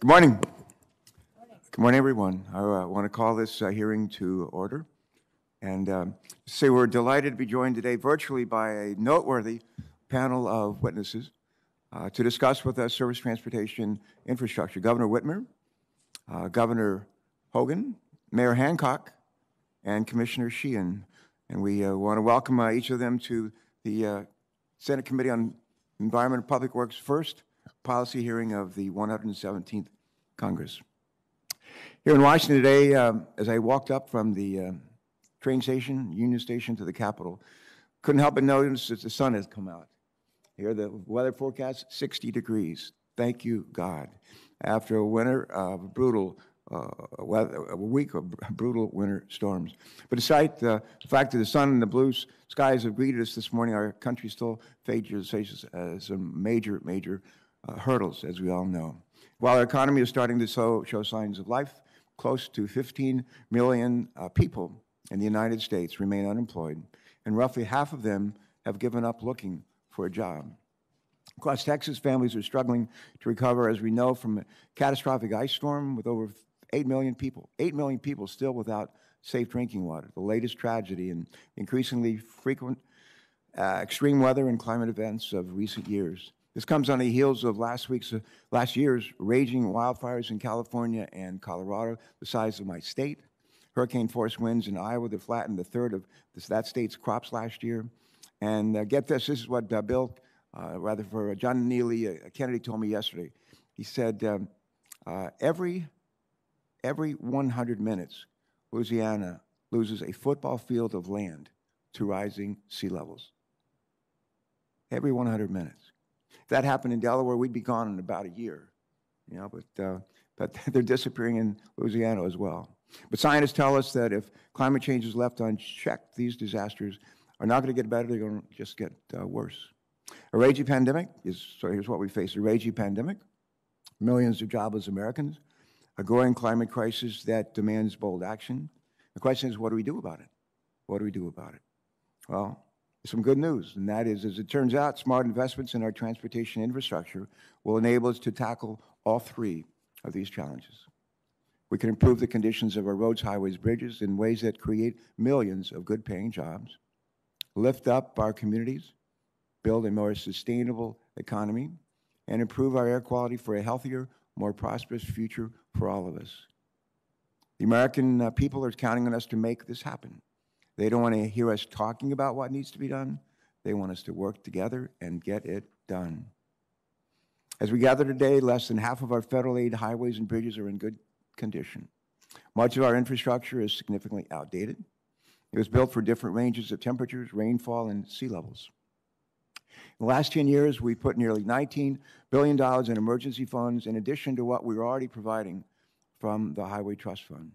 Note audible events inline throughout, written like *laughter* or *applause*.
Good morning. Good morning, everyone. I uh, want to call this uh, hearing to order and um, say we're delighted to be joined today virtually by a noteworthy panel of witnesses uh, to discuss with us surface transportation infrastructure. Governor Whitmer, uh, Governor Hogan, Mayor Hancock, and Commissioner Sheehan. And we uh, want to welcome uh, each of them to the Senate Committee on Environment and Public Works first policy hearing of the 117th Congress. Here in Washington today, um, as I walked up from the uh, train station, Union Station to the Capitol, couldn't help but notice that the sun has come out. Here, the weather forecast 60 degrees. Thank you, God. After a winter of brutal uh, weather, a week of brutal winter storms. But despite the fact that the sun and the blue skies have greeted us this morning, our country still faces, faces uh, some major, major uh, hurdles, as we all know. While our economy is starting to show, show signs of life, close to 15 million uh, people in the United States remain unemployed, and roughly half of them have given up looking for a job. Across Texas, families are struggling to recover, as we know, from a catastrophic ice storm with over 8 million people, 8 million people still without safe drinking water, the latest tragedy and increasingly frequent uh, extreme weather and climate events of recent years. This comes on the heels of last week's, uh, last year's raging wildfires in California and Colorado, the size of my state. Hurricane force winds in Iowa that flattened a third of this, that state's crops last year. And uh, get this, this is what uh, Bill, uh, rather for John Neely uh, Kennedy told me yesterday. He said, um, uh, every, every 100 minutes, Louisiana loses a football field of land to rising sea levels. Every 100 minutes. If that happened in Delaware, we'd be gone in about a year. You know, but, uh, but *laughs* they're disappearing in Louisiana as well. But scientists tell us that if climate change is left unchecked, these disasters are not going to get better, they're going to just get uh, worse. A raging pandemic is, so here's what we face, a raging pandemic, millions of jobless Americans, a growing climate crisis that demands bold action. The question is, what do we do about it? What do we do about it? Well, some good news, and that is, as it turns out, smart investments in our transportation infrastructure will enable us to tackle all three of these challenges. We can improve the conditions of our roads, highways, bridges in ways that create millions of good paying jobs, lift up our communities, build a more sustainable economy, and improve our air quality for a healthier, more prosperous future for all of us. The American uh, people are counting on us to make this happen. They don't want to hear us talking about what needs to be done. They want us to work together and get it done. As we gather today, less than half of our federal aid highways and bridges are in good condition. Much of our infrastructure is significantly outdated. It was built for different ranges of temperatures, rainfall, and sea levels. In the last 10 years, we've put nearly $19 billion in emergency funds in addition to what we were already providing from the Highway Trust Fund.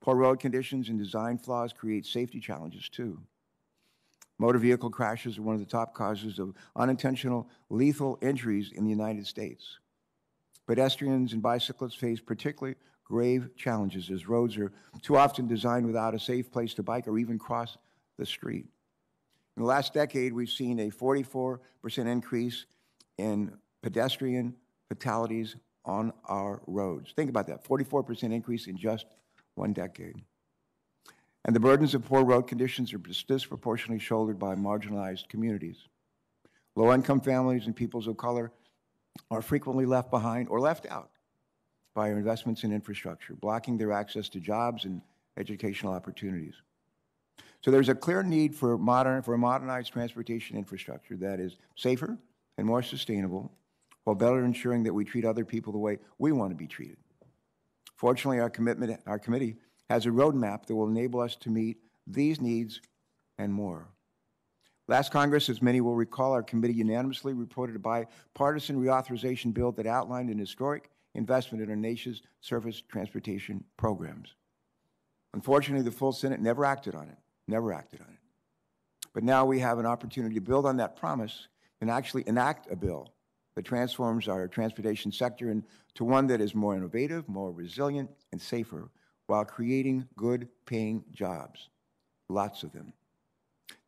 Poor road conditions and design flaws create safety challenges too. Motor vehicle crashes are one of the top causes of unintentional lethal injuries in the United States. Pedestrians and bicyclists face particularly grave challenges as roads are too often designed without a safe place to bike or even cross the street. In the last decade, we've seen a 44% increase in pedestrian fatalities on our roads. Think about that 44% increase in just one decade. And the burdens of poor road conditions are disproportionately shouldered by marginalized communities. Low income families and peoples of color are frequently left behind or left out by investments in infrastructure, blocking their access to jobs and educational opportunities. So there's a clear need for, modern, for modernized transportation infrastructure that is safer and more sustainable while better ensuring that we treat other people the way we want to be treated. Fortunately, our, commitment, our committee has a roadmap that will enable us to meet these needs and more. Last Congress, as many will recall, our committee unanimously reported a bipartisan reauthorization bill that outlined an historic investment in our nation's surface transportation programs. Unfortunately, the full Senate never acted on it, never acted on it. But now we have an opportunity to build on that promise and actually enact a bill that transforms our transportation sector into one that is more innovative, more resilient, and safer while creating good paying jobs, lots of them.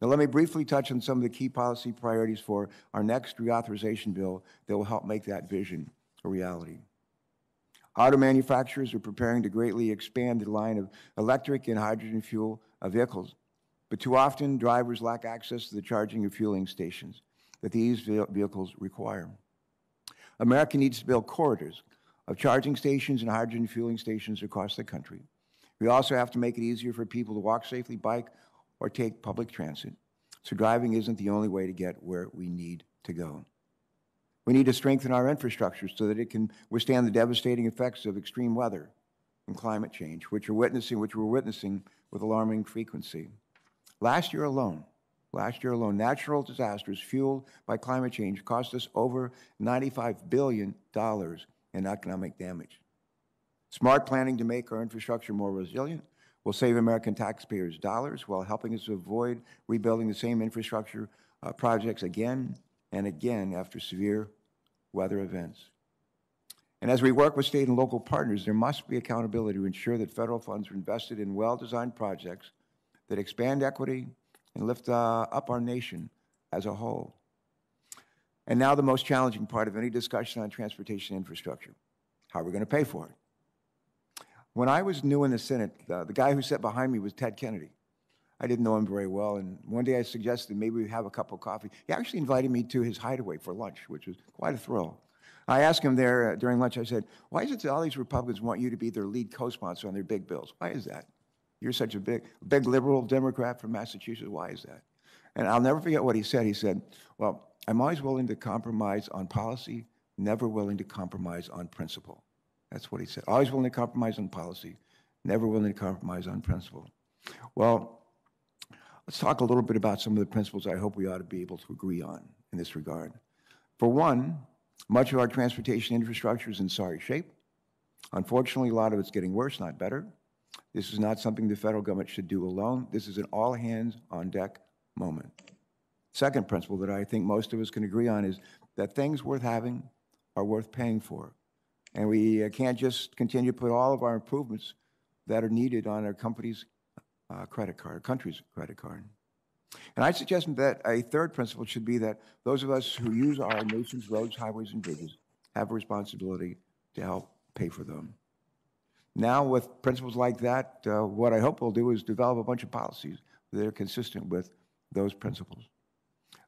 Now, let me briefly touch on some of the key policy priorities for our next reauthorization bill that will help make that vision a reality. Auto manufacturers are preparing to greatly expand the line of electric and hydrogen fuel uh, vehicles, but too often drivers lack access to the charging and fueling stations that these vehicles require. America needs to build corridors of charging stations and hydrogen fueling stations across the country. We also have to make it easier for people to walk safely, bike, or take public transit. So driving isn't the only way to get where we need to go. We need to strengthen our infrastructure so that it can withstand the devastating effects of extreme weather and climate change, which we're witnessing, which we're witnessing with alarming frequency. Last year alone, last year alone, natural disasters fueled by climate change cost us over $95 billion in economic damage. Smart planning to make our infrastructure more resilient will save American taxpayers dollars while helping us avoid rebuilding the same infrastructure uh, projects again and again after severe weather events. And as we work with state and local partners, there must be accountability to ensure that federal funds are invested in well-designed projects that expand equity and lift uh, up our nation as a whole. And now the most challenging part of any discussion on transportation infrastructure. How are we going to pay for it? When I was new in the Senate, uh, the guy who sat behind me was Ted Kennedy. I didn't know him very well, and one day I suggested maybe we have a cup of coffee. He actually invited me to his hideaway for lunch, which was quite a thrill. I asked him there uh, during lunch, I said, why is it that all these Republicans want you to be their lead co-sponsor on their big bills? Why is that? You're such a big, big liberal Democrat from Massachusetts. Why is that? And I'll never forget what he said. He said, well, I'm always willing to compromise on policy, never willing to compromise on principle. That's what he said. Always willing to compromise on policy, never willing to compromise on principle. Well, let's talk a little bit about some of the principles I hope we ought to be able to agree on in this regard. For one, much of our transportation infrastructure is in sorry shape. Unfortunately, a lot of it's getting worse, not better. This is not something the federal government should do alone. This is an all hands on deck moment. Second principle that I think most of us can agree on is that things worth having are worth paying for. And we uh, can't just continue to put all of our improvements that are needed on our company's uh, credit card, country's credit card. And I suggest that a third principle should be that those of us who use our nation's roads, highways, and bridges have a responsibility to help pay for them. Now, with principles like that, uh, what I hope we'll do is develop a bunch of policies that are consistent with those principles.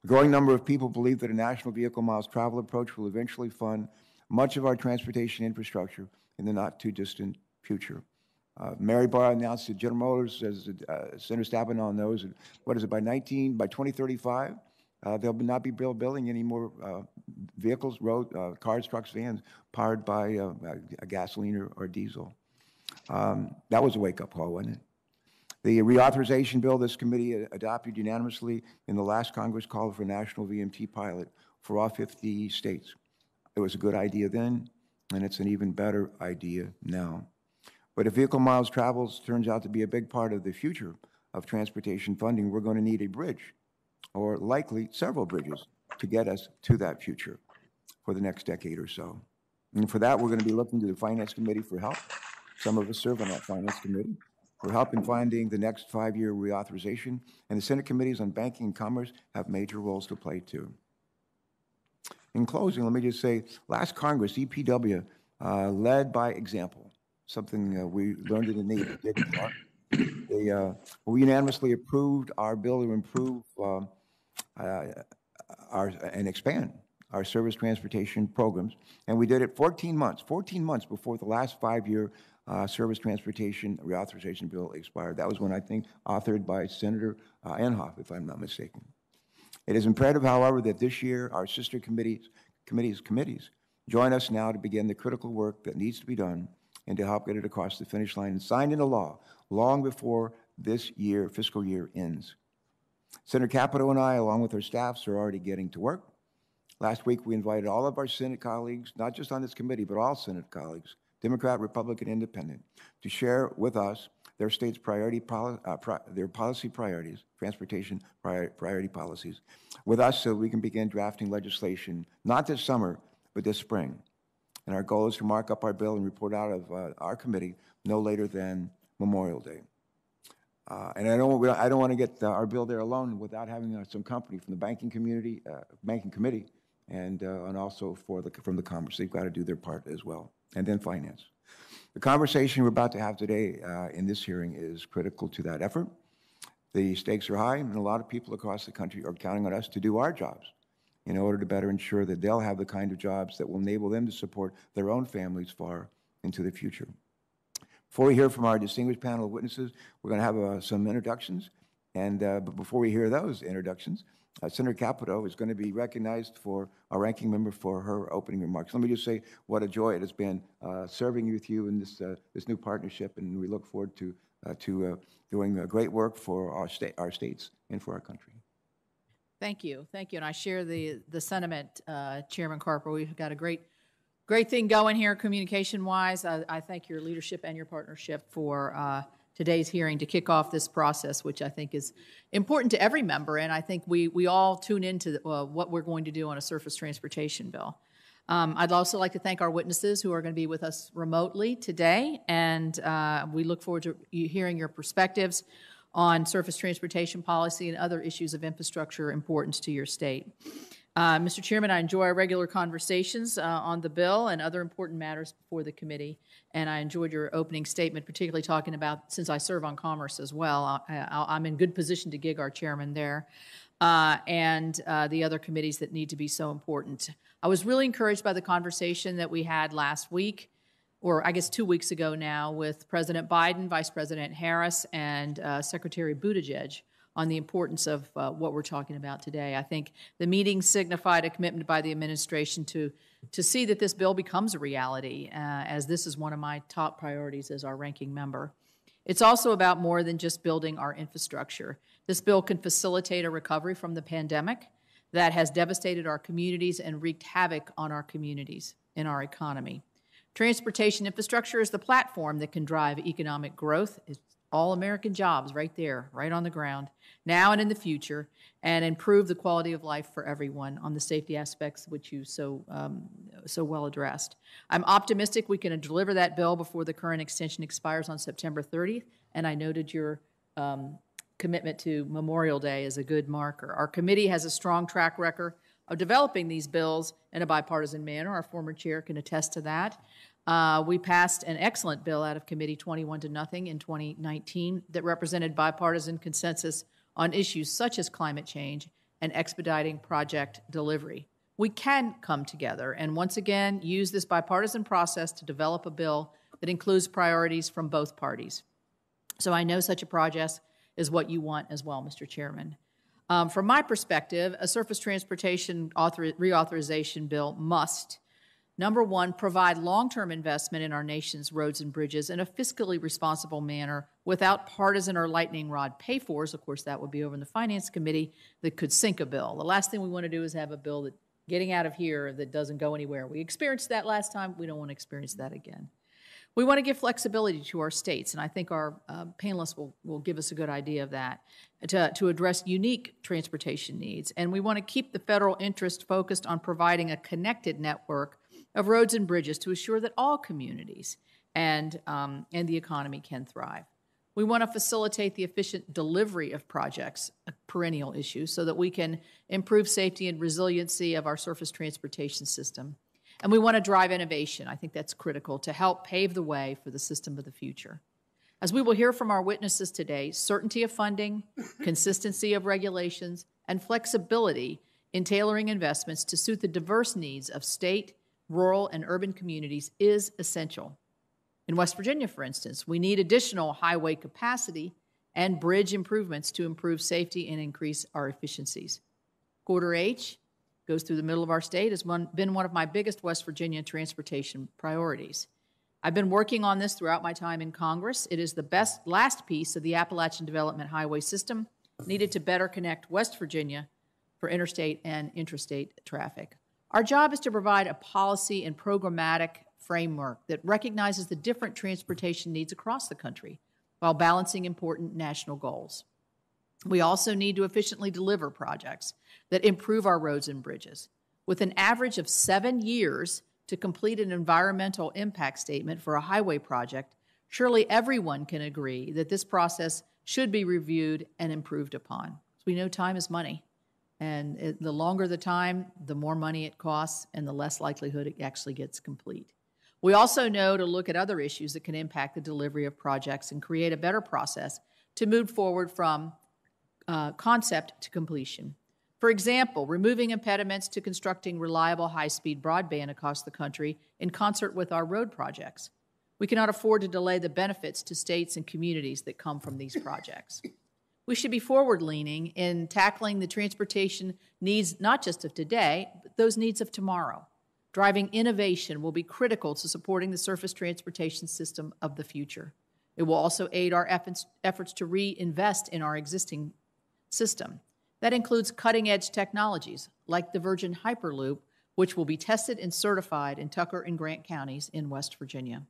A growing number of people believe that a national vehicle miles travel approach will eventually fund much of our transportation infrastructure in the not too distant future. Uh, Mary Barra announced that General Motors, as uh, Senator Stabenow knows, what is it, by 19, by 2035, uh, they'll not be building any more uh, vehicles, road, uh, cars, trucks, vans powered by uh, a gasoline or, or diesel. Um, that was a wake-up call, wasn't it? The reauthorization bill this committee adopted unanimously in the last Congress called for a national VMT pilot for all 50 states. It was a good idea then, and it's an even better idea now. But if vehicle miles travels turns out to be a big part of the future of transportation funding, we're going to need a bridge, or likely several bridges, to get us to that future for the next decade or so. And for that, we're going to be looking to the Finance Committee for help. Some of us serve on that Finance Committee for help in finding the next five-year reauthorization, and the Senate committees on banking and commerce have major roles to play too. In closing, let me just say, last Congress, EPW uh, led by example, something uh, we learned in the Navy They uh, we unanimously approved our bill to improve um, uh, our and expand our surface transportation programs, and we did it 14 months, 14 months before the last five-year uh, surface transportation reauthorization bill expired. That was one, I think authored by Senator uh, Inhofe, if I'm not mistaken. It is imperative, however, that this year our sister committees, committees, committees join us now to begin the critical work that needs to be done and to help get it across the finish line and signed into law long before this year, fiscal year ends. Senator Capito and I, along with our staffs, are already getting to work. Last week, we invited all of our Senate colleagues, not just on this committee, but all Senate colleagues, Democrat, Republican, Independent, to share with us their state's priority poli uh, pri their policy priorities, transportation prior priority policies, with us so we can begin drafting legislation, not this summer, but this spring. And our goal is to mark up our bill and report out of uh, our committee no later than Memorial Day. Uh, and I don't, I don't want to get uh, our bill there alone without having uh, some company from the banking community, uh, banking committee, and, and also for the, from the Commerce. They've got to do their part as well. And then finance. The conversation we're about to have today uh, in this hearing is critical to that effort. The stakes are high, and a lot of people across the country are counting on us to do our jobs in order to better ensure that they'll have the kind of jobs that will enable them to support their own families far into the future. Before we hear from our distinguished panel of witnesses, we're going to have uh, some introductions. And uh, but before we hear those introductions, uh, Senator Capito is going to be recognized for our ranking member for her opening remarks. Let me just say what a joy it has been uh, serving with you in this uh, this new partnership, and we look forward to uh, to uh, doing great work for our state, our states, and for our country. Thank you, thank you, and I share the the sentiment, uh, Chairman Carper. We've got a great great thing going here, communication wise. I, I thank your leadership and your partnership for today's hearing to kick off this process, which I think is important to every member. And I think we, we all tune into uh, what we're going to do on a surface transportation bill. Um, I'd also like to thank our witnesses who are going to be with us remotely today. And uh, we look forward to hearing your perspectives on surface transportation policy and other issues of infrastructure importance to your state. Uh, Mr. Chairman, I enjoy our regular conversations uh, on the bill and other important matters before the committee, and I enjoyed your opening statement, particularly talking about since I serve on Commerce as well. I, am in good position to gig our chairman there, uh, and uh, the other committees that need to be so important. I was really encouraged by the conversation that we had last week, or I guess two weeks ago now, with President Biden, Vice President Harris, and uh, Secretary Buttigieg on the importance of uh, what we're talking about today. I think the meeting signified a commitment by the administration to to see that this bill becomes a reality, uh, as this is one of my top priorities as our ranking member. It's also about more than just building our infrastructure. This bill can facilitate a recovery from the pandemic that has devastated our communities and wreaked havoc on our communities and our economy. Transportation infrastructure is the platform that can drive economic growth. It's all American jobs right there, right on the ground, now and in the future, and improve the quality of life for everyone on the safety aspects which you so um, so well addressed. I'm optimistic we can deliver that bill before the current extension expires on September 30th, and I noted your um, commitment to Memorial Day as a good marker. Our committee has a strong track record of developing these bills in a bipartisan manner. Our former chair can attest to that. Uh, we passed an excellent bill out of committee 21 to nothing in 2019 that represented bipartisan consensus on issues such as climate change and expediting project delivery. We can come together and once again use this bipartisan process to develop a bill that includes priorities from both parties. So I know such a project is what you want as well, Mr. Chairman. Um, from my perspective, a surface transportation author- reauthorization bill must Number one, provide long term investment in our nation's roads and bridges in a fiscally responsible manner without partisan or lightning rod pay fors. Of course, that would be over in the Finance Committee that could sink a bill. The last thing we want to do is have a bill that getting out of here that doesn't go anywhere. We experienced that last time. We don't want to experience that again. We want to give flexibility to our states, and I think our uh, panelists will, will give us a good idea of that, to, to address unique transportation needs. And we want to keep the federal interest focused on providing a connected network of roads and bridges to assure that all communities and, um, and the economy can thrive. We want to facilitate the efficient delivery of projects, a perennial issue, so that we can improve safety and resiliency of our surface transportation system. And we want to drive innovation. I think that's critical to help pave the way for the system of the future. As we will hear from our witnesses today, certainty of funding, consistency of regulations, and flexibility in tailoring investments to suit the diverse needs of state, rural, and urban communities is essential. In West Virginia, for instance, we need additional highway capacity and bridge improvements to improve safety and increase our efficiencies. Corridor H goes through the middle of our state has one, been one of my biggest West Virginia transportation priorities. I've been working on this throughout my time in Congress. It is the best last piece of the Appalachian Development Highway System needed to better connect West Virginia for interstate and intrastate traffic. Our job is to provide a policy and programmatic framework that recognizes the different transportation needs across the country while balancing important national goals. We also need to efficiently deliver projects that improve our roads and bridges. With an average of seven years to complete an environmental impact statement for a highway project, surely everyone can agree that this process should be reviewed and improved upon. We know time is money. And it, the longer the time, the more money it costs, and the less likelihood it actually gets complete. We also know to look at other issues that can impact the delivery of projects and create a better process to move forward from uh, concept to completion. For example, removing impediments to constructing reliable high speed broadband across the country in concert with our road projects. We cannot afford to delay the benefits to states and communities that come from these projects. We should be forward leaning in tackling the transportation needs not just of today, but those needs of tomorrow. Driving innovation will be critical to supporting the surface transportation system of the future. It will also aid our efforts, to reinvest in our existing system. That includes cutting edge technologies like the Virgin Hyperloop, which will be tested and certified in Tucker and Grant counties in West Virginia.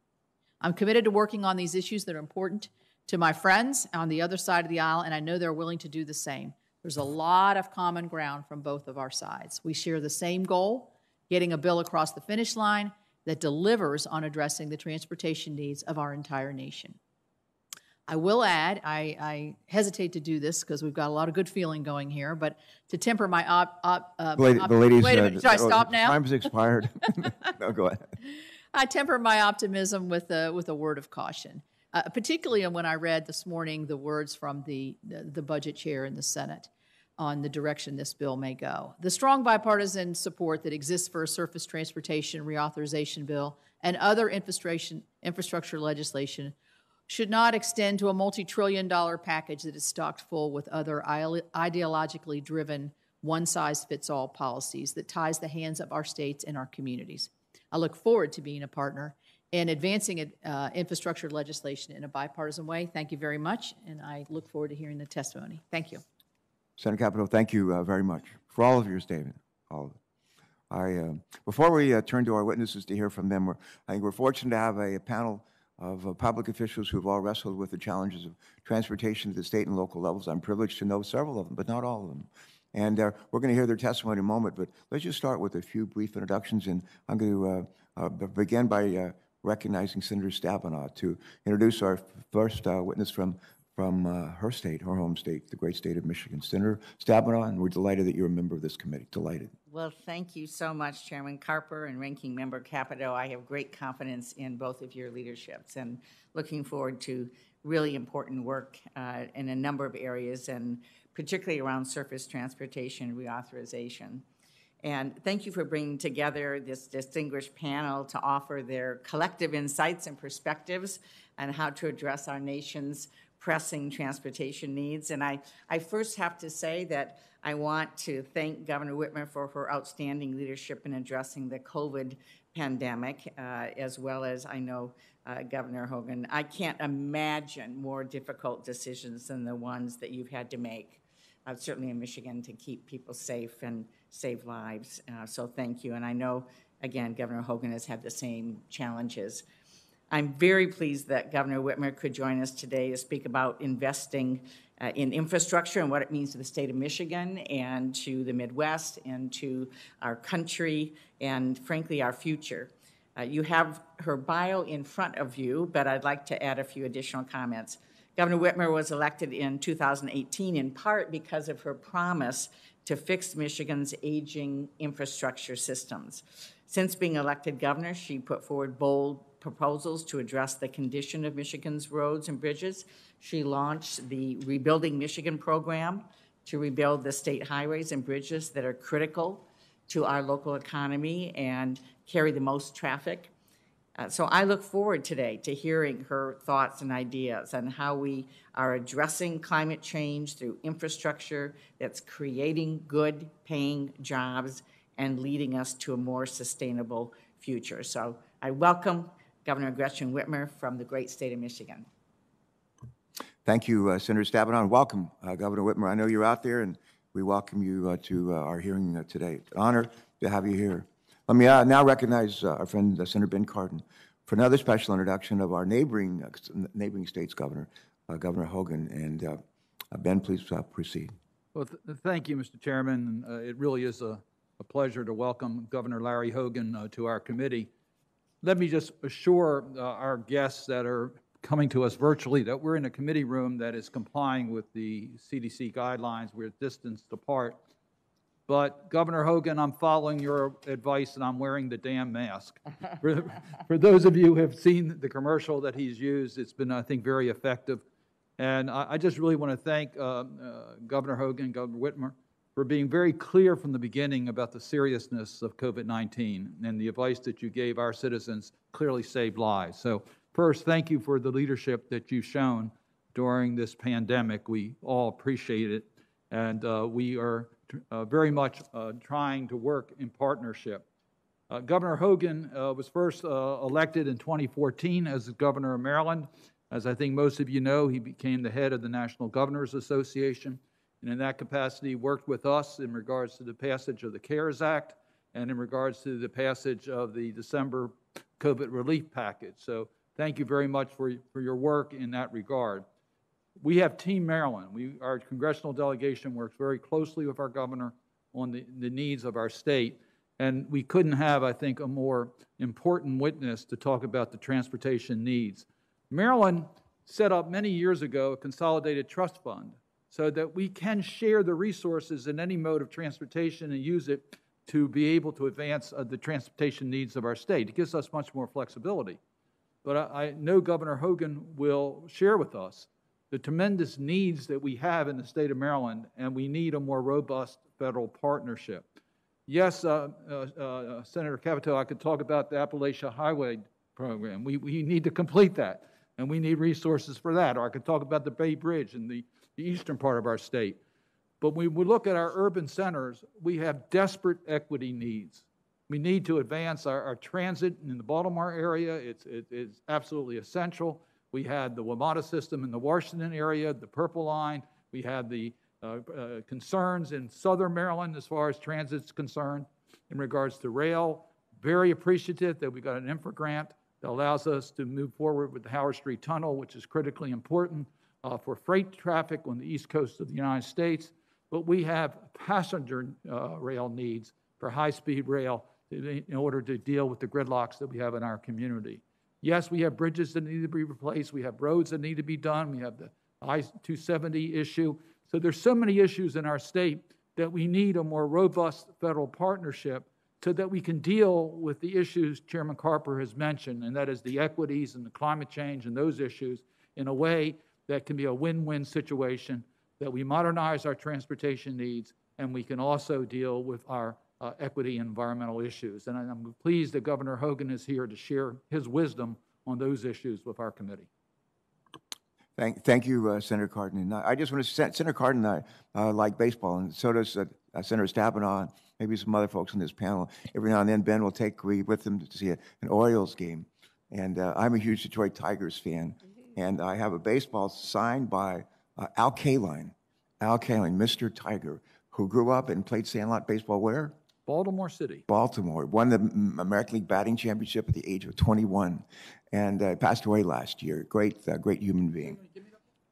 I'm committed to working on these issues that are important to my friends on the other side of the aisle, and I know they're willing to do the same. There's a lot of common ground from both of our sides. We share the same goal getting a bill across the finish line that delivers on addressing the transportation needs of our entire nation. I will add, I, I hesitate to do this because we've got a lot of good feeling going here, but to temper my op, op, uh, The lady- op- the ladies. wait a uh, should I oh, stop now? Time's expired. *laughs* No, go ahead. *laughs* I temper my optimism with a, with a word of caution, uh, particularly when I read this morning the words from the, the, the budget chair in the Senate on the direction this bill may go. The strong bipartisan support that exists for a surface transportation reauthorization bill and other infrastructure, infrastructure legislation should not extend to a multi trillion dollar package that is stocked full with other ideologically driven, one size fits all policies that ties the hands of our states and our communities. I look forward to being a partner in advancing uh, infrastructure legislation in a bipartisan way. Thank you very much, and I look forward to hearing the testimony. Thank you. Senator Capito, thank you uh, very much for all of your statement. All of it. I, uh, before we uh, turn to our witnesses to hear from them, we're, I think we're fortunate to have a, a panel of uh, public officials who have all wrestled with the challenges of transportation at the state and local levels. I'm privileged to know several of them, but not all of them. And uh, we're going to hear their testimony in a moment, but let's just start with a few brief introductions. And I'm going to uh, uh, begin by uh, recognizing Senator Stabenow to introduce our first uh, witness from, from uh, her state, her home state, the great state of Michigan. Senator Stabenow, and we're delighted that you're a member of this committee. Delighted. Well, thank you so much, Chairman Carper and Ranking Member Capito. I have great confidence in both of your leaderships and looking forward to really important work uh, in a number of areas and particularly around surface transportation reauthorization. And thank you for bringing together this distinguished panel to offer their collective insights and perspectives on how to address our nation's pressing transportation needs. And I, I first have to say that I want to thank Governor Whitmer for her outstanding leadership in addressing the COVID pandemic, uh, as well as I know uh, Governor Hogan. I can't imagine more difficult decisions than the ones that you've had to make uh, certainly in Michigan, to keep people safe and save lives. Uh, so thank you. And I know, again, Governor Hogan has had the same challenges. I'm very pleased that Governor Whitmer could join us today to speak about investing uh, in infrastructure and what it means to the state of Michigan and to the Midwest and to our country and, frankly, our future. Uh, you have her bio in front of you, but I'd like to add a few additional comments. Governor Whitmer was elected in 2018 in part because of her promise to fix Michigan's aging infrastructure systems. Since being elected governor, she put forward bold proposals to address the condition of Michigan's roads and bridges. She launched the Rebuilding Michigan program to rebuild the state highways and bridges that are critical to our local economy and carry the most traffic. Uh, so I look forward today to hearing her thoughts and ideas on how we are addressing climate change through infrastructure that's creating good paying jobs and leading us to a more sustainable future. So I welcome Governor Gretchen Whitmer from the great state of Michigan. Thank you, uh, Senator Stabenow, and welcome, uh, Governor Whitmer. I know you're out there, and we welcome you uh, to uh, our hearing uh, today. It's an honor to have you here. Let me uh, now recognize uh, our friend uh, Senator Ben Cardin for another special introduction of our neighboring uh, neighboring state's governor, uh, Governor Hogan. And uh, Ben, please proceed. Well, th- thank you, Mr. Chairman. It really is a a pleasure to welcome Governor Larry Hogan to our committee. Let me just assure our guests that are coming to us virtually that we're in a committee room that is complying with the CDC guidelines. We're distanced apart. But Governor Hogan, I'm following your advice and I'm wearing the damn mask. *laughs* For for those of you who have seen the commercial that he's used, it's been, I think, very effective. And I, I just really want to thank uh, uh, Governor Hogan, Governor Whitmer, for being very clear from the beginning about the seriousness of COVID-19 and the advice that you gave our citizens clearly saved lives. So first, thank you for the leadership that you've shown during this pandemic. We all appreciate it, and uh, we are uh, very much uh, trying to work in partnership. Uh, Governor Hogan uh, was first uh, elected in 2014 as governor of Maryland. As I think most of you know, he became the head of the National Governors Association, and in that capacity, worked with us in regards to the passage of the CARES Act and in regards to the passage of the December COVID relief package. So thank you very much for, for your work in that regard. We have Team Maryland. We, our congressional delegation works very closely with our governor on the, the needs of our state. And we couldn't have, I think, a more important witness to talk about the transportation needs. Maryland set up many years ago a consolidated trust fund so that we can share the resources in any mode of transportation and use it to be able to advance uh, the transportation needs of our state. It gives us much more flexibility. But I, I know Governor Hogan will share with us the tremendous needs that we have in the state of Maryland, and we need a more robust federal partnership. Yes, uh, uh, uh, Senator Capito, I could talk about the Appalachia Highway Program. We, we need to complete that, and we need resources for that. Or I could talk about the Bay Bridge in the, the eastern part of our state. But when we look at our urban centers, we have desperate equity needs. We need to advance our, our transit in the Baltimore area. It's, it, it's absolutely essential. We had the WMATA system in the Washington area, the Purple Line. We had the uh, uh, concerns in southern Maryland as far as transit's concerned in regards to rail. Very appreciative that we got an infra grant that allows us to move forward with the Howard Street Tunnel, which is critically important uh, for freight traffic on the east coast of the United States. But we have passenger uh, rail needs for high speed rail in order to deal with the gridlocks that we have in our community. Yes, we have bridges that need to be replaced, we have roads that need to be done, we have the I 270 issue. So there's so many issues in our state that we need a more robust federal partnership so that we can deal with the issues Chairman Carper has mentioned, and that is the equities and the climate change and those issues in a way that can be a win-win situation, that we modernize our transportation needs, and we can also deal with our uh, equity and environmental issues. And I'm pleased that Governor Hogan is here to share his wisdom on those issues with our committee. Thank, thank you, uh, Senator Cardin. And I just want to, say, Senator Cardin uh, like baseball, and so does uh, uh, Senator Stabenow, maybe some other folks on this panel. Every now and then, Ben will take me with him to see a, an Orioles game. And uh, I'm a huge Detroit Tigers fan. And I have a baseball signed by Al Kaline, Al Kaline, Mr. Tiger, who grew up and played sandlot baseball where? Baltimore City. Baltimore, won the American League batting championship at the age of 21, and uh, passed away last year. Great, uh, great human being.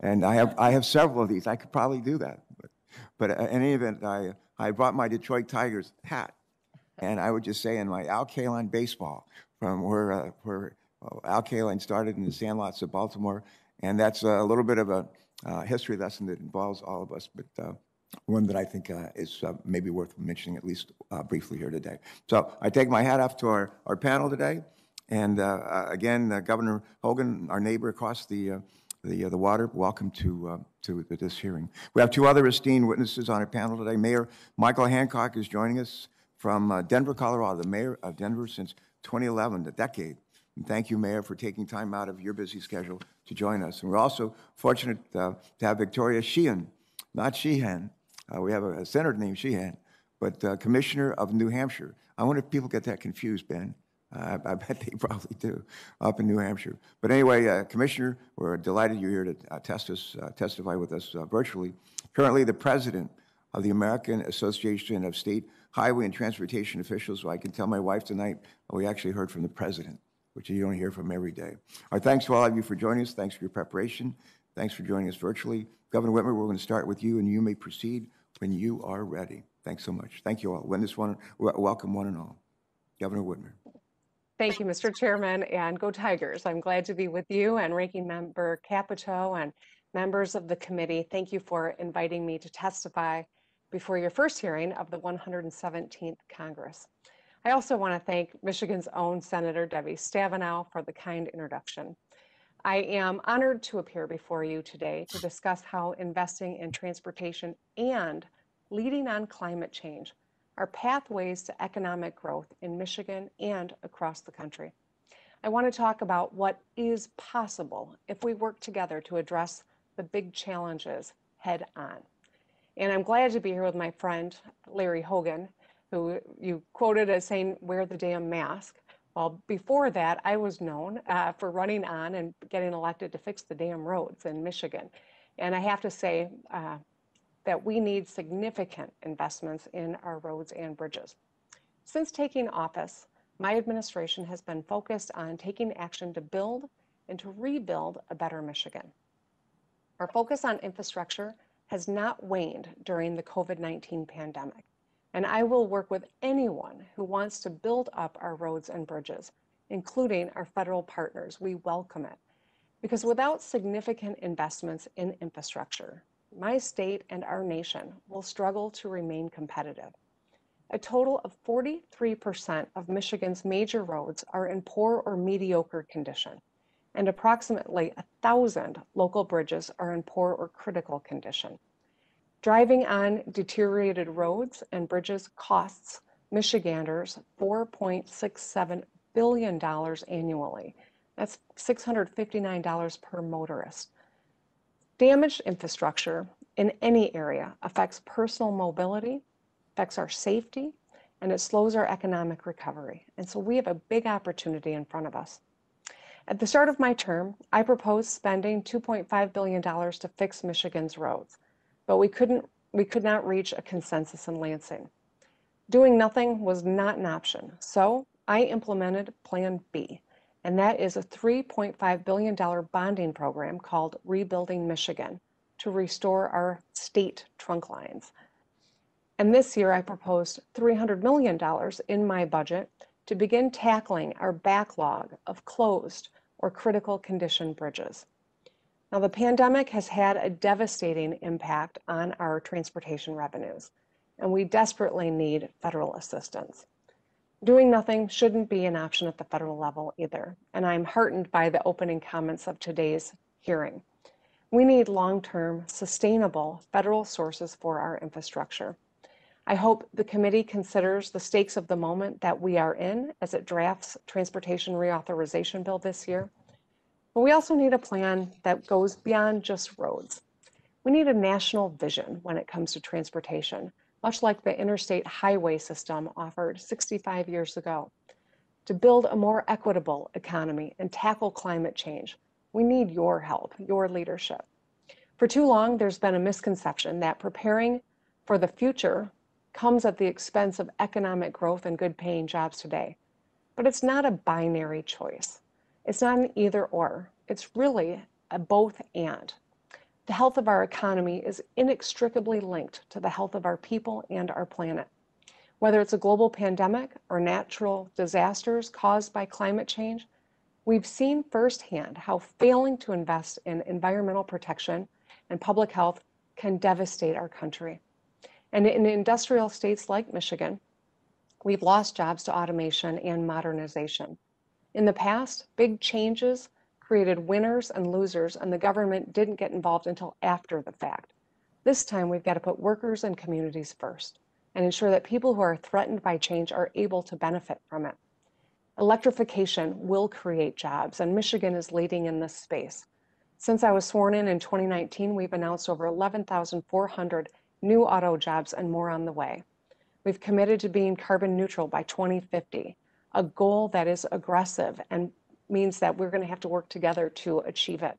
And I have, I have several of these. I could probably do that, but, but in any event, I, I brought my Detroit Tigers hat, and I would just say in my Al Kaline baseball from where uh, where uh, Al Kaline started in the sandlots of Baltimore, and that's a little bit of a uh, history lesson that involves all of us, but uh, one that I think uh, is uh, maybe worth mentioning at least uh, briefly here today. So I take my hat off to our, our panel today. And uh, uh, again, uh, Governor Hogan, our neighbor across the, the, the water, welcome to, to this hearing. We have two other esteemed witnesses on our panel today. Mayor Michael Hancock is joining us from Denver, Colorado, the mayor of Denver since 2011, a decade. And thank you, Mayor, for taking time out of your busy schedule to join us. And we're also fortunate to have Victoria Sheehan, not Shaheen, uh, we have a, a, senator named Shaheen, but uh, Commissioner of New Hampshire. I wonder if people get that confused, Ben. Uh, I bet they *laughs* probably do up in New Hampshire. But anyway, uh, Commissioner, we're delighted you're here to uh, test us, uh, testify with us virtually. Currently, the president of the American Association of State Highway and Transportation Officials. So I can tell my wife tonight oh, we actually heard from the president, which you don't hear from every day. Our thanks to all of you for joining us. Thanks for your preparation. Thanks for joining us virtually. Governor Whitmer, we're going to start with you, and you may proceed when you are ready. Thanks so much. Thank you all. Witness one, welcome one and all. Governor Whitmer. Thank you, Mr. Chairman, and go Tigers. I'm glad to be with you and Ranking Member Capito and members of the committee. Thank you for inviting me to testify before your first hearing of the 117th Congress. I also want to thank Michigan's own Senator Debbie Stabenow for the kind introduction. I am honored to appear before you today to discuss how investing in transportation and leading on climate change are pathways to economic growth in Michigan and across the country. I want to talk about what is possible if we work together to address the big challenges head on. And I'm glad to be here with my friend Larry Hogan, who you quoted as saying, wear the damn mask. Well, before that, I was known uh, for running on and getting elected to fix the damn roads in Michigan. And I have to say uh, that we need significant investments in our roads and bridges. Since taking office, my administration has been focused on taking action to build and to rebuild a better Michigan. Our focus on infrastructure has not waned during the COVID 19 pandemic. And I will work with anyone who wants to build up our roads and bridges, including our federal partners. We welcome it. Because without significant investments in infrastructure, my state and our nation will struggle to remain competitive. A total of 43% of Michigan's major roads are in poor or mediocre condition, and approximately 1,000 local bridges are in poor or critical condition. Driving on deteriorated roads and bridges costs Michiganders $4.67 billion annually. That's $659 per motorist. Damaged infrastructure in any area affects personal mobility, affects our safety, and it slows our economic recovery. And so we have a big opportunity in front of us. At the start of my term, I proposed spending $2.5 billion to fix Michigan's roads but we couldn't we could not reach a consensus in Lansing. Doing nothing was not an option, so I implemented Plan B, and that is a $3.5 billion bonding program called Rebuilding Michigan to restore our state trunk lines. And this year I proposed $300 million in my budget to begin tackling our backlog of closed or critical condition bridges. Now, the pandemic has had a devastating impact on our transportation revenues, and we desperately need federal assistance. Doing nothing shouldn't be an option at the federal level either, and I'm heartened by the opening comments of today's hearing. We need long term, sustainable federal sources for our infrastructure. I hope the committee considers the stakes of the moment that we are in as it drafts transportation reauthorization bill this year but we also need a plan that goes beyond just roads. We need a national vision when it comes to transportation, much like the interstate highway system offered 65 years ago. To build a more equitable economy and tackle climate change, we need your help, your leadership. For too long, there's been a misconception that preparing for the future comes at the expense of economic growth and good paying jobs today. But it's not a binary choice. It's not an either or, it's really a both and. The health of our economy is inextricably linked to the health of our people and our planet. Whether it's a global pandemic or natural disasters caused by climate change, we've seen firsthand how failing to invest in environmental protection and public health can devastate our country. And in industrial states like Michigan, we've lost jobs to automation and modernization. In the past, big changes created winners and losers, and the government didn't get involved until after the fact. This time, we've got to put workers and communities first and ensure that people who are threatened by change are able to benefit from it. Electrification will create jobs, and Michigan is leading in this space. Since I was sworn in in 2019, we've announced over 11,400 new auto jobs and more on the way. We've committed to being carbon neutral by 2050 a goal that is aggressive and means that we're going to have to work together to achieve it.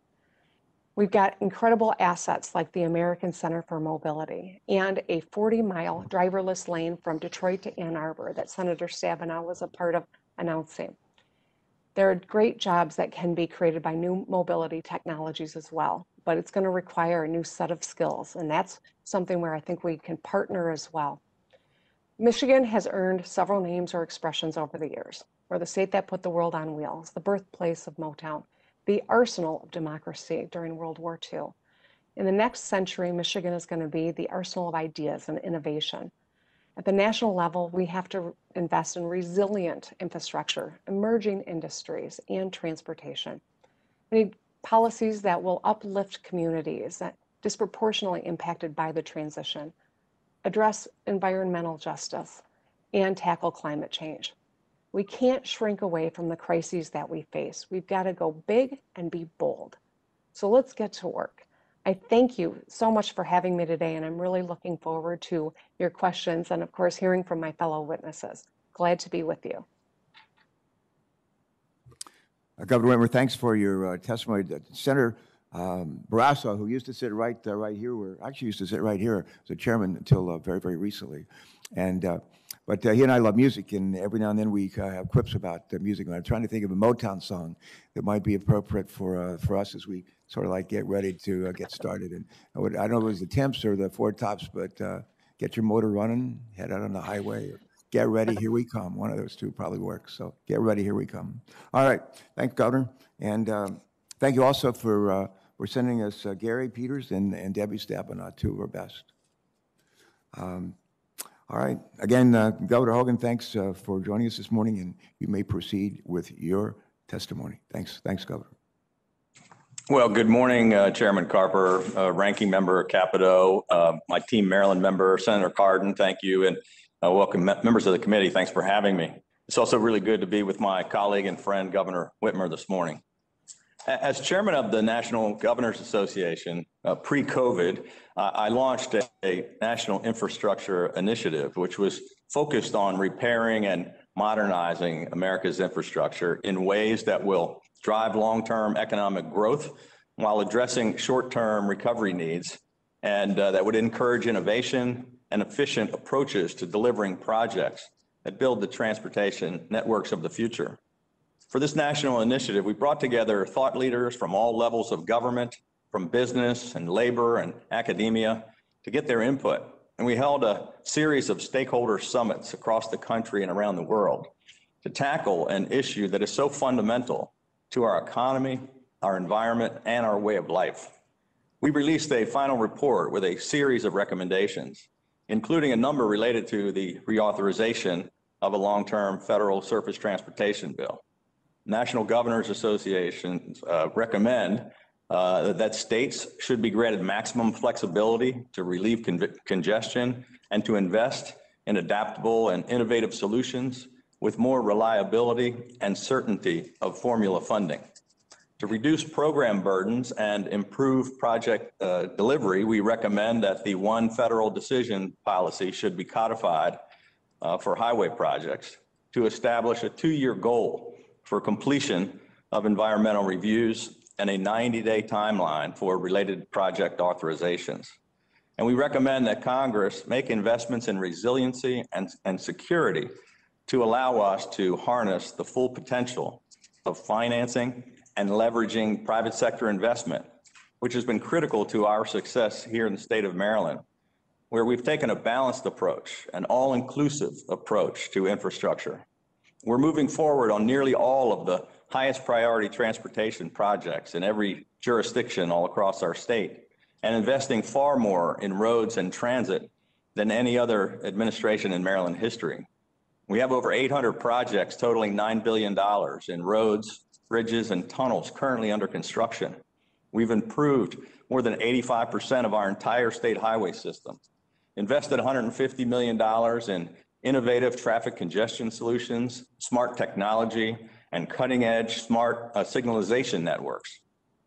We've got incredible assets like the American Center for Mobility and a 40 mile driverless lane from Detroit to Ann Arbor that Senator Stabenow was a part of announcing. There are great jobs that can be created by new mobility technologies as well, but it's going to require a new set of skills, and that's something where I think we can partner as well. Michigan has earned several names or expressions over the years. We're the state that put the world on wheels, the birthplace of Motown, the arsenal of democracy during World War II. In the next century, Michigan is going to be the arsenal of ideas and innovation. At the national level, we have to invest in resilient infrastructure, emerging industries, and transportation. We need policies that will uplift communities that disproportionately impacted by the transition, address environmental justice, and tackle climate change. We can't shrink away from the crises that we face. We've got to go big and be bold. So let's get to work. I thank you so much for having me today, and I'm really looking forward to your questions and, of course, hearing from my fellow witnesses. Glad to be with you. Uh, Governor Whitmer, thanks for your uh, testimony. Senator um, Barrasso, who used to sit right uh, right here, where actually used to sit right here as a chairman until uh, very very recently, and uh, but uh, he and I love music, and every now and then we uh, have quips about uh, music. And I'm trying to think of a Motown song that might be appropriate for uh, for us as we sort of like get ready to get started. And I, would, I don't know if it was the Temps or the Four Tops, but get your motor running, head out on the highway. Or get ready, here we come. One of those two probably works. So get ready, here we come. All right, thanks, Governor, and um, thank you also for for sending us uh, Gary Peters and, and Debbie Stabenow, two of our best. Um, all right. Again, uh, Governor Hogan, thanks uh, for joining us this morning, and you may proceed with your testimony. Thanks. Thanks, Governor. Well, good morning, uh, Chairman Carper, uh, Ranking Member Capito, uh, my team Maryland member, Senator Cardin, thank you, and uh, welcome me- members of the committee. Thanks for having me. It's also really good to be with my colleague and friend, Governor Whitmer, this morning. As chairman of the National Governors Association, uh, pre-COVID, uh, I launched a, a national infrastructure initiative, which was focused on repairing and modernizing America's infrastructure in ways that will drive long-term economic growth while addressing short-term recovery needs, and uh, that would encourage innovation and efficient approaches to delivering projects that build the transportation networks of the future. For this national initiative, we brought together thought leaders from all levels of government, from business and labor and academia to get their input. And we held a series of stakeholder summits across the country and around the world to tackle an issue that is so fundamental to our economy, our environment, and our way of life. We released a final report with a series of recommendations, including a number related to the reauthorization of a long-term federal surface transportation bill. National Governors Associations uh, recommend uh, that states should be granted maximum flexibility to relieve con- congestion and to invest in adaptable and innovative solutions with more reliability and certainty of formula funding. To reduce program burdens and improve project uh, delivery, we recommend that the one federal decision policy should be codified uh, for highway projects to establish a two-year goal for completion of environmental reviews and a 90-day timeline for related project authorizations. And we recommend that Congress make investments in resiliency and, and security to allow us to harness the full potential of financing and leveraging private sector investment, which has been critical to our success here in the state of Maryland, where we've taken a balanced approach, an all-inclusive approach to infrastructure. We're moving forward on nearly all of the highest priority transportation projects in every jurisdiction all across our state and investing far more in roads and transit than any other administration in Maryland history. We have over 800 projects totaling $9 billion in roads, bridges, and tunnels currently under construction. We've improved more than 85% of our entire state highway system, invested $150 million in innovative traffic congestion solutions, smart technology, and cutting-edge smart uh, signalization networks.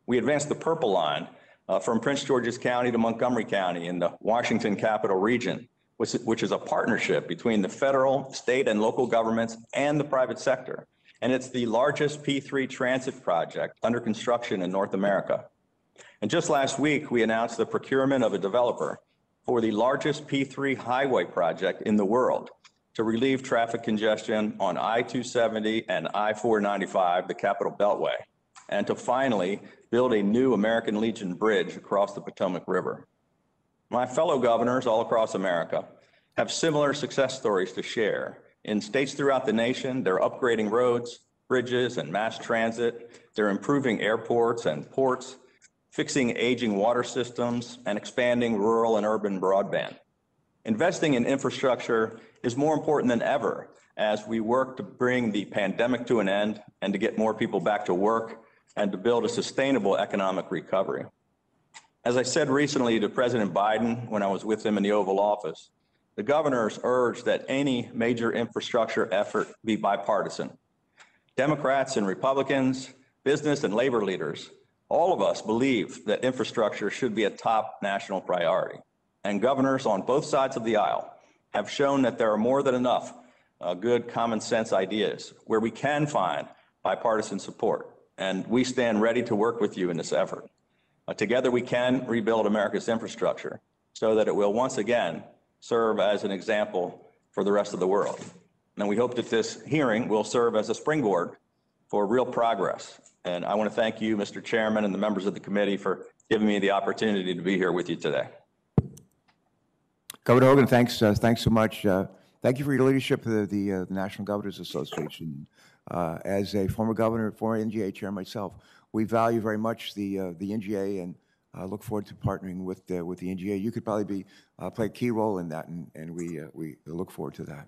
We advanced the Purple Line uh, from Prince George's County to Montgomery County in the Washington Capital Region, which, which is a partnership between the federal, state, and local governments and the private sector. And it's the largest P3 transit project under construction in North America. And just last week, we announced the procurement of a developer for the largest P3 highway project in the world to relieve traffic congestion on I-270 and I-495, the Capital Beltway, and to finally build a new American Legion bridge across the Potomac River. My fellow governors all across America have similar success stories to share. In states throughout the nation, they're upgrading roads, bridges, and mass transit. They're improving airports and ports, fixing aging water systems, and expanding rural and urban broadband. Investing in infrastructure is more important than ever as we work to bring the pandemic to an end and to get more people back to work and to build a sustainable economic recovery. As I said recently to President Biden when I was with him in the Oval Office, the governors urged that any major infrastructure effort be bipartisan. Democrats and Republicans, business and labor leaders, all of us believe that infrastructure should be a top national priority. And governors on both sides of the aisle have shown that there are more than enough uh, good common sense ideas where we can find bipartisan support. And we stand ready to work with you in this effort. Uh, together, we can rebuild America's infrastructure so that it will once again serve as an example for the rest of the world. And we hope that this hearing will serve as a springboard for real progress. And I want to thank you, Mr. Chairman, and the members of the committee for giving me the opportunity to be here with you today. Governor Hogan, thanks, uh, thanks so much. Uh, thank you for your leadership of the, the, uh, the National Governors Association. Uh, as a former governor, former NGA chair myself, we value very much the, uh, the NGA and uh, look forward to partnering with, uh, with the NGA. You could probably be, uh, play a key role in that, and, and we, uh, we look forward to that.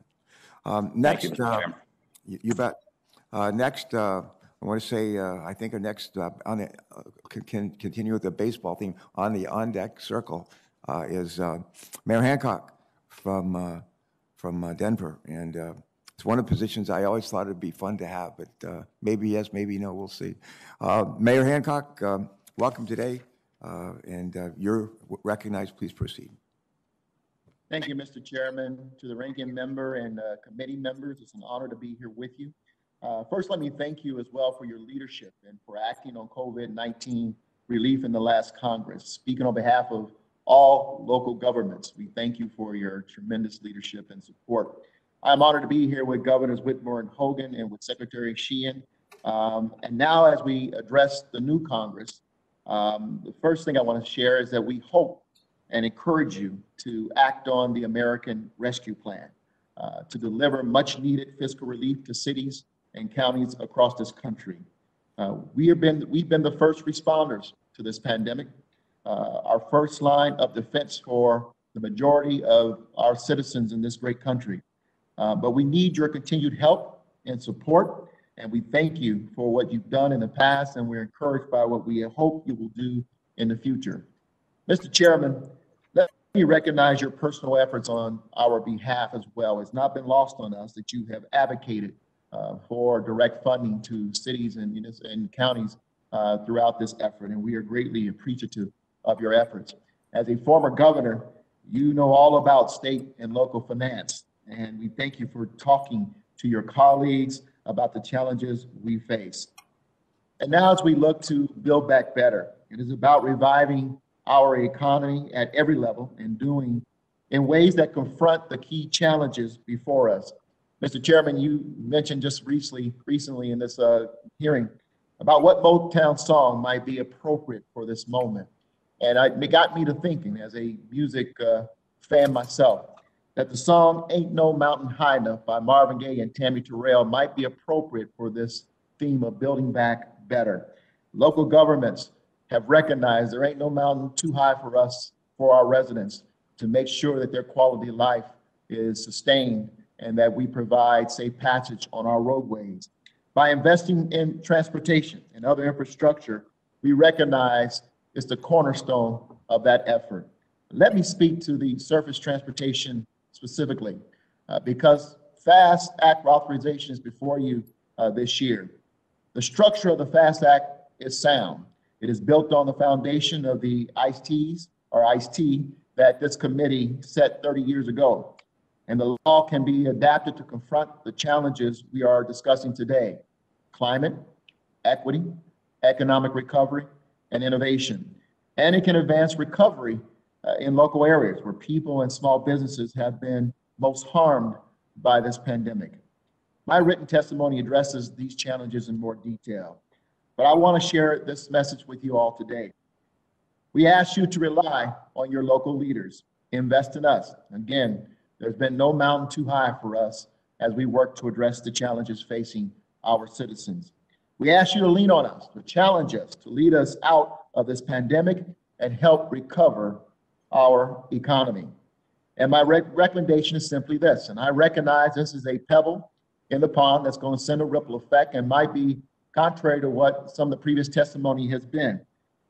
Um, Thank you, next, Mr. you you bet. Uh, Next, uh, I want to say, uh, I think our next, uh, on the, uh, can- can continue with the baseball theme, on the on-deck circle uh, is uh, Mayor Hancock from, uh, from uh, Denver. And uh, it's one of the positions I always thought it'd be fun to have, but uh, maybe yes, maybe no, we'll see. Uh, Mayor Hancock, um, welcome today, uh, and uh, you're recognized, please proceed. Thank you, Mr. Chairman, to the ranking member and uh, committee members. It's an honor to be here with you. Uh, First, let me thank you as well for your leadership and for acting on COVID-19 relief in the last Congress. Speaking on behalf of all local governments, we thank you for your tremendous leadership and support. I'm honored to be here with Governors Whitmer and Hogan and with Secretary Sheehan. Um, And now, as we address the new Congress, um, the first thing I want to share is that we hope and encourage you to act on the American Rescue Plan uh, to deliver much-needed fiscal relief to cities and counties across this country. Uh, We have been, we've been the first responders to this pandemic, uh, our first line of defense for the majority of our citizens in this great country. Uh, But we need your continued help and support, and we thank you for what you've done in the past, and we're encouraged by what we hope you will do in the future. Mr. Chairman, let me recognize your personal efforts on our behalf as well. It's not been lost on us that you have advocated uh, for direct funding to cities and and counties uh, throughout this effort, and we are greatly appreciative of your efforts. As a former governor, you know all about state and local finance, and we thank you for talking to your colleagues about the challenges we face. And now as we look to build back better, it is about reviving our economy at every level and doing in ways that confront the key challenges before us. Mr. Chairman, you mentioned just recently, recently in this uh, hearing about what Motown song might be appropriate for this moment. And I, it got me to thinking, as a music uh, fan myself, that the song Ain't No Mountain High Enough by Marvin Gaye and Tammy Terrell might be appropriate for this theme of building back better. Local governments have recognized there ain't no mountain too high for us, for our residents, to make sure that their quality of life is sustained and that we provide safe passage on our roadways. By investing in transportation and other infrastructure, we recognize it's the cornerstone of that effort. Let me speak to the surface transportation specifically, uh, because FAST Act authorization is before you uh, this year. The structure of the FAST Act is sound. It is built on the foundation of the ISTEAs or ISTEA that this committee set 30 years ago. And the law can be adapted to confront the challenges we are discussing today. Climate, equity, economic recovery, and innovation. And it can advance recovery uh, in local areas where people and small businesses have been most harmed by this pandemic. My written testimony addresses these challenges in more detail, but I want to share this message with you all today. We ask you to rely on your local leaders, invest in us. Again, there's been no mountain too high for us as we work to address the challenges facing our citizens. We ask you to lean on us, to challenge us, to lead us out of this pandemic and help recover our economy. And my rec- recommendation is simply this, and I recognize this is a pebble in the pond that's going to send a ripple effect and might be contrary to what some of the previous testimony has been.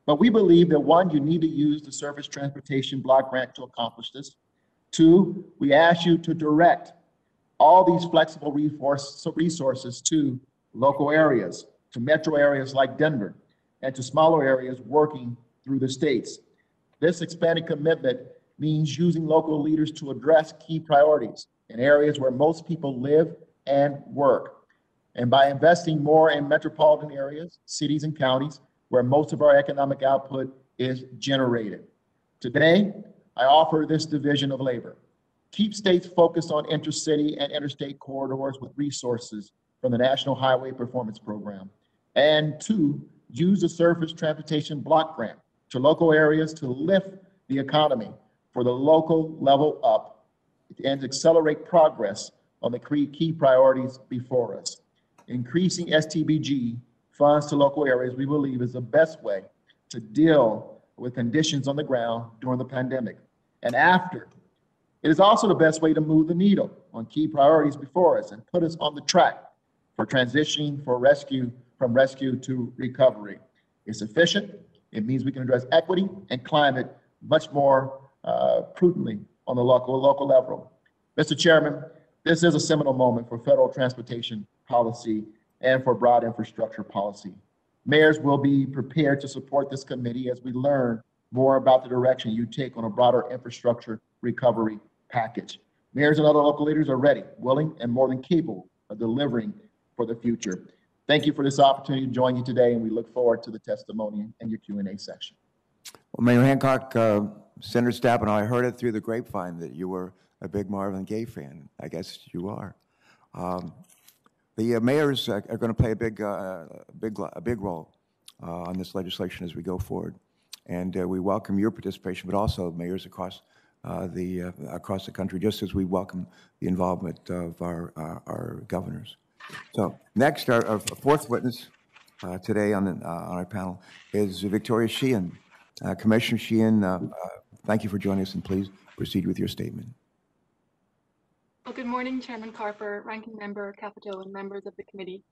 But we believe that one, you need to use the Surface Transportation Block Grant to accomplish this. Two, we ask you to direct all these flexible resource- resources to local areas, to metro areas like Denver, and to smaller areas working through the states. This expanded commitment means using local leaders to address key priorities in areas where most people live and work. And by investing more in metropolitan areas, cities and counties, where most of our economic output is generated. Today, I offer this division of labor. Keep states focused on intercity and interstate corridors with resources from the National Highway Performance Program. And two, use the Surface Transportation Block Grant to local areas to lift the economy for the local level up and accelerate progress on the key priorities before us. Increasing STBG funds to local areas, we believe, is the best way to deal with conditions on the ground during the pandemic and after. It is also the best way to move the needle on key priorities before us and put us on the track for transitioning for rescue from rescue to recovery. It's efficient. It means we can address equity and climate much more uh, prudently on the local local level. Mr. Chairman, this is a seminal moment for federal transportation policy and for broad infrastructure policy. Mayors will be prepared to support this committee as we learn more about the direction you take on a broader infrastructure recovery package. Mayors and other local leaders are ready, willing, and more than capable of delivering for the future. Thank you for this opportunity to join you today, and we look forward to the testimony and your Q&A section. Well, Mayor Hancock, uh, Senator Stabenow, I heard it through the grapevine that you were a big Marvin Gaye fan. I guess you are. Um, the uh, mayors uh, are going to play a big, uh, big, a big role uh, on this legislation as we go forward, and uh, we welcome your participation, but also mayors across uh, the uh, across the country, just as we welcome the involvement of our our, governors. So next, our, our fourth witness today on the on our panel is Victoria Sheehan. Commissioner Sheehan, thank you for joining us, and please proceed with your statement. Well, good morning, Chairman Carper, Ranking Member Capito, and members of the committee.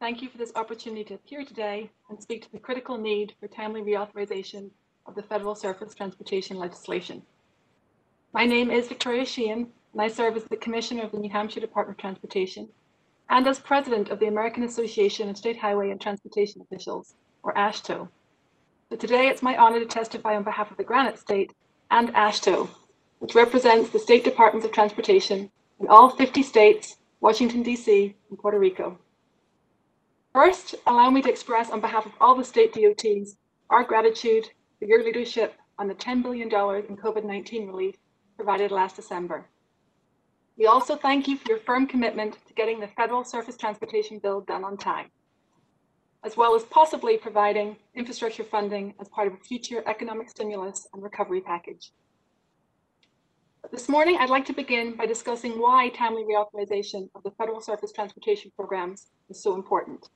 Thank you for this opportunity to appear today and speak to the critical need for timely reauthorization of the federal surface transportation legislation. My name is Victoria Sheehan, and I serve as the Commissioner of the New Hampshire Department of Transportation and as President of the American Association of State Highway and Transportation Officials, or AASHTO. So today it's my honor to testify on behalf of the Granite State and AASHTO, which represents the State Departments of Transportation in all 50 states, Washington, D.C., and Puerto Rico. First, allow me to express on behalf of all the state DOTs our gratitude for your leadership on the $10 billion in COVID 19 relief provided last December. We also thank you for your firm commitment to getting the federal surface transportation bill done on time, as well as possibly providing infrastructure funding as part of a future economic stimulus and recovery package. This morning, I'd like to begin by discussing why timely reauthorization of the federal surface transportation programs is so important.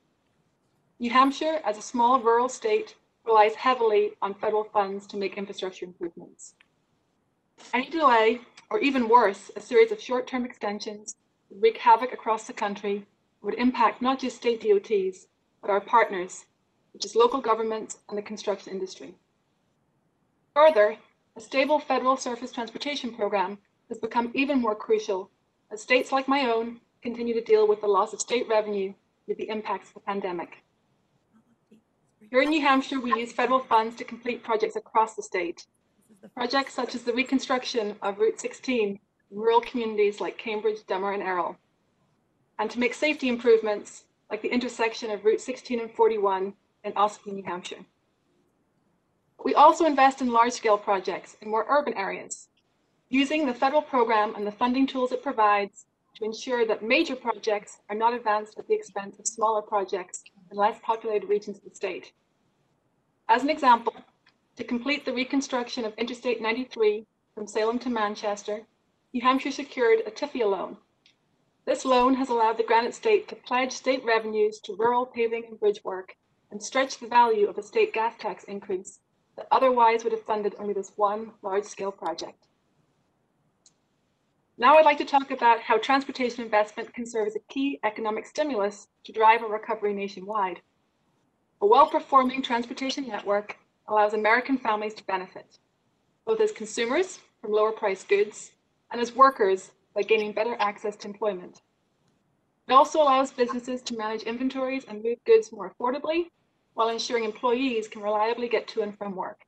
New Hampshire, as a small rural state, relies heavily on federal funds to make infrastructure improvements. Any delay, or even worse, a series of short-term extensions would wreak havoc across the country would impact not just state DOTs, but our partners, which is local governments and the construction industry. Further, a stable federal surface transportation program has become even more crucial as states like my own continue to deal with the loss of state revenue with the impacts of the pandemic. Here in New Hampshire, we use federal funds to complete projects across the state. Projects such as the reconstruction of Route 16 in rural communities like Cambridge, Dummer, and Errol, and to make safety improvements like the intersection of Route 16 and 41 in Ossipee, New Hampshire. We also invest in large-scale projects in more urban areas, using the federal program and the funding tools it provides to ensure that major projects are not advanced at the expense of smaller projects in less populated regions of the state. As an example, to complete the reconstruction of Interstate 93 from Salem to Manchester, New Hampshire secured a TIFIA loan. This loan has allowed the Granite State to pledge state revenues to rural paving and bridge work and stretch the value of a state gas tax increase that otherwise would have funded only this one large-scale project. Now I'd like to talk about how transportation investment can serve as a key economic stimulus to drive a recovery nationwide. A well-performing transportation network allows American families to benefit, both as consumers from lower priced goods and as workers by gaining better access to employment. It also allows businesses to manage inventories and move goods more affordably while ensuring employees can reliably get to and from work.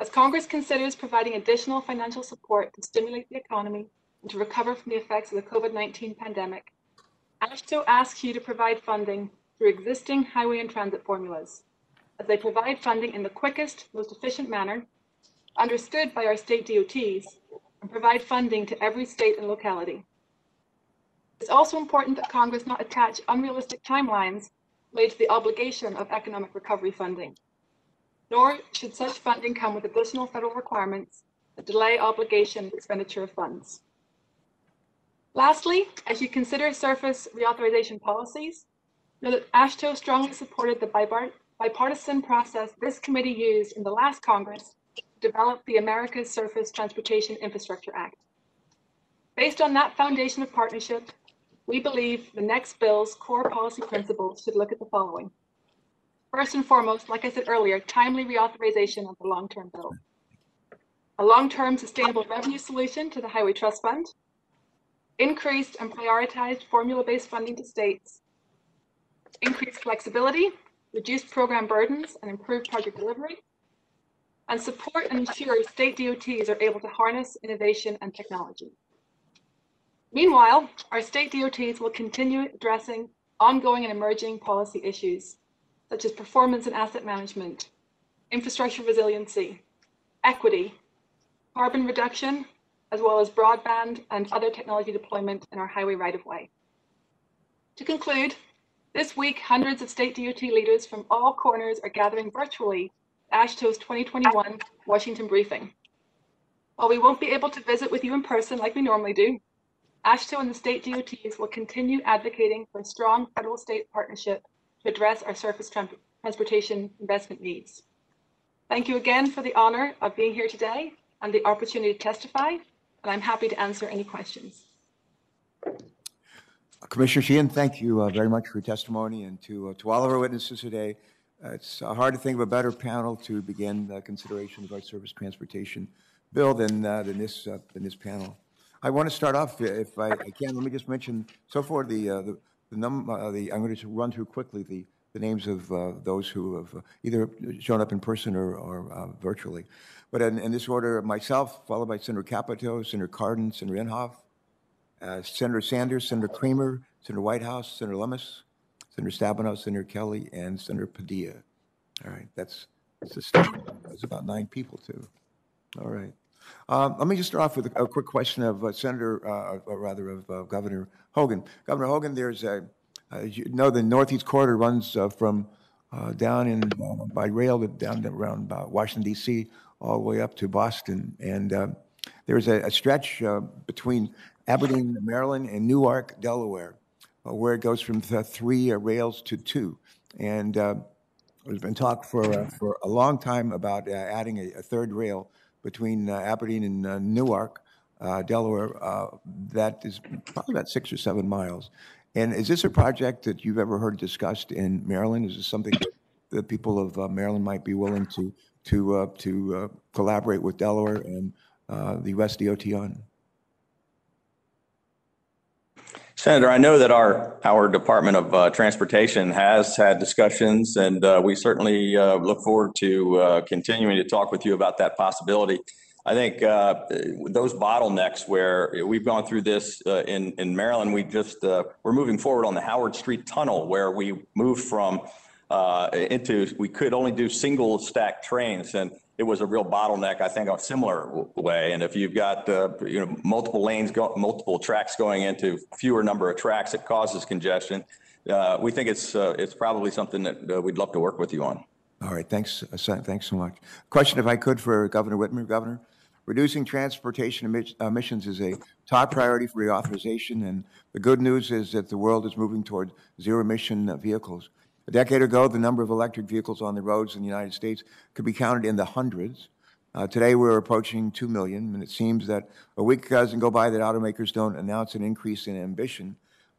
As Congress considers providing additional financial support to stimulate the economy and to recover from the effects of the COVID 19 pandemic, AASHTO asks you to provide funding through existing highway and transit formulas, as they provide funding in the quickest, most efficient manner, understood by our state DOTs, and provide funding to every state and locality. It's also important that Congress not attach unrealistic timelines to the obligation of economic recovery funding nor should such funding come with additional federal requirements that delay obligation expenditure of funds. Lastly, as you consider surface reauthorization policies, AASHTO strongly supported the bipartisan process this committee used in the last Congress to develop the America's Surface Transportation Infrastructure Act. Based on that foundation of partnership, we believe the next bill's core policy principles should look at the following. First and foremost, like I said earlier, timely reauthorization of the long-term bill. A long-term sustainable revenue solution to the Highway Trust Fund. Increased and prioritized formula-based funding to states. Increased flexibility, reduced program burdens, and improved project delivery. And support and ensure state DOTs are able to harness innovation and technology. Meanwhile, our state DOTs will continue addressing ongoing and emerging policy issues such as performance and asset management, infrastructure resiliency, equity, carbon reduction, as well as broadband and other technology deployment in our highway right of way. To conclude, this week, hundreds of state DOT leaders from all corners are gathering virtually at AASHTO's 2021 Washington briefing. While we won't be able to visit with you in person like we normally do, AASHTO and the state DOTs will continue advocating for a strong federal state partnership to address our surface transportation investment needs. Thank you again for the honor of being here today and the opportunity to testify, and I'm happy to answer any questions. Commissioner Sheehan, thank you uh, very much for your testimony and to, uh, to all of our witnesses today. Uh, it's uh, hard to think of a better panel to begin the consideration of our surface transportation bill than, uh, than, this, uh, than this panel. I want to start off, if I, I can, let me just mention so far the, the, the num, the, I'm going to run through quickly the, the names of those who have either shown up in person or, or virtually. But in, in, this order, myself, followed by Senator Capito, Senator Cardin, Senator Inhofe, uh, Senator Sanders, Senator Cramer, Senator Whitehouse, Senator Lummis, Senator Stabenow, Senator Kelly, and Senator Padilla. All right, that's, that's, about nine people, too. All right. Um, let me just start off with a, a quick question of uh, Senator, uh, or rather of uh, Governor Hogan. Governor Hogan, there's a, as you know, the Northeast Corridor runs uh, from uh, down in uh, by rail to down around Washington D.C. all the way up to Boston, and there's a, a stretch between Aberdeen, Maryland, and Newark, Delaware, uh, where it goes from three uh, rails to two, and uh, there's been talk for for a long time about adding a, a third rail between uh, Aberdeen and uh, Newark, uh, Delaware, that is probably about six or seven miles. And is this a project that you've ever heard discussed in Maryland? Is this something that people of Maryland might be willing to to to collaborate with Delaware and the U.S. DOT on? Senator, I know that our, our Department of uh, Transportation has had discussions, and uh, we certainly uh, look forward to uh, continuing to talk with you about that possibility. I think uh, those bottlenecks where we've gone through this uh, in, in Maryland, we just, we're moving forward on the Howard Street Tunnel where we moved from into, we could only do single stack trains. And it was a real bottleneck, I think, a similar way. And if you've got uh, you know multiple lanes, go, multiple tracks going into fewer number of tracks, it causes congestion. Uh, we think it's uh, it's probably something that uh, we'd love to work with you on. All right, thanks, uh, thanks so much. Question, if I could, for Governor Whitmer. Governor, reducing transportation emi- emissions is a top priority for reauthorization, and the good news is that the world is moving toward zero-emission uh, vehicles. A decade ago, the number of electric vehicles on the roads in the United States could be counted in the hundreds. Uh, today, we're approaching 2 million, and it seems that a week doesn't go by that automakers don't announce an increase in ambition.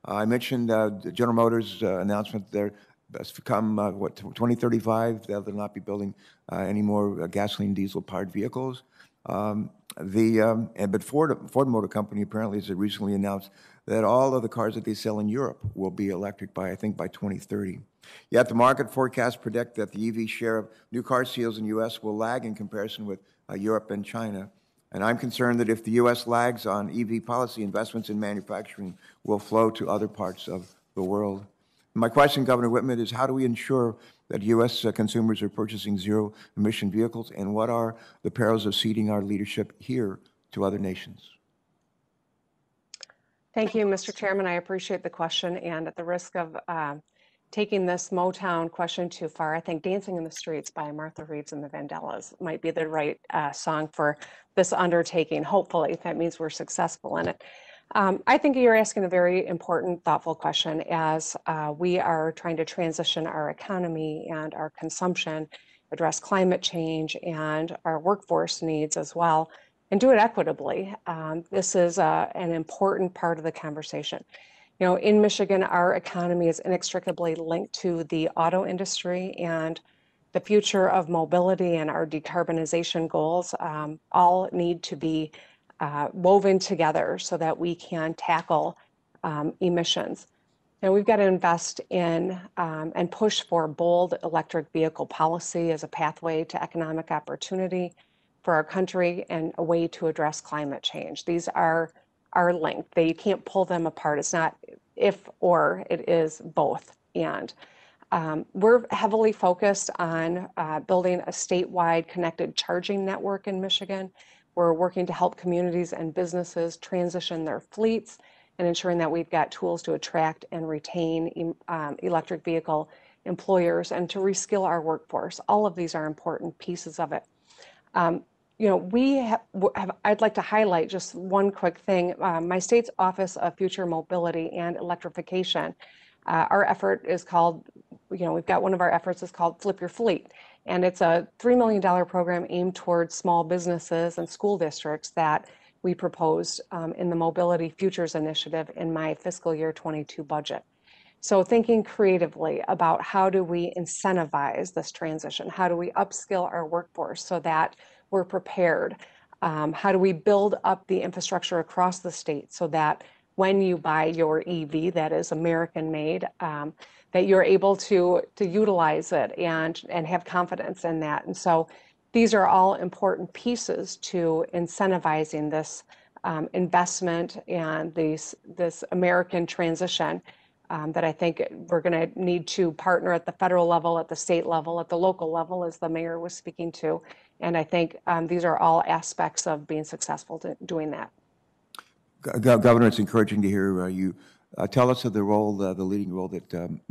Uh, I mentioned uh, General Motors uh, announcement there. That's come, uh, what, 2035, they'll not be building uh, any more gasoline diesel powered vehicles. Um, the, um, and, but Ford, Ford Motor Company apparently has recently announced that all of the cars that they sell in Europe will be electric by, I think, by 2030. Yet the market forecasts predict that the EV share of new car sales in the U.S. will lag in comparison with uh, Europe and China. And I'm concerned that if the U.S. lags on EV policy, investments in manufacturing will flow to other parts of the world. My question, Governor Whitman, is how do we ensure that U.S. uh, consumers are purchasing zero-emission vehicles, and what are the perils of ceding our leadership here to other nations? Thank you, Mr. Chairman. I appreciate the question, and at the risk of uh, taking this Motown question too far, I think Dancing in the Streets by Martha Reeves and the Vandellas might be the right uh, song for this undertaking, hopefully, if that means we're successful in it. Um, I think you're asking a very important, thoughtful question as uh, we are trying to transition our economy and our consumption, address climate change and our workforce needs as well, and do it equitably. Um, this is uh, an important part of the conversation. You know, in Michigan, our economy is inextricably linked to the auto industry and the future of mobility and our decarbonization goals um, all need to be uh, woven together so that we can tackle um, emissions. And we've got to invest in um, and push for bold electric vehicle policy as a pathway to economic opportunity for our country and a way to address climate change. These are are linked. They you can't pull them apart. It's not if or it is both and. Um, we're heavily focused on uh, building a statewide connected charging network in Michigan. We're working to help communities and businesses transition their fleets and ensuring that we've got tools to attract and retain um, electric vehicle employers and to reskill our workforce. All of these are important pieces of it. Um, you know, we have, have, I'd like to highlight just one quick thing. Uh, my state's Office of Future Mobility and Electrification, uh, our effort is called, you know, we've got one of our efforts is called Flip Your Fleet. And it's a $3 million program aimed towards small businesses and school districts that we proposed um, in the Mobility Futures Initiative in my fiscal year 22 budget. So thinking creatively about how do we incentivize this transition? How do we upskill our workforce so that we're prepared? Um, how do we build up the infrastructure across the state so that when you buy your EV that is American made, um, that you're able to to utilize it and and have confidence in that. And so these are all important pieces to incentivizing this um, investment and these this American transition um, that I think we're going to need to partner at the federal level, at the state level, at the local level, as the mayor was speaking to. And I think um, these are all aspects of being successful doing that. Governor, it's encouraging to hear uh, you uh, tell us of the role, uh, the leading role that um,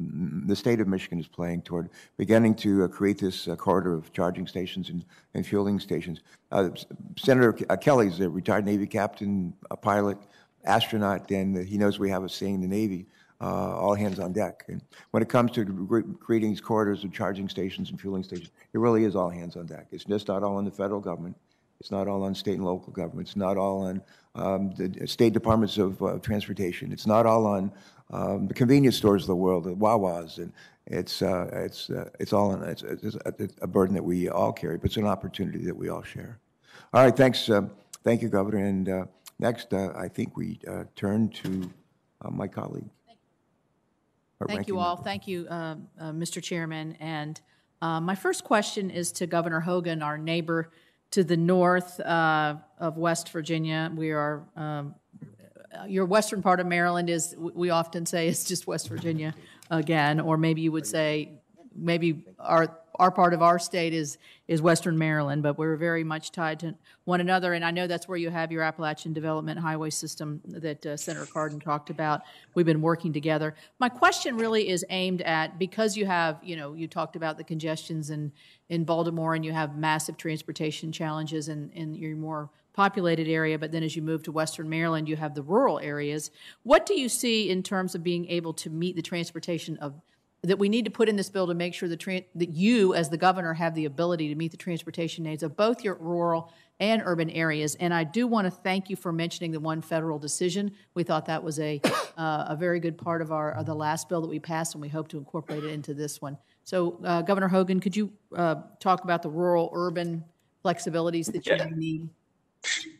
the state of Michigan is playing toward beginning to uh, create this uh, corridor of charging stations and, and fueling stations. Uh, Senator Kelly's a retired Navy captain, a pilot, astronaut, and he knows we have a saying in the Navy, all hands on deck. And when it comes to creating these corridors of charging stations and fueling stations, it really is all hands on deck. It's just not all on the federal government. It's not all on state and local governments. It's not all on um, the state departments of uh, transportation. It's not all on um, the convenience stores of the world, the Wawas, and it's uh, it's uh, it's all it's, it's, a burden that we all carry, but it's an opportunity that we all share. All right, thanks, um, thank you, Governor. And uh, next, uh, I think we uh, turn to my colleague. Thank you all. Member. Thank you, Mr. Chairman. And my first question is to Governor Hogan, our neighbor to the north uh, of West Virginia. We are, um, your western part of Maryland is, we often say it's just West Virginia again, or maybe you would say maybe our, our part of our state is, is Western Maryland, but we're very much tied to one another. And I know that's where you have your Appalachian Development Highway System that uh, Senator Cardin talked about. We've been working together. My question really is aimed at, because you have, you know, you talked about the congestions in, in Baltimore and you have massive transportation challenges in, in your more populated area, but then as you move to Western Maryland, you have the rural areas. What do you see in terms of being able to meet the transportation of that we need to put in this bill to make sure that, you, as the governor, have the ability to meet the transportation needs of both your rural and urban areas. And I do want to thank you for mentioning the one federal decision. We thought that was a, *coughs* uh, a very good part of our of the last bill that we passed, and we hope to incorporate it into this one. So, uh, Governor Hogan, could you uh, talk about the rural urban flexibilities that you Yeah. need?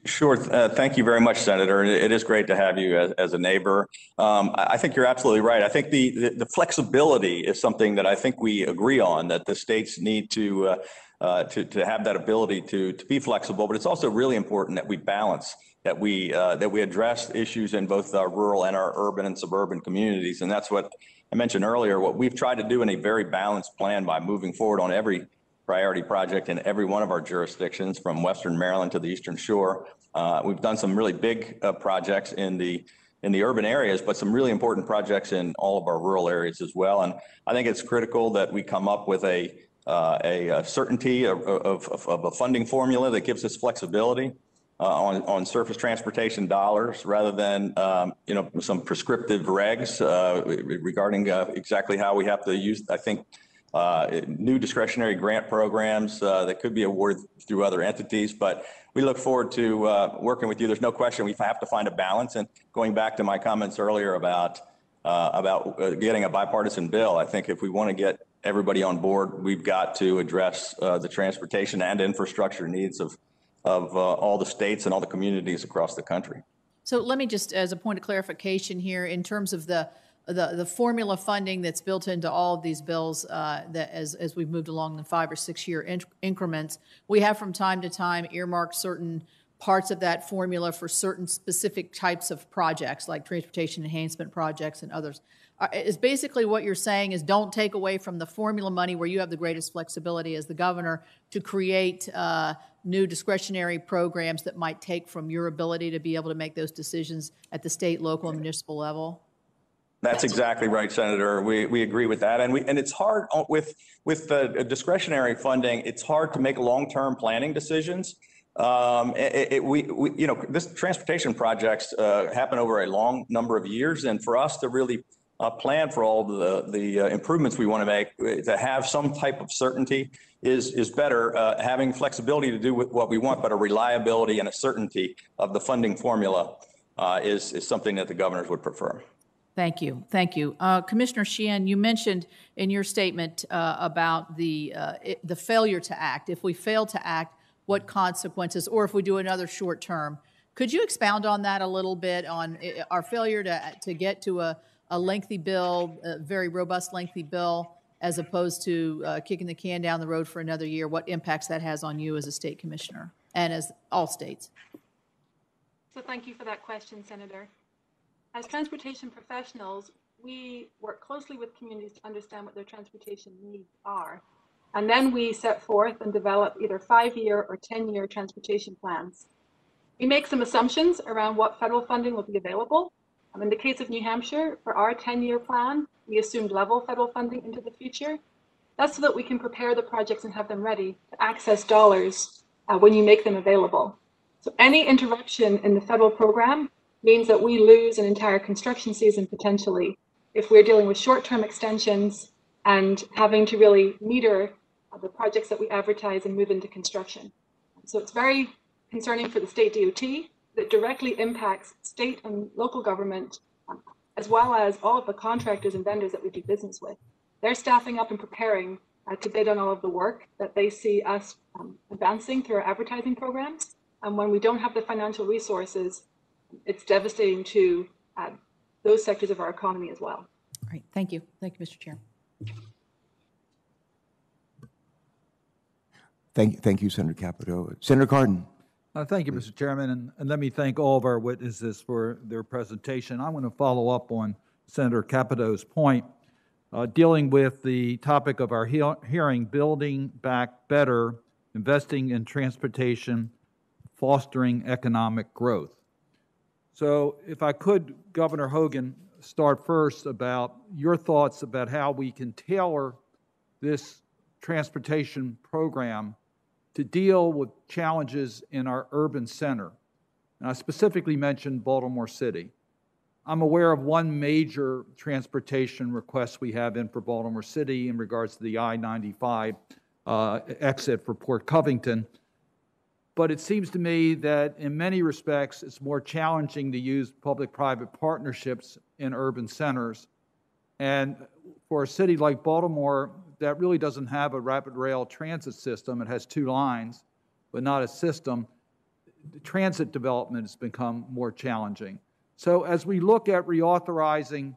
Sure. Uh, Thank you very much, Senator. It is great to have you as, as a neighbor. Um, I, I think you're absolutely right. I think the, the, the flexibility is something that I think we agree on, that the states need to, uh, uh, to, to have that ability to, to be flexible. But it's also really important that we balance, that we, uh, that we address issues in both our rural and our urban and suburban communities. And that's what I mentioned earlier, what we've tried to do in a very balanced plan by moving forward on every priority project in every one of our jurisdictions, from Western Maryland to the Eastern Shore. Uh, We've done some really big uh, projects in the, in the urban areas, but some really important projects in all of our rural areas as well. And I think it's critical that we come up with a, uh, a uh, certainty of, of, of- of a funding formula that gives us flexibility uh, on, on surface transportation dollars rather than, um, you know, some prescriptive regs uh, regarding uh, exactly how we have to use, I think, uh, new discretionary grant programs uh, that could be awarded through other entities. But we look forward to uh, working with you. There's no question we have to find a balance. And going back to my comments earlier about uh, about uh, getting a bipartisan bill, I think if we want to get everybody on board, we've got to address uh, the transportation and infrastructure needs of of all the states and all the communities across the country. So let me just, as a point of clarification here, in terms of the, the, the formula funding that's built into all of these bills, uh, that as, as we've moved along the five or six year in- increments, we have from time to time earmarked certain parts of that formula for certain specific types of projects, like transportation enhancement projects and others. Uh, Is basically what you're saying is don't take away from the formula money where you have the greatest flexibility as the governor to create uh, new discretionary programs that might take from your ability to be able to make those decisions at the state, local, and municipal level? That's exactly right, Senator. We, we agree with that. And we, and it's hard with, with the discretionary funding, it's hard to make long-term planning decisions. Um, it, it, we, we, you know, this transportation projects, uh, happen over a long number of years. And for us to really, uh, plan for all the, the uh, improvements we want to make, uh, to have some type of certainty is, is better. Uh, having flexibility to do with what we want, but a reliability and a certainty of the funding formula, uh, is, is something that the governors would prefer. Thank you, thank you. Uh, Commissioner Sheehan, you mentioned in your statement uh, about the, uh, it- the failure to act. If we fail to act, what consequences, or if we do another short term? Could you expound on that a little bit, on uh, our failure to, to get to a, a lengthy bill, a very robust lengthy bill, as opposed to uh, kicking the can down the road for another year? What impacts that has on you as a state commissioner and as all states? So thank you for that question, Senator. As transportation professionals, we work closely with communities to understand what their transportation needs are. And then we set forth and develop either five-year or 10-year transportation plans. We make some assumptions around what federal funding will be available. Um, in the case of New Hampshire, for our 10-year plan, we assumed level federal funding into the future. That's so that we can prepare the projects and have them ready to access dollars uh, when you make them available. So any interruption in the federal program means that we lose an entire construction season potentially if we're dealing with short-term extensions and having to really meter the projects that we advertise and move into construction. So it's very concerning for the state DOT that directly impacts state and local government as well as all of the contractors and vendors that we do business with. They're staffing up and preparing uh, to bid on all of the work that they see us um, advancing through our advertising programs. And when we don't have the financial resources, it's devastating to uh, those sectors of our economy as well. All right, thank you. Thank you, Mr. Chair. Thank, you, thank you, Senator Capito. Senator Cardin. Uh, Thank you, Mr. Chairman, and, and let me thank all of our witnesses for their presentation. I want to follow up on Senator Capito's point. uh, dealing with the topic of our he- hearing, Building Back Better, Investing in Transportation, Fostering Economic Growth. So if I could, Governor Hogan, start first about your thoughts about how we can tailor this transportation program to deal with challenges in our urban center. And I specifically mentioned Baltimore City. I'm aware of one major transportation request we have in for Baltimore City in regards to the I-95 uh, exit for Port Covington. But it seems to me that in many respects, it's more challenging to use public-private partnerships in urban centers. And for a city like Baltimore, that really doesn't have a rapid rail transit system. It has two lines, but not a system. Transit development has become more challenging. So as we look at reauthorizing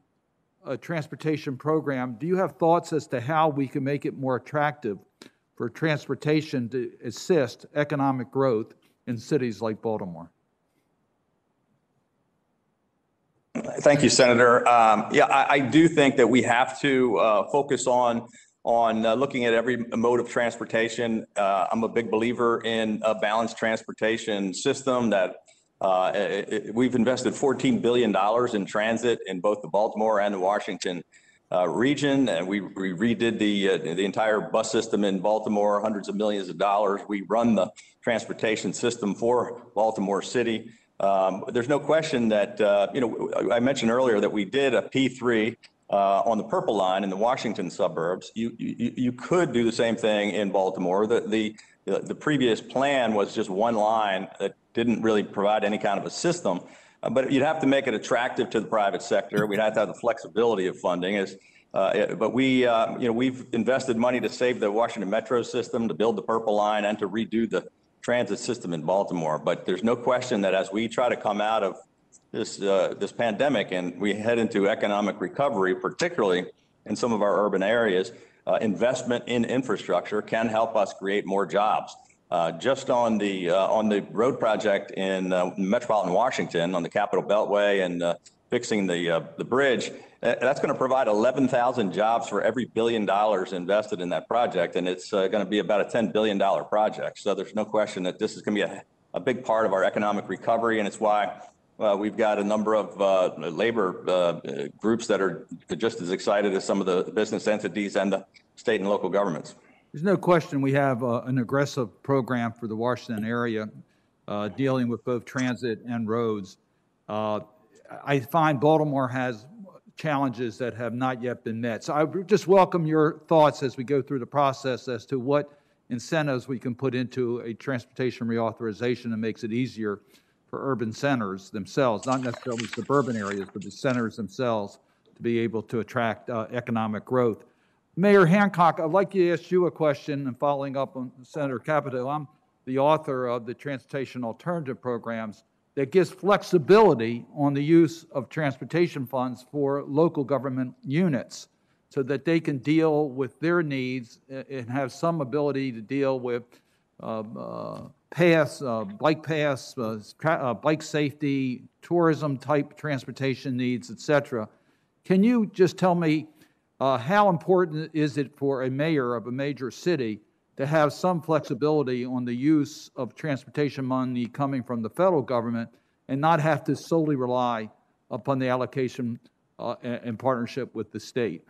a transportation program, do you have thoughts as to how we can make it more attractive for transportation to assist economic growth in cities like Baltimore? Thank you, Senator. Um, yeah, I, I, do think that we have to uh, focus on on uh, looking at every mode of transportation. Uh, I'm a big believer in a balanced transportation system that uh, it, it, we've invested $14 billion in transit in both the Baltimore and the Washington uh, region, and we, we redid the uh, the entire bus system in Baltimore, hundreds of millions of dollars. We run the transportation system for Baltimore City. Um, there's no question that uh, you know I mentioned earlier that we did a P3 uh, on the Purple Line in the Washington suburbs. You, you, you could do the same thing in Baltimore. The, the, the previous plan was just one line that didn't really provide any kind of a system. Uh, but you'd have to make it attractive to the private sector. We'd have to have the flexibility of funding. As, uh, but we, uh, you know, we've invested money to save the Washington Metro system, to build the Purple Line, and to redo the transit system in Baltimore. But there's no question that as we try to come out of this uh, this pandemic and we head into economic recovery, particularly in some of our urban areas, uh, investment in infrastructure can help us create more jobs. Uh, just on the uh, on the road project in uh, metropolitan Washington on the Capitol Beltway and uh, fixing the the bridge, that's going to provide 11,000 jobs for every billion dollars invested in that project, and it's going to be about a 10 billion dollar project. So there's no question that this is going to be a, a big part of our economic recovery, and it's why uh, we've got a number of uh, labor uh, groups that are just as excited as some of the business entities and the state and local governments. There's no question we have uh, an aggressive program for the Washington area uh, dealing with both transit and roads. Uh, I find Baltimore has challenges that have not yet been met. So I just welcome your thoughts as we go through the process as to what incentives we can put into a transportation reauthorization that makes it easier for urban centers themselves, not necessarily suburban areas, but the centers themselves to be able to attract uh, economic growth. Mayor Hancock, I'd like to ask you a question and following up on Senator Capito. I'm the author of the Transportation Alternative Programs that gives flexibility on the use of transportation funds for local government units so that they can deal with their needs and have some ability to deal with uh, uh, uh, bike paths, uh, uh, bike safety, tourism type transportation needs, etc. Can you just tell me uh, how important is it for a mayor of a major city to have some flexibility on the use of transportation money coming from the federal government and not have to solely rely upon the allocation uh, in partnership with the state?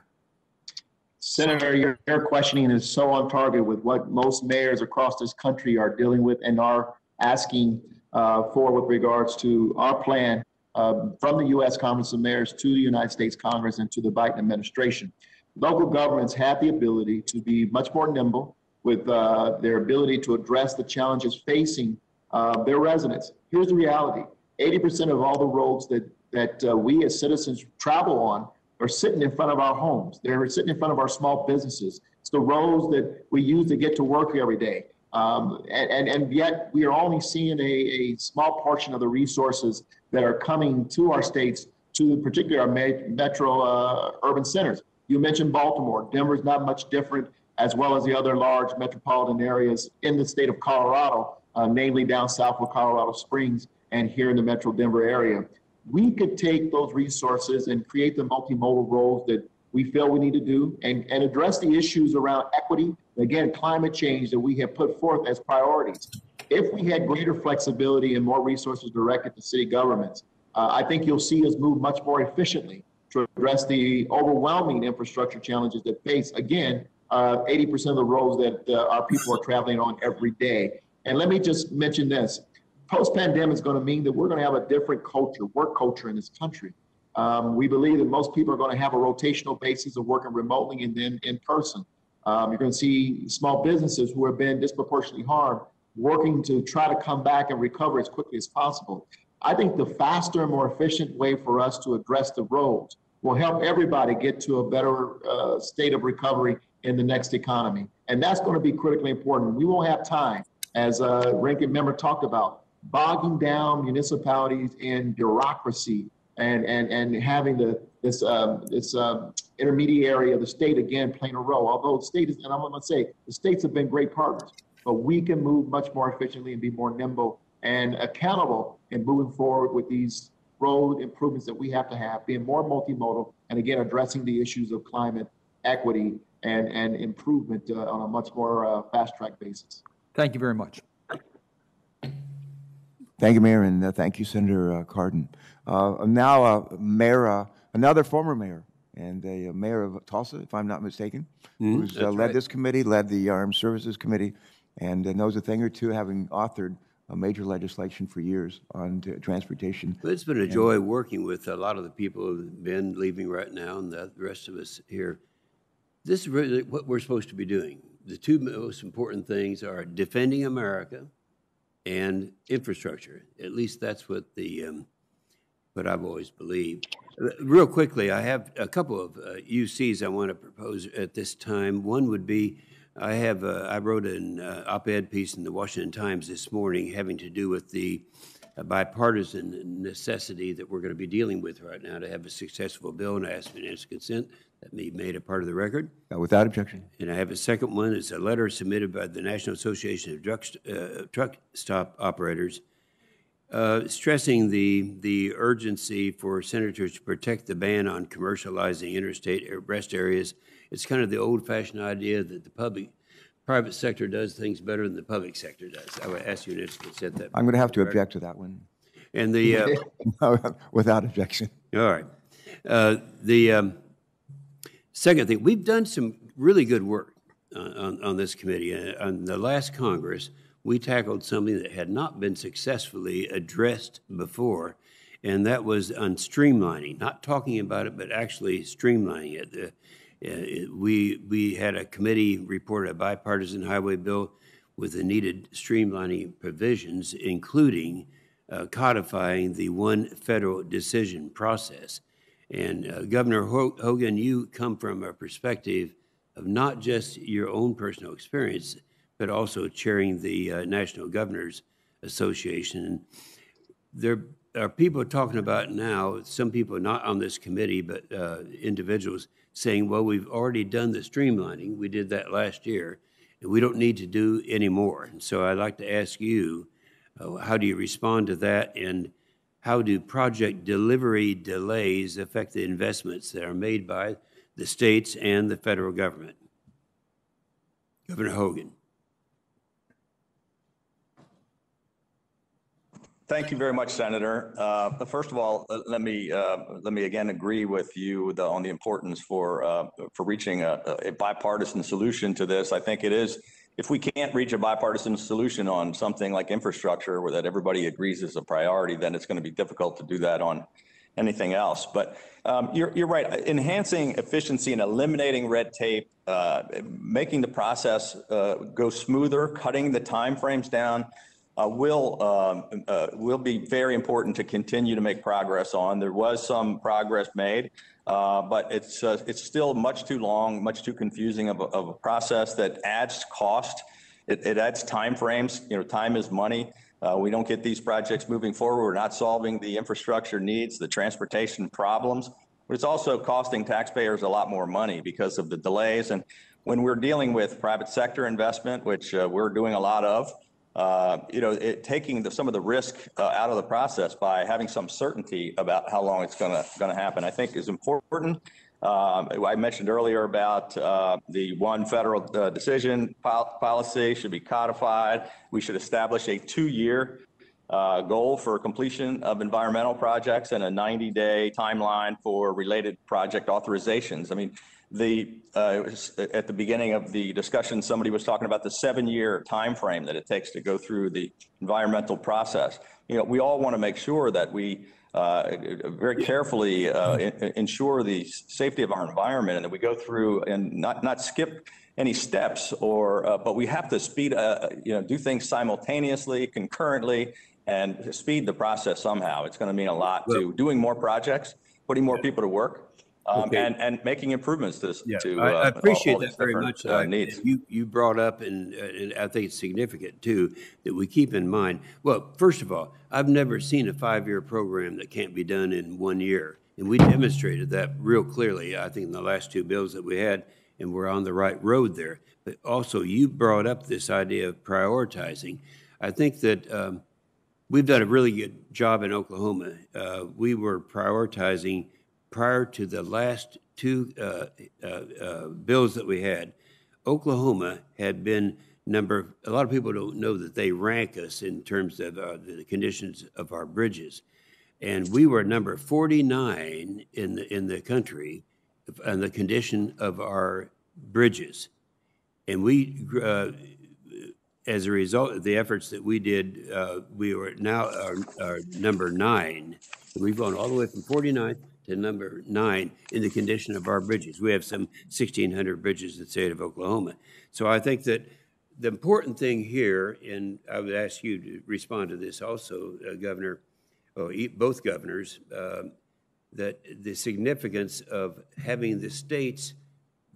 Senator, your, your questioning is so on target with what most mayors across this country are dealing with and are asking uh, for with regards to our plan um, from the U.S. Conference of Mayors to the United States Congress and to the Biden administration. Local governments have the ability to be much more nimble with uh, their ability to address the challenges facing uh, their residents. Here's the reality 80% of all the roads that, that uh, we as citizens travel on are sitting in front of our homes. They're sitting in front of our small businesses. It's the roads that we use to get to work every day. Um, and, and, and, yet we are only seeing a, a, small portion of the resources that are coming to our states, to particularly our metro uh, urban centers. You mentioned Baltimore. Denver is not much different, as well as the other large metropolitan areas in the state of Colorado, uh, namely down south of Colorado Springs and here in the metro Denver area we could take those resources and create the multimodal roads that we feel we need to do and, and address the issues around equity, again, climate change that we have put forth as priorities. If we had greater flexibility and more resources directed to city governments, uh, I think you'll see us move much more efficiently to address the overwhelming infrastructure challenges that face, again, uh, 80% of the roads that uh, our people are traveling on every day. And let me just mention this. Post-pandemic is going to mean that we're going to have a different culture, work culture in this country. Um, we believe that most people are going to have a rotational basis of working remotely and then in person. Um, you're going to see small businesses who have been disproportionately harmed working to try to come back and recover as quickly as possible. I think the faster and more efficient way for us to address the roads will help everybody get to a better uh, state of recovery in the next economy. And that's going to be critically important. We won't have time, as uh, ranking member talked about, bogging down municipalities in bureaucracy and, and, and having the, this, um, this um, intermediary of the state again playing a role. Although the state is, and I'm going to say, the states have been great partners, but we can move much more efficiently and be more nimble and accountable in moving forward with these road improvements that we have to have, being more multimodal, and again, addressing the issues of climate equity and, and improvement uh, on a much more uh, fast track basis. Thank you very much. Thank you, Mayor, and uh, thank you, Senator uh, Cardin. Uh, Now, a Mayor, uh, another former mayor, and a uh, mayor of Tulsa, if I'm not mistaken, who's uh, led right. this committee, led the Armed Services Committee, and uh, knows a thing or two, having authored a major legislation for years on t- transportation. But It's been a joy working with a lot of the people who've been leaving right now and the rest of us here. This is really what we're supposed to be doing. The two most important things are defending America and infrastructure. At least that's what the, um, what I've always believed. Uh, Real quickly, I have a couple of uh, UCs I want to propose at this time. One would be, I have, uh, I wrote an uh, op-ed piece in the Washington Times this morning having to do with the uh, bipartisan necessity that we're going to be dealing with right now to have a successful bill, and I ask unanimous consent that be made a part of the record. Uh, Without objection. And I have a second one. It's a letter submitted by the National Association of Truck, uh, Truck Stop Operators uh, stressing the, the urgency for senators to protect the ban on commercializing interstate rest areas. It's kind of the old-fashioned idea that the public, private sector does things better than the public sector does. I would ask you to consent that. I'm going to have to object to that one. And the, uh, *laughs* Without objection. all right. Uh, The um, second thing, we've done some really good work on- on, on this committee. Uh, On the last Congress, we tackled something that had not been successfully addressed before, and that was on streamlining, not talking about it, but actually streamlining it. The- uh, it- We, we had a committee report, a bipartisan highway bill with the needed streamlining provisions, including uh, codifying the one federal decision process. And uh, Governor Ho- Hogan, you come from a perspective of not just your own personal experience, but also chairing the uh, National Governors Association. And there are people talking about now, some people not on this committee, but uh, individuals saying, well, we've already done the streamlining. We did that last year, and we don't need to do any more. And so I'd like to ask you, uh, how do you respond to that? And how do project delivery delays affect the investments that are made by the states and the federal government? Governor Hogan. Thank you very much, Senator. Uh, First of all, let me, uh, let me again agree with you the- on the importance for, uh, for reaching a a bipartisan solution to this. I think it is, if we can't reach a bipartisan solution on something like infrastructure where that everybody agrees is a priority, then it's going to be difficult to do that on anything else. But um, you're, you're right. Enhancing efficiency and eliminating red tape, uh, making the process uh, go smoother, cutting the timeframes down uh, will, um, uh, will be very important to continue to make progress on. There was some progress made, uh, but it's, uh, it's still much too long, much too confusing of a, of a process that adds cost. It, it adds timeframes. You know, time is money. Uh, we don't get these projects moving forward. We're not solving the infrastructure needs, the transportation problems. But it's also costing taxpayers a lot more money because of the delays. And when we're dealing with private sector investment, which uh, we're doing a lot of, uh, you know, it, taking the, some of the risk uh, out of the process by having some certainty about how long it's going to happen, I think is important. Um, I mentioned earlier about uh, the one federal uh, decision pol- policy should be codified. We should establish a two-year uh, goal for completion of environmental projects and a 90-day timeline for related project authorizations. I mean, the, uh, at the beginning of the discussion, somebody was talking about the seven-year timeframe that it takes to go through the environmental process. You know, we all want to make sure that we uh, very carefully uh, en- ensure the safety of our environment and that we go through and not, not skip any steps or, uh, but we have to speed, uh, you know, do things simultaneously, concurrently, and speed the process somehow. It's going to mean a lot to doing more projects, putting more people to work, um, Okay. and, and making improvements to, Yeah, to. I, uh, I appreciate all these that very much. uh, uh, Needs. You, you brought up, and, and I think it's significant too, that we keep in mind, well, first of all, I've never seen a five-year program that can't be done in one year. And we demonstrated that real clearly, I think, in the last two bills that we had, and we're on the right road there. But also, you brought up this idea of prioritizing. I think that, um, We've done a really good job in Oklahoma. Uh, we were prioritizing prior to the last two uh, uh, uh, bills that we had. Oklahoma had been number, a lot of people don't know that they rank us in terms of uh, the conditions of our bridges. And we were number 49 in the, in the country on the condition of our bridges. And we, uh, as a result of the efforts that we did, uh, we are now number nine. We've gone all the way from 49 to number nine in the condition of our bridges. We have some 1,600 bridges in the state of Oklahoma. So I think that the important thing here, and I would ask you to respond to this also, uh, Governor, or e- both governors, um, that the significance of having the states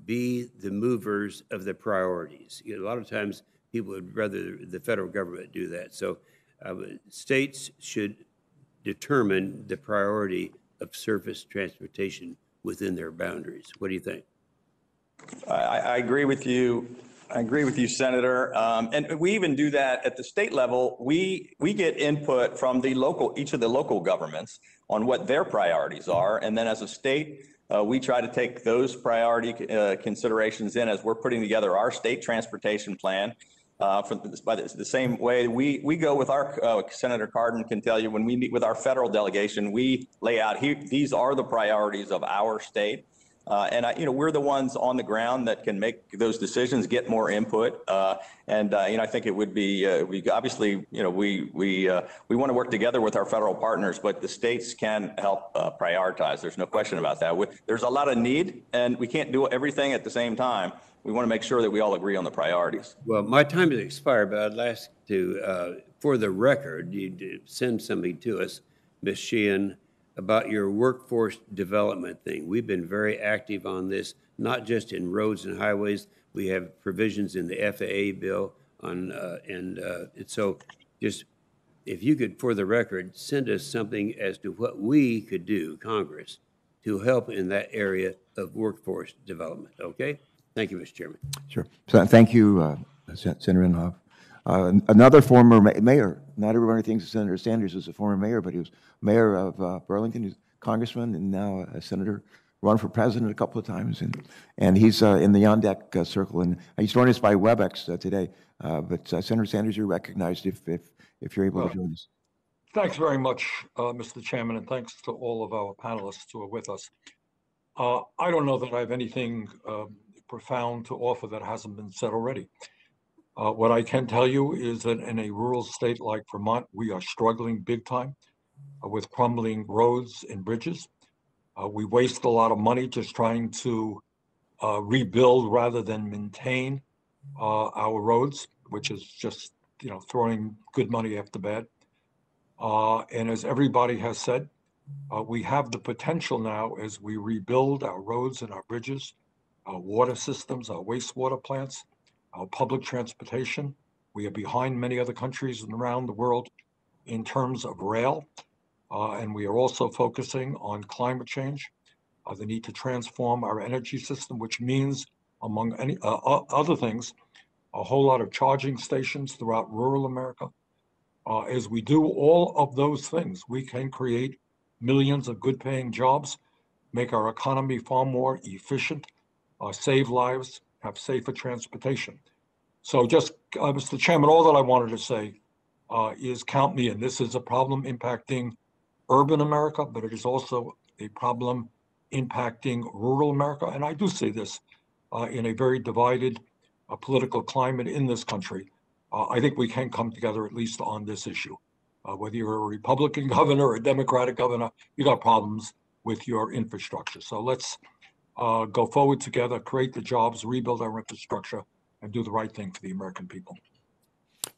be the movers of the priorities. You know, a lot of times, people would rather the federal government do that. So, uh, states should determine the priority of surface transportation within their boundaries. What do you think? I, I agree with you. I agree with you, Senator. Um, and we even do that at the state level. We, we get input from the local, each of the local governments on what their priorities are. And then as a state, uh, we try to take those priority uh, considerations in as we're putting together our state transportation plan. Uh, for the, by the, the same way we, we go with our uh, Senator Cardin can tell you when we meet with our federal delegation, we lay out here these are the priorities of our state. Uh, and I, you know, we're the ones on the ground that can make those decisions, get more input. Uh, and uh, you know, I think it would be uh, we obviously, you know, we we uh, we want to work together with our federal partners, but the states can help uh, prioritize. There's no question about that. We, there's a lot of need, and we can't do everything at the same time. We want to make sure that we all agree on the priorities. Well, my time has expired, but I'd like to, uh, for the record, you send something to us, Ms. Sheehan, about your workforce development thing. We've been very active on this, not just in roads and highways. We have provisions in the FAA bill on, uh, and uh, so just if you could, for the record, send us something as to what we could do, Congress, to help in that area of workforce development, okay? Thank you, Mr. Chairman. Sure. So thank you, uh, Sen- Senator Inhofe. Uh, Another former ma- mayor, not everybody thinks Senator Sanders was a former mayor, but he was mayor of uh, Burlington, he's congressman and now a senator, run for president a couple of times, and, and he's uh, in the Yondeck uh, circle, and he's joined us by WebEx uh, today. Uh, But uh, Senator Sanders, you're recognized if, if, if you're able to join us. Thanks very much, uh, Mr. Chairman, and thanks to all of our panelists who are with us. Uh, I don't know that I have anything um, profound to offer that hasn't been said already. Uh, What I can tell you is that in a rural state like Vermont, we are struggling big time uh, with crumbling roads and bridges. Uh, We waste a lot of money just trying to uh, rebuild rather than maintain uh, our roads, which is just, you know, throwing good money after bad. Uh, and as everybody has said, we have the potential now as we rebuild our roads and our bridges, our water systems, our wastewater plants, our public transportation. We are behind many other countries and around the world in terms of rail. Uh, and we are also focusing on climate change, uh, the need to transform our energy system, which means, among any uh, other things, a whole lot of charging stations throughout rural America, uh, as we do all of those things, we can create millions of good paying jobs, make our economy far more efficient, uh, save lives, have safer transportation. So just, uh, Mr. Chairman, all that I wanted to say uh, is count me in. This is a problem impacting urban America, but it is also a problem impacting rural America. And I do see this uh, in a very divided uh, political climate in this country. Uh, I think we can come together at least on this issue. Uh, whether you're a Republican *laughs* governor or a Democratic governor, you got problems with your infrastructure. So let's uh, go forward together, create the jobs, rebuild our infrastructure, and do the right thing for the American people.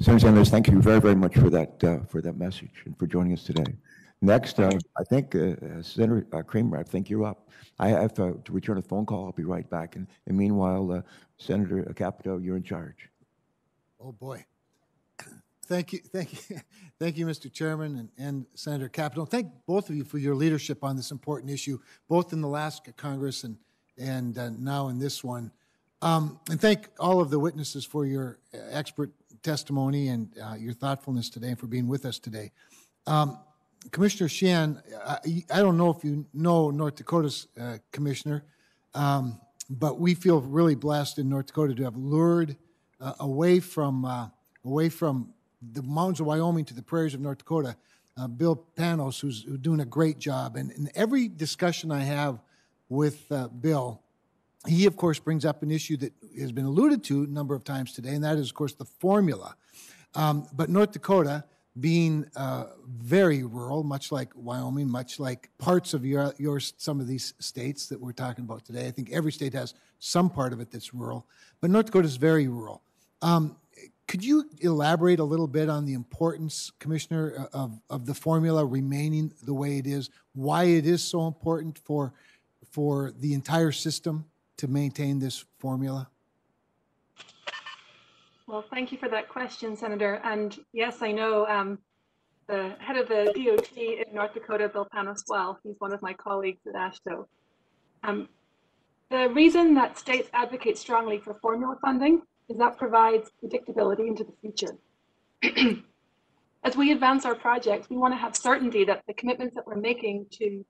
Senator Sanders, thank you very, very much for that, uh, for that message and for joining us today. Next, uh, I think uh, uh, Senator uh, Cramer, I think you're up. I have uh, to return a phone call. I'll be right back. And, and meanwhile, uh, Senator Capito, you're in charge. Oh, boy. Thank you, thank you, *laughs* thank you, Mr. Chairman and, and Senator Capito. Thank both of you for your leadership on this important issue, both in the last Congress and, and uh, now in this one. Um, and thank all of the witnesses for your expert testimony and uh, your thoughtfulness today and for being with us today. Um, Commissioner Sheehan, I, I, don't know if you know North Dakota's uh, commissioner, um, but we feel really blessed in North Dakota to have lured uh, away from uh, away from the mountains of Wyoming to the prairies of North Dakota, uh, Bill Panos, who's, who's, doing a great job. And in every discussion I have with uh, Bill, he, of course, brings up an issue that has been alluded to a number of times today, and that is, of course, the formula. Um, but North Dakota, being uh, very rural, much like Wyoming, much like parts of your, your some of these states that we're talking about today, I think every state has some part of it that's rural, but North Dakota is very rural. Um, could you elaborate a little bit on the importance, Commissioner, of, of the formula remaining the way it is, why it is so important for, for the entire system to maintain this formula? Well, thank you for that question, Senator. And yes, I know um, the head of the DOT in North Dakota, Bill Panos well. He's one of my colleagues at AASHTO. Um, the reason that states advocate strongly for formula funding is that provides predictability into the future. *clears throat* As we advance our projects, we want to have certainty that the commitments that we're making to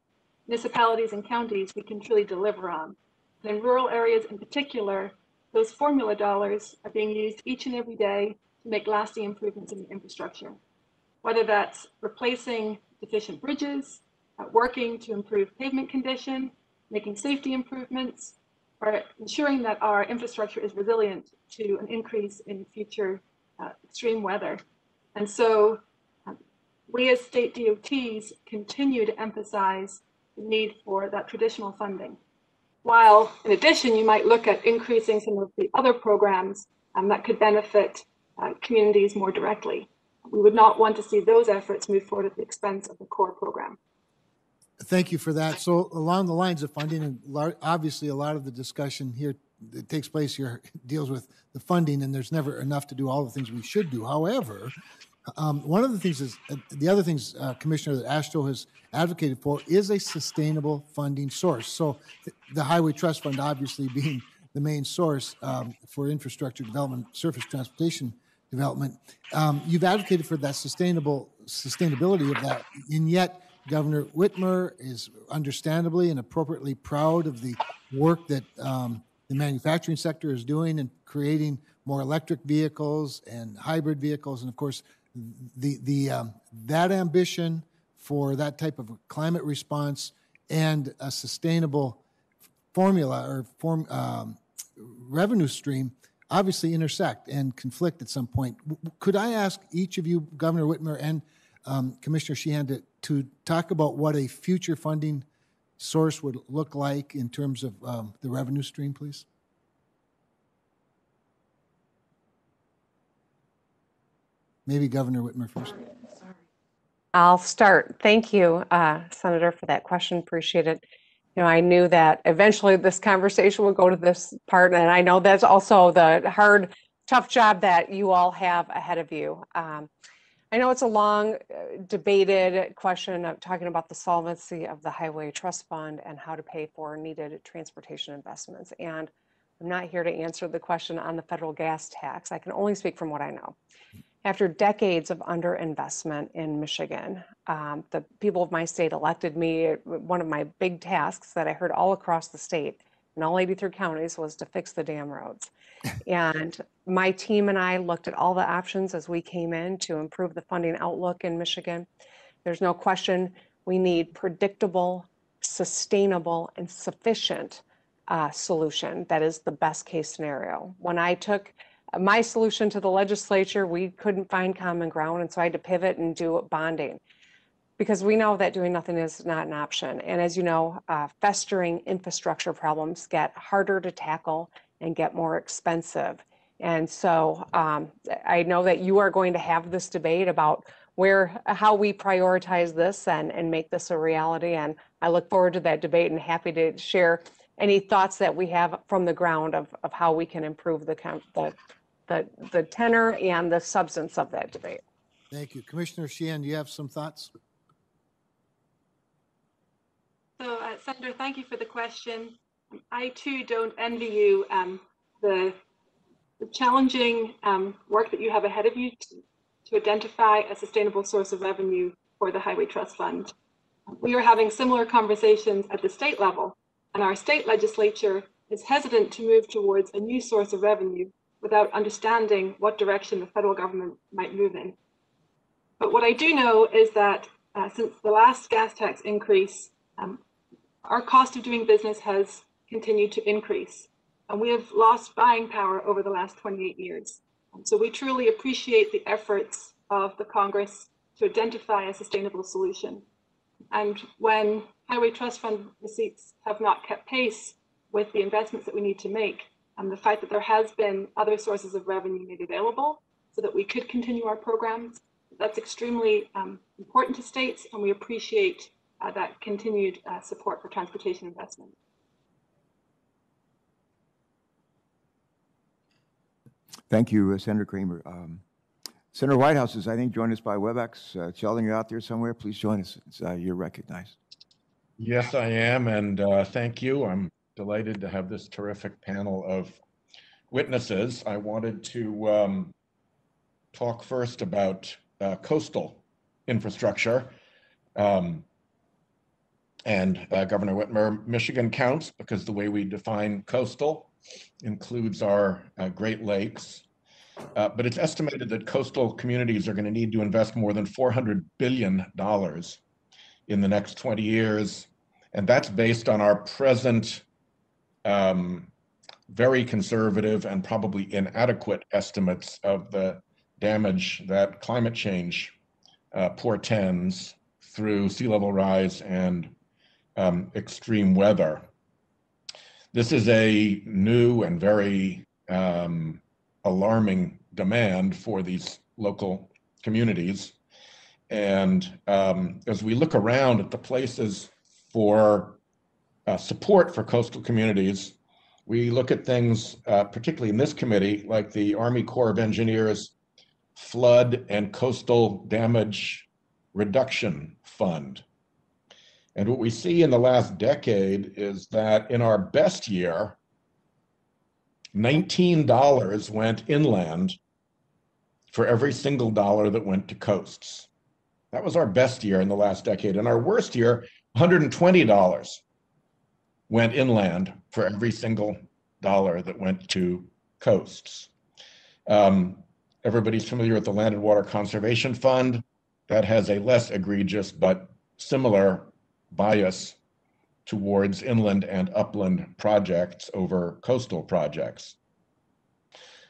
municipalities and counties we can truly deliver on. And in rural areas in particular, those formula dollars are being used each and every day to make lasting improvements in the infrastructure. Whether that's replacing deficient bridges, uh, working to improve pavement condition, making safety improvements, or ensuring that our infrastructure is resilient to an increase in future uh, extreme weather. And so um, we as state DOTs continue to emphasize need for that traditional funding. While in addition, you might look at increasing some of the other programs um, that could benefit uh, communities more directly. We would not want to see those efforts move forward at the expense of the core program. Thank you for that. So along the lines of funding, and obviously a lot of the discussion here that takes place here deals with the funding, and there's never enough to do all the things we should do. However, um, one of the things is uh, the other things, uh, Commissioner, that AASHTO has advocated for is a sustainable funding source. So th- the Highway Trust Fund, obviously *laughs* being the main source um, for infrastructure development, surface transportation development, um, you've advocated for that sustainable sustainability of that, and yet Governor Whitmer is understandably and appropriately proud of the work that um, the manufacturing sector is doing in creating more electric vehicles and hybrid vehicles. And of course, the, the, um, that ambition for that type of climate response and a sustainable formula or form, um, revenue stream obviously intersect and conflict at some point. Could I ask each of you, Governor Whitmer and um, Commissioner Sheehan, to, to talk about what a future funding source would look like in terms of um, the revenue stream, please? Maybe Governor Whitmer first. I'll start. Thank you, uh, Senator, for that question. Appreciate it. You know, I knew that eventually this conversation would go to this part, and I know that's also the hard, tough job that you all have ahead of you. Um, I know it's a long uh, debated question of talking about the solvency of the Highway Trust Fund and how to pay for needed transportation investments. And I'm not here to answer the question on the federal gas tax. I can only speak from what I know. After decades of underinvestment in Michigan, um, the people of my state elected me. One of my big tasks that I heard all across the state in all 83 counties was to fix the damn roads. *laughs* and my team and I looked at all the options as we came in to improve the funding outlook in Michigan. There's no question we need predictable, sustainable, and sufficient uh, solution that is the best case scenario. When I took my solution to the legislature, we couldn't find common ground, and so I had to pivot and do bonding because we know that doing nothing is not an option. And as you know, uh, festering infrastructure problems get harder to tackle and get more expensive. And so um, I know that you are going to have this debate about where how we prioritize this and, and make this a reality. And I look forward to that debate and happy to share any thoughts that we have from the ground of, of how we can improve the, the, the, the tenor and the substance of that debate. Thank you. Commissioner Sheehan, do you have some thoughts? So, uh, Senator, thank you for the question. I too don't envy you um, the, the, challenging um, work that you have ahead of you to, to identify a sustainable source of revenue for the Highway Trust Fund. We are having similar conversations at the state level, and our state legislature is hesitant to move towards a new source of revenue without understanding what direction the federal government might move in. But what I do know is that uh, since the last gas tax increase, um, our cost of doing business has continued to increase, and we have lost buying power over the last 28 years. So we truly appreciate the efforts of the Congress to identify a sustainable solution. And when Highway Trust Fund receipts have not kept pace with the investments that we need to make, and the fact that there has been other sources of revenue made available so that we could continue our programs, that's extremely um, important to states, and we appreciate uh, that continued uh, support for transportation investment. Thank you, uh, Senator Cramer. Um, Senator Whitehouse is, I think, joined us by WebEx. Uh, Sheldon, you're out there somewhere. Please join us. Uh, you're recognized. Yes, I am, and uh, thank you. I'm delighted to have this terrific panel of witnesses. I wanted to um, talk first about uh, coastal infrastructure. Um, and uh, Governor Whitmer, Michigan counts because the way we define coastal includes our uh, Great Lakes. Uh, but it's estimated that coastal communities are going to need to invest more than $400 billion in the next 20 years. And that's based on our present um, very conservative and probably inadequate estimates of the damage that climate change uh, portends through sea level rise and um, extreme weather. This is a new and very um, alarming demand for these local communities. And um, as we look around at the places for uh, support for coastal communities, we look at things, uh, particularly in this committee, like the Army Corps of Engineers Flood and Coastal Damage Reduction Fund. And what we see in the last decade is that in our best year, $19 went inland for every single dollar that went to coasts. That was our best year in the last decade. And our worst year, $120 went inland for every single dollar that went to coasts. Um, everybody's familiar with the Land and Water Conservation Fund. That has a less egregious but similar bias towards inland and upland projects over coastal projects.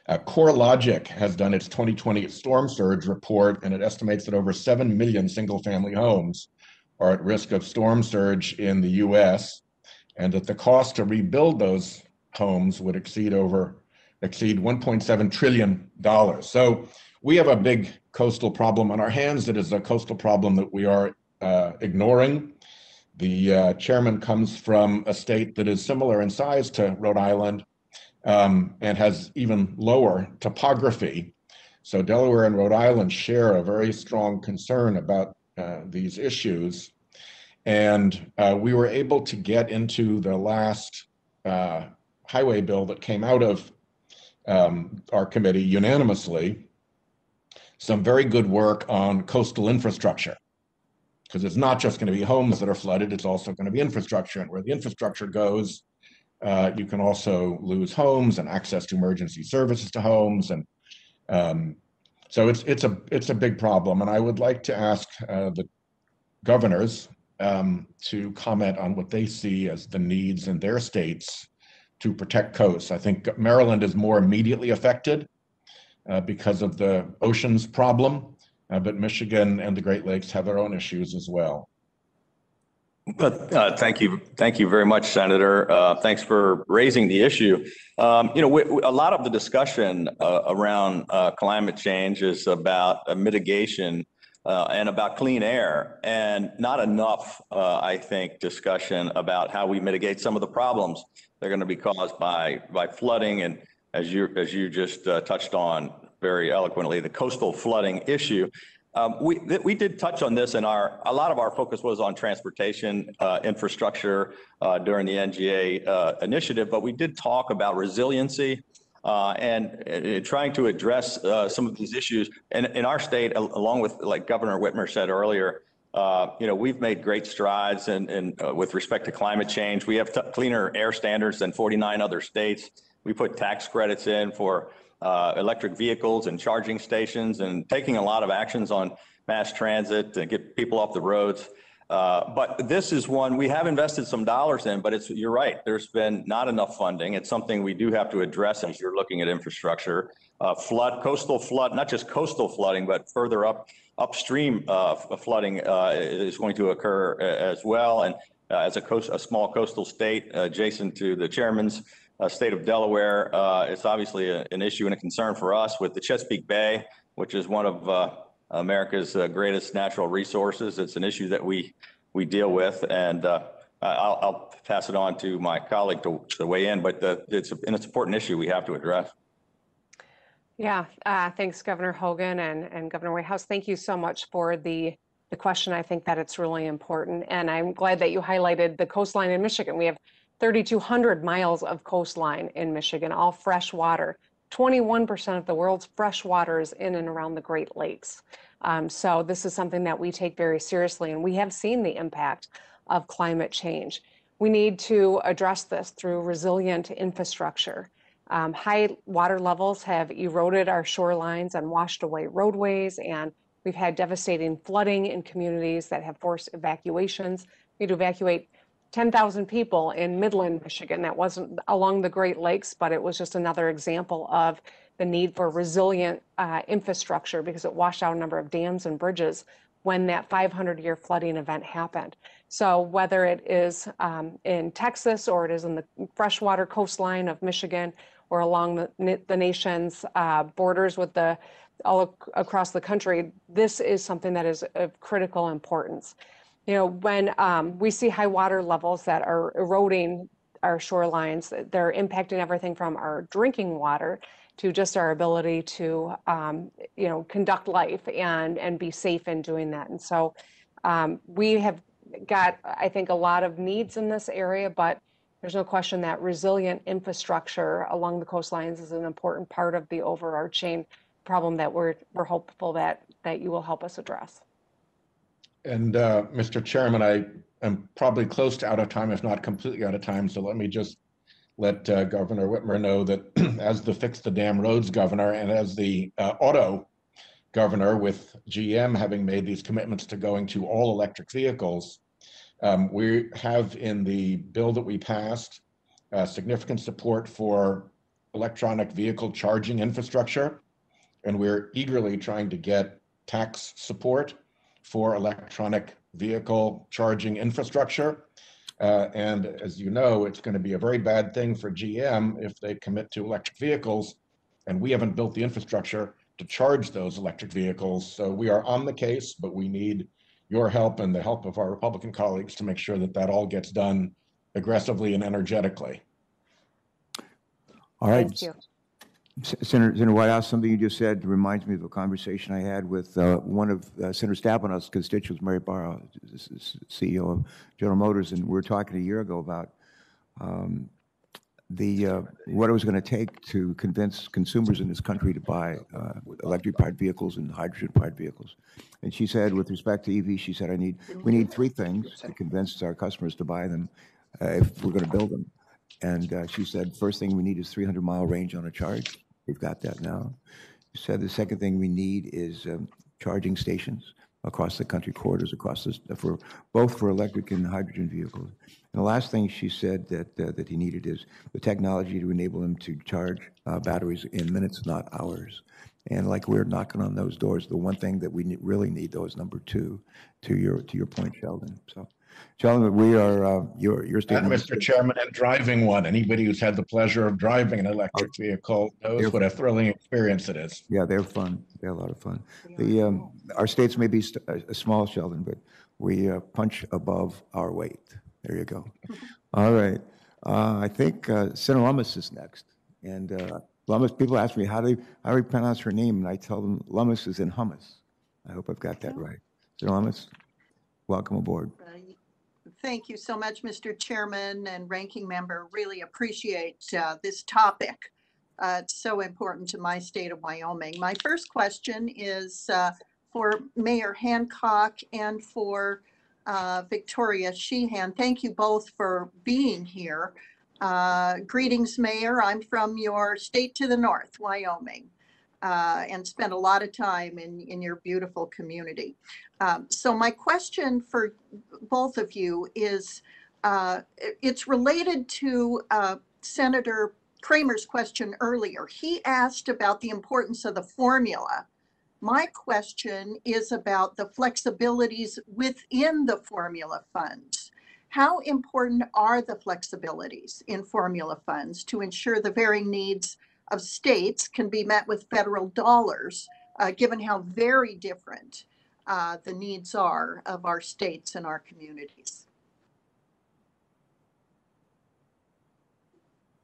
Uh, CoreLogic has done its 2020 storm surge report, and it estimates that over 7 million single family homes are at risk of storm surge in the US, and that the cost to rebuild those homes would exceed over exceed 1.7 trillion dollars. So we have a big coastal problem on our hands. It is a coastal problem that we are uh, ignoring. The uh, chairman comes from a state that is similar in size to Rhode Island um, and has even lower topography. So Delaware and Rhode Island share a very strong concern about uh, these issues. And uh, we were able to get into the last uh, highway bill that came out of um, our committee unanimously some very good work on coastal infrastructure. Because it's not just going to be homes that are flooded, it's also going to be infrastructure. And where the infrastructure goes, uh, you can also lose homes and access to emergency services to homes. And um, so it's, it's, a, it's a big problem. And I would like to ask uh, the governors um, to comment on what they see as the needs in their states to protect coasts. I think Maryland is more immediately affected uh, because of the oceans problem, uh, but Michigan and the Great Lakes have their own issues as well. But uh, thank you, thank you very much, Senator. Uh, thanks for raising the issue. Um, you know, we, we, a lot of the discussion uh, around uh, climate change is about mitigation uh, and about clean air, and not enough, uh, I think, discussion about how we mitigate some of the problems that are going to be caused by by flooding, and as you as you just uh, touched on very eloquently, the coastal flooding issue. Um, we we did touch on this, and our a lot of our focus was on transportation uh, infrastructure uh, during the NGA uh, initiative, but we did talk about resiliency uh, and uh, trying to address uh, some of these issues. And in our state, along with like Governor Whitmer said earlier, uh, you know, we've made great strides in uh, with respect to climate change. We have cleaner air standards than 49 other states. We put tax credits in for uh, electric vehicles and charging stations and taking a lot of actions on mass transit to get people off the roads. Uh, but this is one we have invested some dollars in, but it's you're right. There's been not enough funding. It's something we do have to address as you're looking at infrastructure. Uh, flood, coastal flood, not just coastal flooding, but further up upstream uh, flooding uh, is going to occur uh, as well. And as a, coast, a small coastal state adjacent to the chairman's state of Delaware, it's obviously a, an issue and a concern for us with the Chesapeake Bay, which is one of America's uh, greatest natural resources. It's an issue that we we deal with, and uh, I'll, I'll, pass it on to my colleague to, to weigh in. But the, it's and it's an important issue we have to address. Yeah, uh, thanks, Governor Hogan and, and Governor Whitehouse. Thank you so much for the the question. I think that it's really important, and I'm glad that you highlighted the coastline in Michigan. We have 3,200 miles of coastline in Michigan, all fresh water. 21% of the world's fresh water is in and around the Great Lakes. Um, so this is something that we take very seriously, and we have seen the impact of climate change. We need to address this through resilient infrastructure. Um, high water levels have eroded our shorelines and washed away roadways, and we've had devastating flooding in communities that have forced evacuations. We need to evacuate 10,000 people in Midland, Michigan. That wasn't along the Great Lakes, but it was just another example of the need for resilient uh, infrastructure because it washed out a number of dams and bridges when that 500 year flooding event happened. So, whether it is um, in Texas or it is in the freshwater coastline of Michigan or along the, the nation's uh, borders with the all across the country, this is something that is of critical importance you know, when um, we see high water levels that are eroding our shorelines, they're impacting everything from our drinking water to just our ability to, um, you know, conduct life and and be safe in doing that. And so um, we have got, I think, a lot of needs in this area, but there's no question that resilient infrastructure along the coastlines is an important part of the overarching problem that we're we're hopeful that that you will help us address. And uh, Mr. Chairman, I am probably close to out of time, if not completely out of time. So let me just let uh, Governor Whitmer know that *clears throat* as the Fix the Damn Roads governor and as the uh, auto governor with GM having made these commitments to going to all electric vehicles, um, we have in the bill that we passed uh, significant support for electronic vehicle charging infrastructure. And we're eagerly trying to get tax support for electronic vehicle charging infrastructure. Uh, and as you know, it's going to be a very bad thing for GM if they commit to electric vehicles, and we haven't built the infrastructure to charge those electric vehicles. So we are on the case, but we need your help and the help of our Republican colleagues to make sure that that all gets done aggressively and energetically. All right. Thank you. Senator, Senator Whitehouse, something you just said reminds me of a conversation I had with uh, one of uh, Senator Stabenow's constituents, Mary Barra, CEO of General Motors, and we were talking a year ago about um, the, uh, what it was going to take to convince consumers in this country to buy uh, electric-powered vehicles and hydrogen-powered vehicles. And she said, with respect to EV, she said, I need, we need three things to convince our customers to buy them uh, if we're going to build them. And uh, she said, first thing we need is 300-mile range on a charge. We've got that now. She said the second thing we need is um, charging stations across the country, corridors across this, for, both for electric and hydrogen vehicles. And the last thing she said that, uh, that he needed is the technology to enable him to charge uh, batteries in minutes, not hours. And like we're knocking on those doors, the one thing that we really need though is number two, to your, to your point, Sheldon. So, Sheldon, we are, uh, your, your And statement. Mr. Chairman, and driving one, anybody who's had the pleasure of driving an electric vehicle knows what a thrilling experience it is. Yeah, they're fun. They're a lot of fun. The, um, our states may be st- uh, small, Sheldon, but we uh, punch above our weight. There you go. *laughs* All right. Uh, I think uh, Senator Lummis is next. And uh, Lummis, people ask me, how do, how do we pronounce her name? And I tell them Lummis is in hummus. I hope I've got that right. Senator Lummis, welcome aboard. Thank you so much, Mr. Chairman and Ranking Member. Really appreciate uh, this topic. Uh, It's so important to my state of Wyoming. My first question is uh, for Mayor Hancock and for uh, Victoria Sheehan. Thank you both for being here. Uh, Greetings, Mayor. I'm from your state to the north, Wyoming, uh, and spent a lot of time in, in your beautiful community. Um, So my question for both of you is, uh, it's related to uh, Senator Cramer's question earlier. He asked about the importance of the formula. My question is about the flexibilities within the formula funds. How important are the flexibilities in formula funds to ensure the varying needs of states can be met with federal dollars, uh, given how very different uh, the needs are of our states and our communities.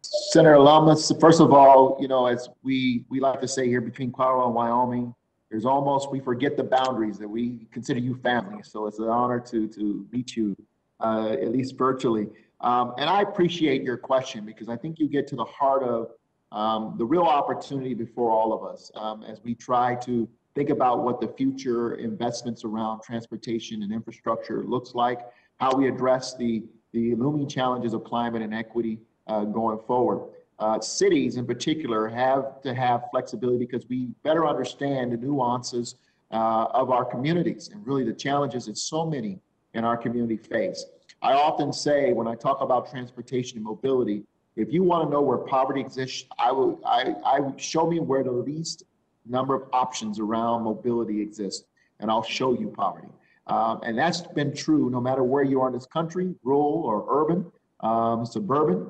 Senator Lummis, first of all, you know, as we, we like to say here between Colorado and Wyoming, there's almost, we forget the boundaries that we consider you family. So it's an honor to, to meet you, uh, at least virtually. Um, and I appreciate your question because I think you get to the heart of um, the real opportunity before all of us um, as we try to think about what the future investments around transportation and infrastructure looks like, how we address the, the looming challenges of climate and equity uh, going forward. Uh, cities in particular have to have flexibility because we better understand the nuances uh, of our communities and really the challenges that so many in our community face. I often say when I talk about transportation and mobility, if you want to know where poverty exists, I will, I, I would show me where the least number of options around mobility exist, and I'll show you poverty. Um, and that's been true no matter where you are in this country, rural or urban, um, suburban,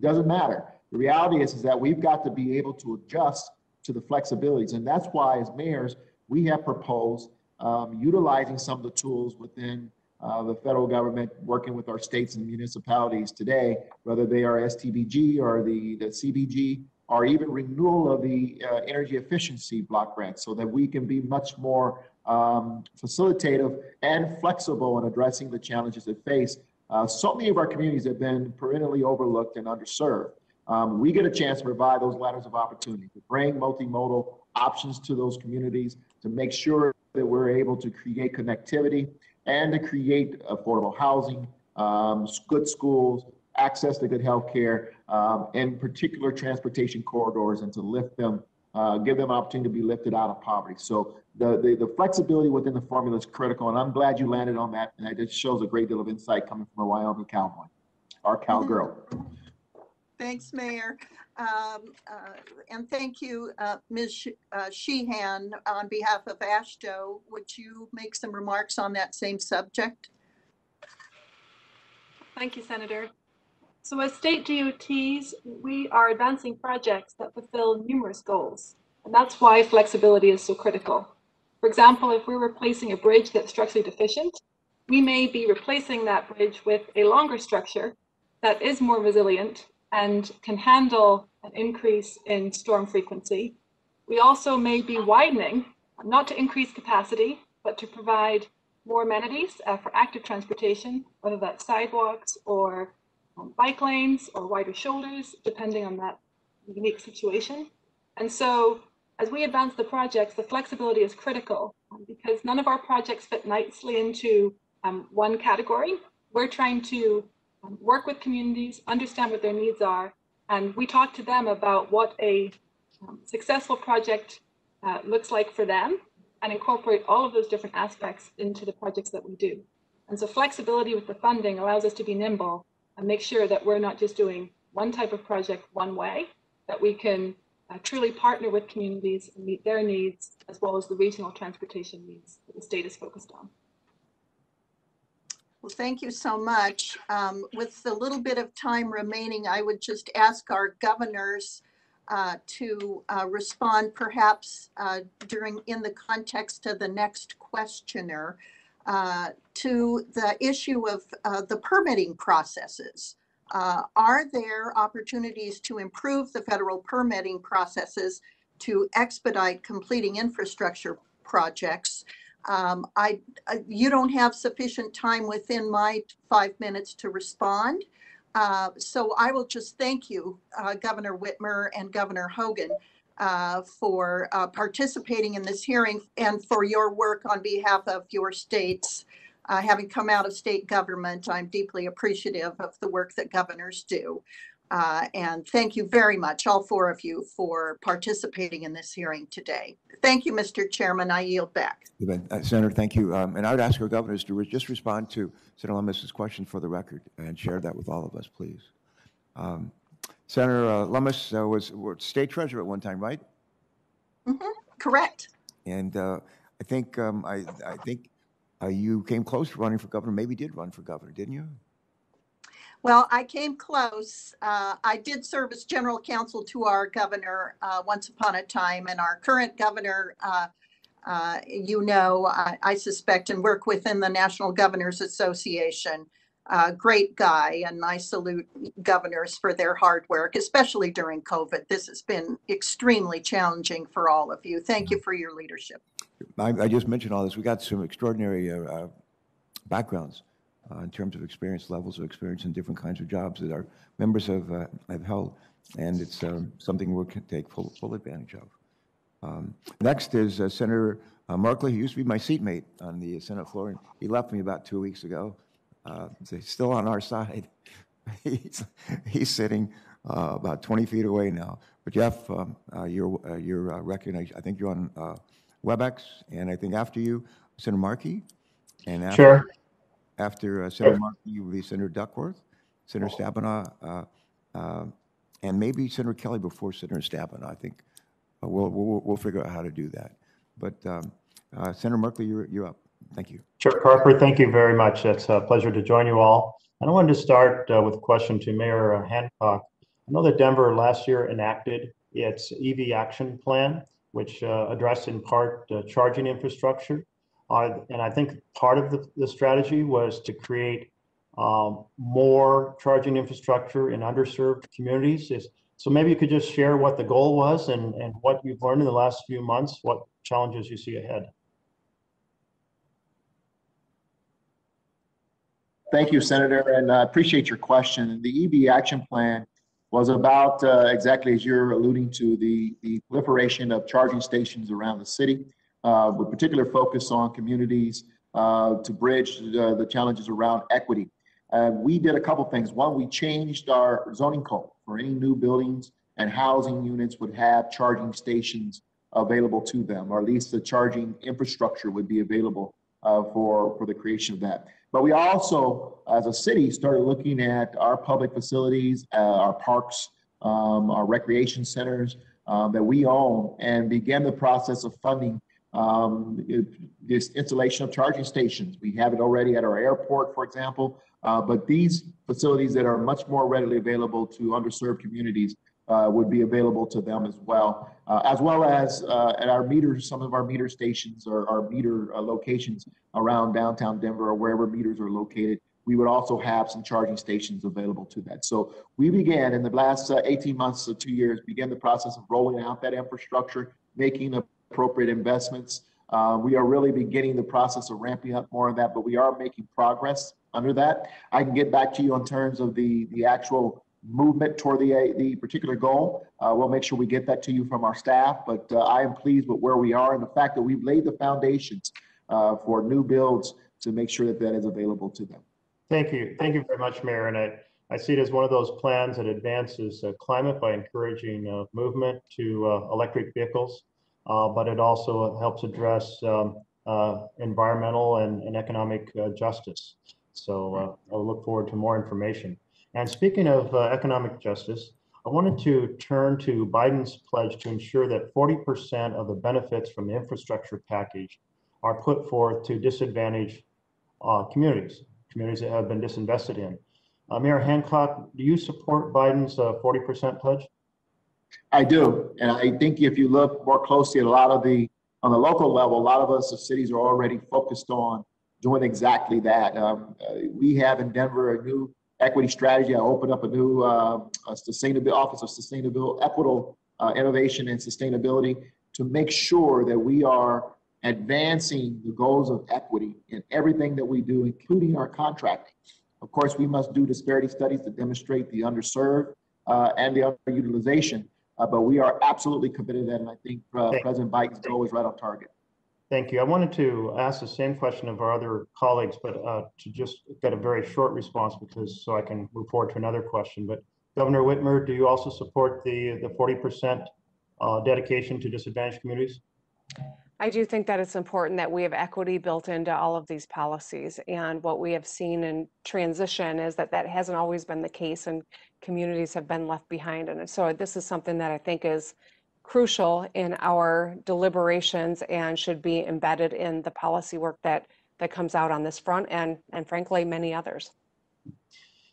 doesn't matter. The reality is, is that we've got to be able to adjust to the flexibilities. And that's why, as mayors, we have proposed um, utilizing some of the tools within uh, the federal government, working with our states and municipalities today, whether they are STBG or the, the CBG, or even renewal of the uh, energy efficiency block grants so that we can be much more um, facilitative and flexible in addressing the challenges that face uh, so many of our communities have been perennially overlooked and underserved. Um, we get a chance to provide those ladders of opportunity to bring multimodal options to those communities to make sure that we're able to create connectivity and to create affordable housing, um, good schools, access to good health care, um, and particular transportation corridors, and to lift them, uh, give them opportunity to be lifted out of poverty. So the, the, the flexibility within the formula is critical, and I'm glad you landed on that. And it just shows a great deal of insight coming from a Wyoming cowboy, our cowgirl. Thanks, Mayor. Um, uh, And thank you, uh, Ms. Uh, Sheehan, on behalf of AASHTO. Would you make some remarks on that same subject? Thank you, Senator. So as state DOTs, we are advancing projects that fulfill numerous goals. And that's why flexibility is so critical. For example, if we're replacing a bridge that's structurally deficient, we may be replacing that bridge with a longer structure that is more resilient and can handle an increase in storm frequency. We also may be widening, not to increase capacity, but to provide more amenities uh, for active transportation, whether that's sidewalks or um, bike lanes or wider shoulders, depending on that unique situation. And so as we advance the projects, the flexibility is critical um, because none of our projects fit nicely into um, one category. We're trying to work with communities, understand what their needs are, and we talk to them about what a um, successful project uh, looks like for them and incorporate all of those different aspects into the projects that we do. And so flexibility with the funding allows us to be nimble and make sure that we're not just doing one type of project one way, that we can uh, truly partner with communities and meet their needs as well as the regional transportation needs that the state is focused on. Well, thank you so much. Um, with the little bit of time remaining, I would just ask our governors uh, to uh, respond perhaps uh, during, in the context of the next questioner, uh, to the issue of uh, the permitting processes. Uh, are there opportunities to improve the federal permitting processes to expedite completing infrastructure projects? Um, I, I, you don't have sufficient time within my five minutes to respond. Uh, so I will just thank you, uh, Governor Whitmer and Governor Hogan, uh, for uh, participating in this hearing and for your work on behalf of your states. Uh, having come out of state government, I'm deeply appreciative of the work that governors do. Uh, and thank you very much, all four of you, for participating in this hearing today. Thank you, Mr. Chairman. I yield back. Uh, Senator, thank you. Um, and I would ask our governors to re- just respond to Senator Lummis's question for the record and share that with all of us, please. Um, Senator uh, Lummis uh, was, was state treasurer at one time, right? Mhm, Correct. And uh, I think um, I, I think uh, you came close to running for governor. Maybe did run for governor, didn't you? Well, I came close. Uh, I did serve as general counsel to our governor uh, once upon a time, and our current governor, uh, uh, you know, I, I suspect, and work within the National Governors Association. Uh, great guy, and I salute governors for their hard work, especially during COVID. This has been extremely challenging for all of you. Thank you for your leadership. I, I just mentioned all this. We got some extraordinary uh, backgrounds uh, in terms of experience, levels of experience in different kinds of jobs that our members have, uh, have held, and it's um, something we can take full, full advantage of. Um, next is uh, Senator uh, Merkley, who used to be my seatmate on the Senate floor, and he left me about two weeks ago. Uh, he's still on our *laughs* side. he's, he's sitting uh, about 20 feet away now. But Jeff, um, you're, you're recognized. I think you're on WebEx, and I think after you, Senator Markey. And after, Sure. After uh, Senator Markey will be Senator Duckworth, Senator Stabenow, uh, uh, and maybe Senator Kelly before Senator Stabenow. I think uh, we'll, we'll, we'll figure out how to do that. But um, uh, Senator Merkley, you're, you're up. Thank you. Chair Carper, thank you very much. It's a pleasure to join you all. And I wanted to start uh, with a question to Mayor Hancock. I know that Denver last year enacted its EV action plan, which uh, addressed in part uh, charging infrastructure. Uh, and I think part of the, the strategy was to create um, more charging infrastructure in underserved communities. Is, so maybe you could just share what the goal was and, and what you've learned in the last few months, what challenges you see ahead. Thank you, Senator, and I appreciate your question. The EV action plan was about uh, exactly as you're alluding to the, the proliferation of charging stations around the city, uh, with particular focus on communities uh, to bridge the, the challenges around equity. Uh, we did a couple things. One, we changed our zoning code for any new buildings and housing units would have charging stations available to them, or at least the charging infrastructure would be available uh, for, for the creation of that. But we also, as a city, started looking at our public facilities, uh, our parks, um, our recreation centers um, that we own, and began the process of funding um, it- this installation of charging stations. We have it already at our airport, for example, uh, but these facilities that are much more readily available to underserved communities uh, would be available to them as well, uh, as well as uh, at our meters, some of our meter stations or our meter uh, locations around downtown Denver or wherever meters are located. We would also have some charging stations available to that. So we began in the last uh, 18 months to two years, began the process of rolling out that infrastructure, making appropriate investments. Uh, we are really beginning the process of ramping up more of that, but we are making progress under that. I can get back to you in terms of the, the actual movement toward the, the particular goal. Uh, we'll make sure we get that to you from our staff, but uh, I am pleased with where we are and the fact that we've laid the foundations uh, for new builds to make sure that that is available to them. Thank you. Thank you very much, Mayor. And I, I see it as one of those plans that advances uh, climate by encouraging uh, movement to electric vehicles. Uh, but it also helps address um, uh, environmental and, and economic uh, justice. So uh, I'll look forward to more information. And speaking of uh, economic justice, I wanted to turn to Biden's pledge to ensure that 40% of the benefits from the infrastructure package are put forth to disadvantaged uh, communities, communities that have been disinvested in. Mayor Hancock, do you support Biden's uh, 40% pledge? I do, and I think if you look more closely at a lot of the, on the local level, a lot of us, the cities are already focused on doing exactly that. Um, uh, we have in Denver a new equity strategy. I opened up a new uh, a sustainability office of sustainable, equitable uh, innovation and sustainability to make sure that we are advancing the goals of equity in everything that we do, including our contracting. Of course, we must do disparity studies to demonstrate the underserved uh, and the underutilization. Uh, but we are absolutely committed to that, and I think uh, President Biden's goal is right on target. Thank you. I wanted to ask the same question of our other colleagues, but uh, to just get a very short response because so I can move forward to another question. But Governor Whitmer, do you also support the the 40% uh, dedication to disadvantaged communities? I do think that it's important that we have equity built into all of these policies. And what we have seen in transition is that that hasn't always been the case and communities have been left behind. And so this is something that I think is crucial in our deliberations and should be embedded in the policy work that, that comes out on this front and, and frankly, many others.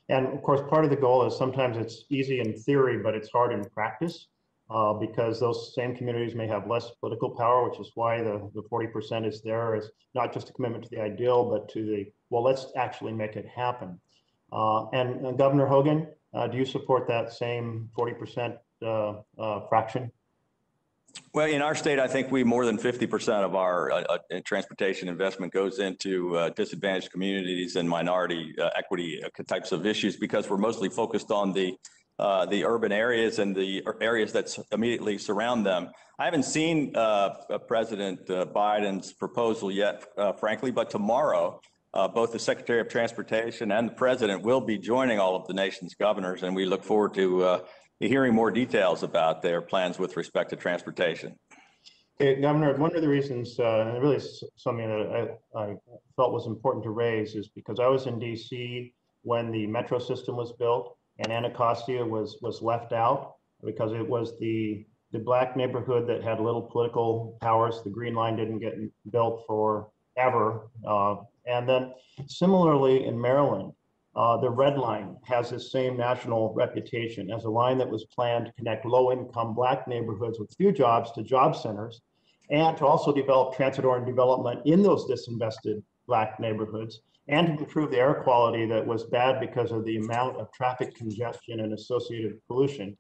And of course, part of the goal is sometimes it's easy in theory, but it's hard in practice uh, because those same communities may have less political power, which is why the, the 40% is there as not just a commitment to the ideal, but to the, well, let's actually make it happen. Uh, and uh, Governor Hogan, uh, do you support that same 40% uh, uh, fraction? Well, in our state, I think we, more than 50% of our transportation investment goes into disadvantaged communities and minority equity types of issues because we're mostly focused on the, uh, the urban areas and the areas that immediately surround them. I haven't seen uh, President uh, Biden's proposal yet, uh, frankly, but tomorrow, uh, both the Secretary of Transportation and the President will be joining all of the nation's governors, and we look forward to hearing more details about their plans with respect to transportation. Governor, one of the reasons, and really something that I, I felt was important to raise is because I was in DC when the metro system was built and Anacostia was, was left out because it was the, the black neighborhood that had little political powers. The Green Line didn't get built forever. Uh, and then similarly in Maryland, uh, the Red Line has the same national reputation as a line that was planned to connect low-income black neighborhoods with few jobs to job centers and to also develop transit-oriented development in those disinvested black neighborhoods and to improve the air quality that was bad because of the amount of traffic congestion and associated pollution.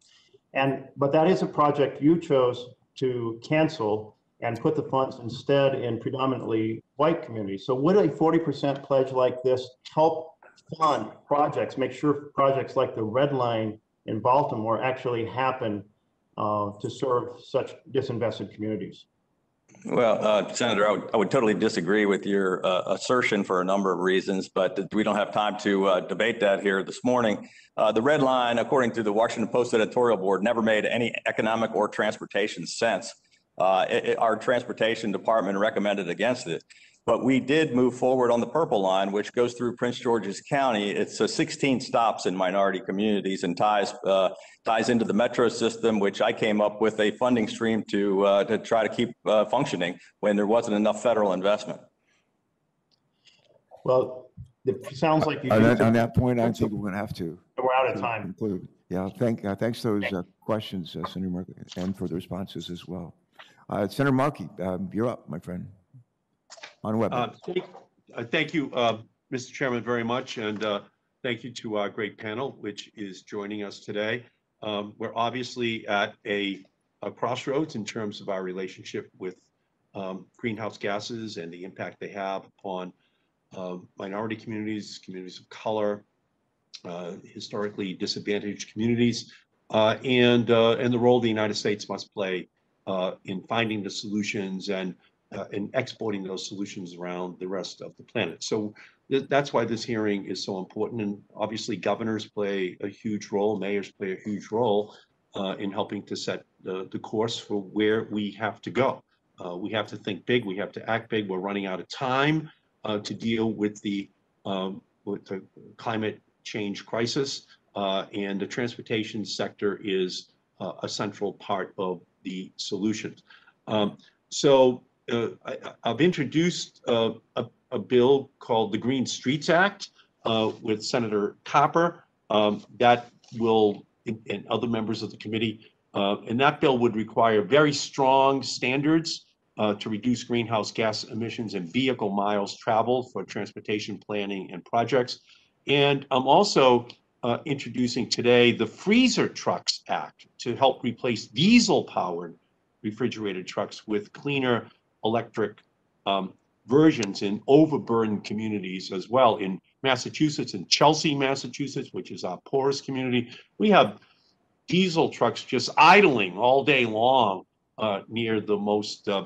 And, but that is a project you chose to cancel and put the funds instead in predominantly white communities. So would a 40% pledge like this help fund projects, make sure projects like the Red Line in Baltimore actually happen uh, to serve such disinvested communities? Well, uh, Senator, I would, I would totally disagree with your uh, assertion for a number of reasons, but we don't have time to uh, debate that here this morning. Uh, the red line, according to the Washington Post editorial board, never made any economic or transportation sense. Uh, it- it- our transportation department recommended against it. But we did move forward on the purple line, which goes through Prince George's County. It's uh, 16 stops in minority communities and ties uh, ties into the metro system, which I came up with a funding stream to uh, to try to keep uh, functioning when there wasn't enough federal investment. Well, it sounds like you. On do that, on that point, I think we're going to have to. We're out of time. Conclude. Yeah, thank, uh, thanks for those uh, questions, uh, Senator Markey, and for the responses as well. Uh, Senator Markey, um, you're up, my friend. On Uh. Thank uh, thank you, uh, Mr. Chairman, very much, and uh, thank you to our great panel, which is joining us today. Um, We're obviously at a a crossroads in terms of our relationship with um, greenhouse gases and the impact they have upon uh, minority communities, communities of color, uh, historically disadvantaged communities, uh, and uh, and the role the United States must play uh, in finding the solutions and uh, and exporting those solutions around the rest of the planet. So th- that's why this hearing is so important. And obviously, governors play a huge role, mayors play a huge role uh, in helping to set the, the course for where we have to go. Uh, we have to think big. We have to act big. We're running out of time uh, to deal with the um, with the climate change crisis, uh, and the transportation sector is uh, a central part of the solutions. Um, so uh, I, I've introduced uh, a, a bill called the Green Streets Act uh, with Senator Carper um, that will and, and other members of the committee. Uh, and that bill would require very strong standards uh, to reduce greenhouse gas emissions and vehicle miles traveled for transportation planning and projects. And I'm also uh, introducing today the Freezer Trucks Act to help replace diesel powered refrigerated trucks with cleaner electric um, versions in overburdened communities as well. In Massachusetts, in Chelsea, Massachusetts, which is our poorest community, we have diesel trucks just idling all day long uh, near the most uh,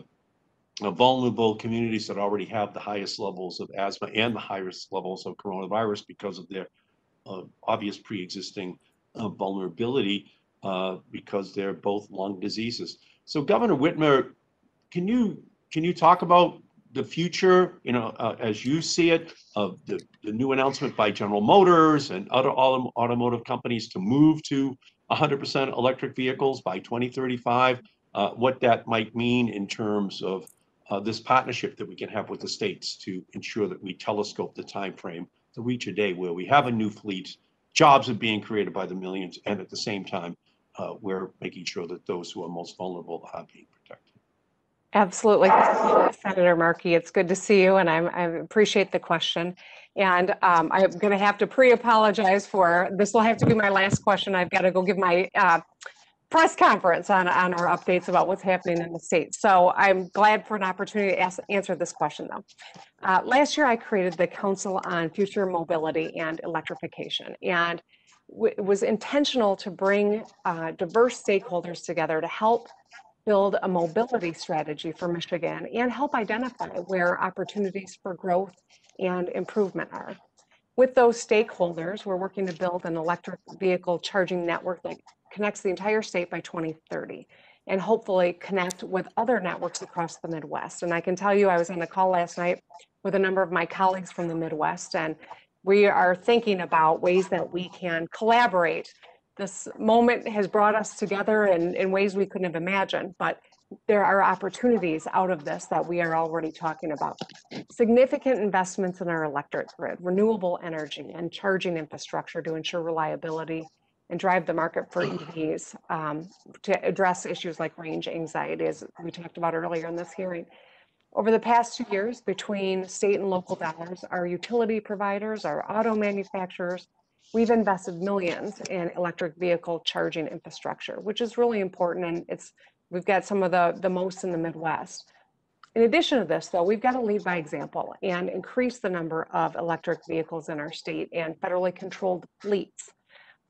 uh, vulnerable communities that already have the highest levels of asthma and the highest levels of coronavirus because of their uh, obvious pre-existing uh, vulnerability uh, because they're both lung diseases. So Governor Whitmer, can you can you talk about the future, you know, uh, as you see it, of the, the new announcement by General Motors and other autom- automotive companies to move to 100% electric vehicles by 2035, uh, what that might mean in terms of uh, this partnership that we can have with the states to ensure that we telescope the time frame to reach a day where we have a new fleet, jobs are being created by the millions, and at the same time, uh, we're making sure that those who are most vulnerable are being. Absolutely. Senator Markey, it's good to see you, and I'm, I appreciate the question. And um, I'm going to have to pre-apologize for, this will have to be my last question. I've got to go give my uh, press conference on, on our updates about what's happening in the state. So I'm glad for an opportunity to ask, answer this question, though. Uh, last year, I created the Council on Future Mobility and Electrification, and it was intentional to bring uh, diverse stakeholders together to help build a mobility strategy for Michigan and help identify where opportunities for growth and improvement are. With those stakeholders, we're working to build an electric vehicle charging network that connects the entire state by 2030 and hopefully connect with other networks across the Midwest. And I can tell you, I was on a call last night with a number of my colleagues from the Midwest, and we are thinking about ways that we can collaborate this moment has brought us together in, in ways we couldn't have imagined, but there are opportunities out of this that we are already talking about. Significant investments in our electric grid, renewable energy, and charging infrastructure to ensure reliability and drive the market for EVs um, to address issues like range anxiety, as we talked about earlier in this hearing. Over the past two years, between state and local dollars, our utility providers, our auto manufacturers, we've invested millions in electric vehicle charging infrastructure, which is really important. And it's we've got some of the, the most in the Midwest. In addition to this, though, we've got to lead by example and increase the number of electric vehicles in our state and federally controlled fleets.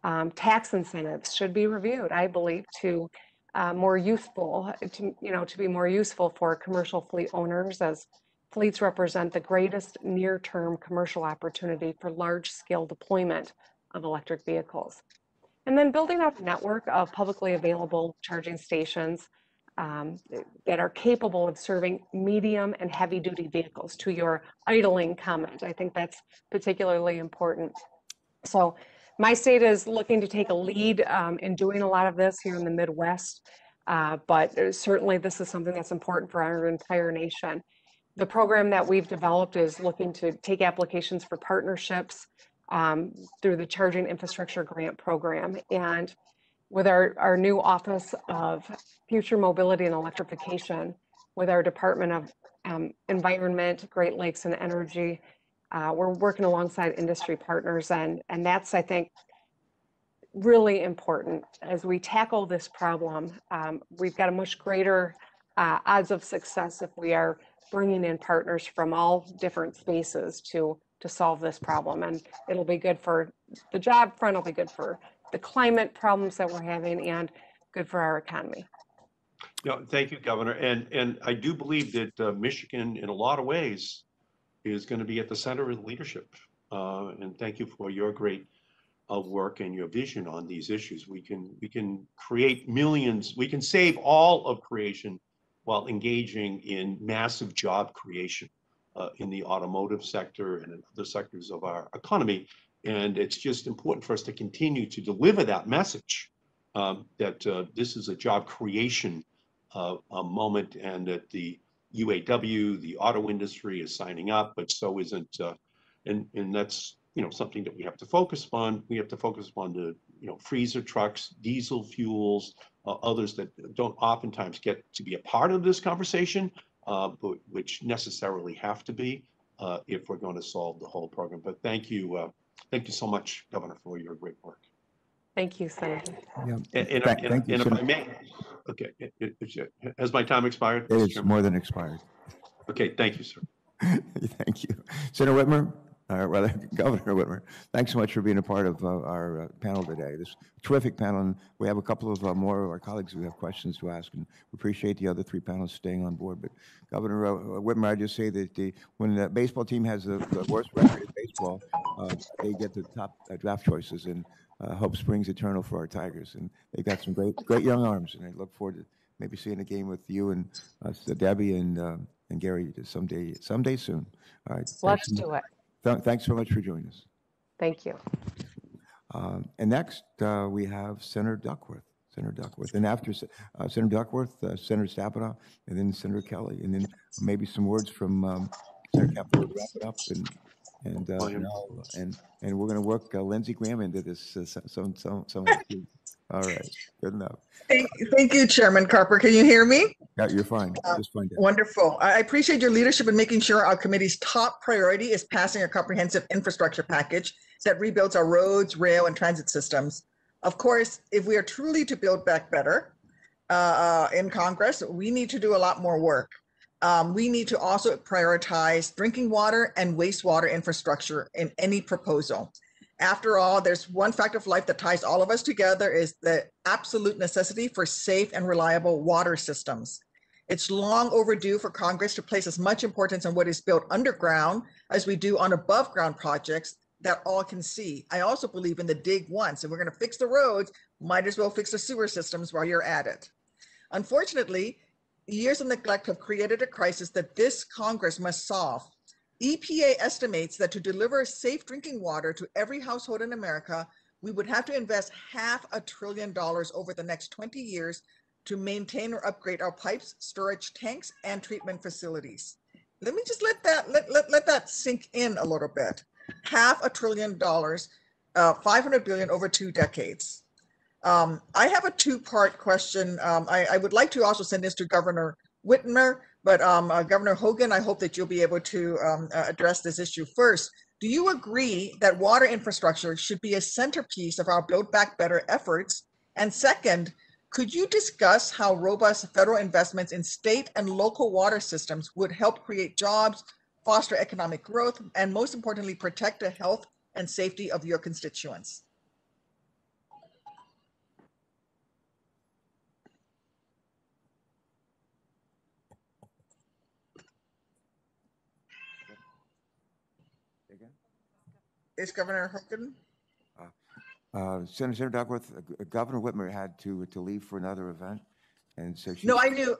Um, tax incentives should be reviewed, I believe, to uh, more useful, to you know, to be more useful for commercial fleet owners as fleets represent the greatest near-term commercial opportunity for large-scale deployment of electric vehicles. And then building out a network of publicly available charging stations um, that are capable of serving medium and heavy duty vehicles to your idling comment. I think that's particularly important. So my state is looking to take a lead um, in doing a lot of this here in the Midwest, uh, but certainly this is something that's important for our entire nation. The program that we've developed is looking to take applications for partnerships um, through the Charging Infrastructure Grant Program. And with our, our new Office of Future Mobility and Electrification, with our Department of um, Environment, Great Lakes and Energy, uh, we're working alongside industry partners. And, and that's, I think, really important as we tackle this problem. Um, we've got a much greater uh, odds of success if we are bringing in partners from all different spaces to to solve this problem. And it'll be good for the job front, it'll be good for the climate problems that we're having, and good for our economy. Yeah, thank you, Governor. And, and I do believe that uh, Michigan, in a lot of ways, is going to be at the center of leadership. Uh, And thank you for your great uh, work and your vision on these issues. We can, we can create millions, we can save all of creation while engaging in massive job creation uh, in the automotive sector and in other sectors of our economy. And it's just important for us to continue to deliver that message um, that uh, this is a job creation uh, a moment and that the UAW, the auto industry is signing up, but so isn't, uh, and, and that's, you know, something that we have to focus on. We have to focus on the, you know, freezer trucks, diesel fuels, uh, others that don't oftentimes get to be a part of this conversation, uh, but which necessarily have to be uh, if we're going to solve the whole program. But thank you, uh, thank you so much, Governor, for your great work. Thank you, Senator. Yeah. And, and, Thank- and- thank you, and if I Senator. may, okay, it- it- it's- has my time expired? It Mr. is Chairman? more than expired. Okay, thank you, sir. *laughs* Thank you. Senator Whitmer, uh, rather *laughs* Governor Whitmer, thanks so much for being a part of uh, our uh, panel today. This terrific panel, and we have a couple of uh, more of our colleagues who have questions to ask, and we appreciate the other three panelists staying on board. But Governor uh, Whitmer, I just say that the, when the baseball team has the, the worst record in baseball, uh, they get the top uh, draft choices, and uh, hope springs eternal for our Tigers. And they've got some great, great young arms, and I look forward to maybe seeing a game with you and uh, Debbie and and Gary someday someday soon. All right. Let's do it. Th- Thanks so much for joining us. Thank you. Um, And next, uh, we have Senator Duckworth, Senator Duckworth. And after uh, Senator Duckworth, uh, Senator Stabenow, and then Senator Kelly. And then maybe some words from um, Senator Capito to wrap it up. And, and, uh, and, and, and we're going to work uh, Lindsey Graham into this uh, some, some, some, some. All right, good enough. Thank, thank you, Chairman Carper. Can you hear me? Yeah, you're fine, Uh, just fine. Wonderful. I I appreciate your leadership in making sure our committee's top priority is passing a comprehensive infrastructure package that rebuilds our roads, rail, and transit systems. Of course, if we are truly to build back better uh, uh, in Congress, we need to do a lot more work. Um, we need to also prioritize drinking water and wastewater infrastructure in any proposal. After all, there's one fact of life that ties all of us together is the absolute necessity for safe and reliable water systems. It's long overdue for Congress to place as much importance on what is built underground as we do on above ground projects that all can see. I also believe in the dig once. and we're going to fix the roads, might as well fix the sewer systems while you're at it. Unfortunately, years of neglect have created a crisis that this Congress must solve. EPA estimates that to deliver safe drinking water to every household in America, we would have to invest half a trillion dollars over the next 20 years to maintain or upgrade our pipes, storage tanks, and treatment facilities. Let me just let that let, let, let that sink in a little bit. Half a trillion dollars, uh, 500 billion over two decades. Um, I have a two-part question. Um, I, I would like to also send this to Governor Whitmer, but um, uh, Governor Hogan, I hope that you'll be able to um, uh, address this issue first. Do you agree that water infrastructure should be a centerpiece of our Build Back Better efforts? And second, could you discuss how robust federal investments in state and local water systems would help create jobs, foster economic growth, and most importantly, protect the health and safety of your constituents? Is Governor Hogan? Uh, Senator Duckworth, uh, Governor Whitmer had to, to leave for another event, and so she. No, I knew.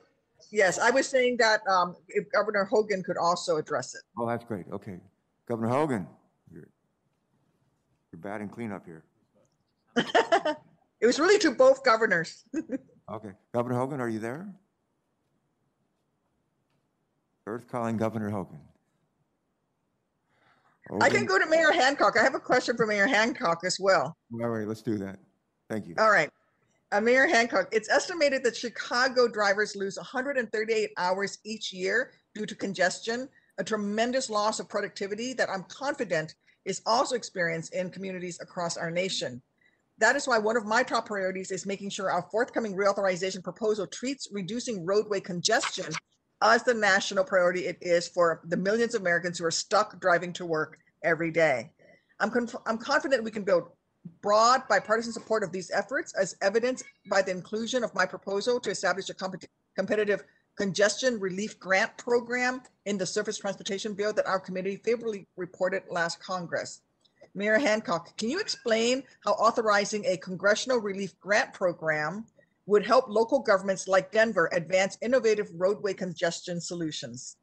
Yes, I was saying that um, if Governor Hogan could also address it. Oh, that's great, okay. Governor Hogan, you're, you're batting cleanup here. *laughs* It was really to both governors. *laughs* Okay, Governor Hogan, are you there? Earth calling Governor Hogan. I can go to Mayor Hancock. I have a question for Mayor Hancock as well. All right, let's do that. Thank you. All right. Uh, Mayor Hancock, it's estimated that Chicago drivers lose 138 hours each year due to congestion, a tremendous loss of productivity that I'm confident is also experienced in communities across our nation. That is why one of my top priorities is making sure our forthcoming reauthorization proposal treats reducing roadway congestion as the national priority it is for the millions of Americans who are stuck driving to work every day. I'm, conf- I'm confident we can build broad bipartisan support of these efforts as evidenced by the inclusion of my proposal to establish a compet- competitive congestion relief grant program in the surface transportation bill that our committee favorably reported last Congress. Mayor Hancock, can you explain how authorizing a congressional relief grant program would help local governments like Denver advance innovative roadway congestion solutions?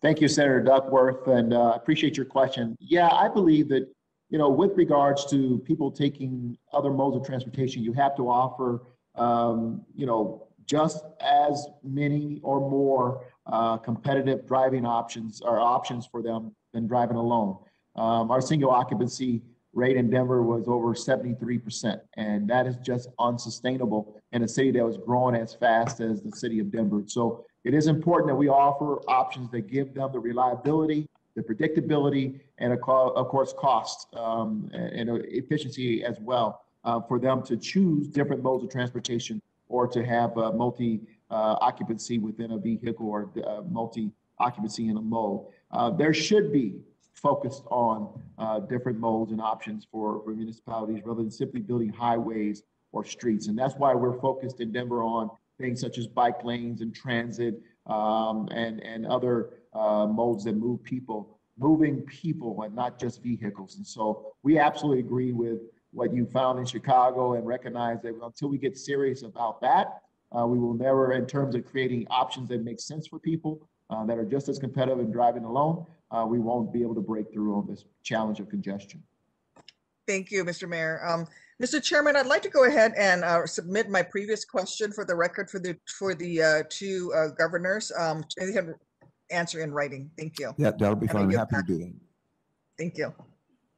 Thank you, Senator Duckworth, and uh, appreciate your question. Yeah, I believe that, you know, with regards to people taking other modes of transportation, you have to offer, um, you know, just as many or more uh, competitive driving options or options for them than driving alone. Um, our single occupancy rate in Denver was over 73%, and that is just unsustainable in a city that was growing as fast as the city of Denver. So it is important that we offer options that give them the reliability, the predictability, and of course, cost um, and efficiency as well uh, for them to choose different modes of transportation or to have multi uh, occupancy within a vehicle or uh, multi occupancy in a mode. Uh, there should be focused on uh, different modes and options for, for municipalities rather than simply building highways or streets. And that's why we're focused in Denver on things such as bike lanes and transit um, and, and other uh, modes that move people, moving people and not just vehicles. And so we absolutely agree with what you found in Chicago and recognize that until we get serious about that, uh, we will never, in terms of creating options that make sense for people uh, that are just as competitive in driving alone, uh, we won't be able to break through on this challenge of congestion. Thank you, Mr. Mayor. Um, Mr. Chairman, I'd like to go ahead and uh, submit my previous question for the record for the for the uh, two uh, governors. Um, they can answer in writing. Thank you. Yeah, that'll be fine. I'm happy to do that. Thank you.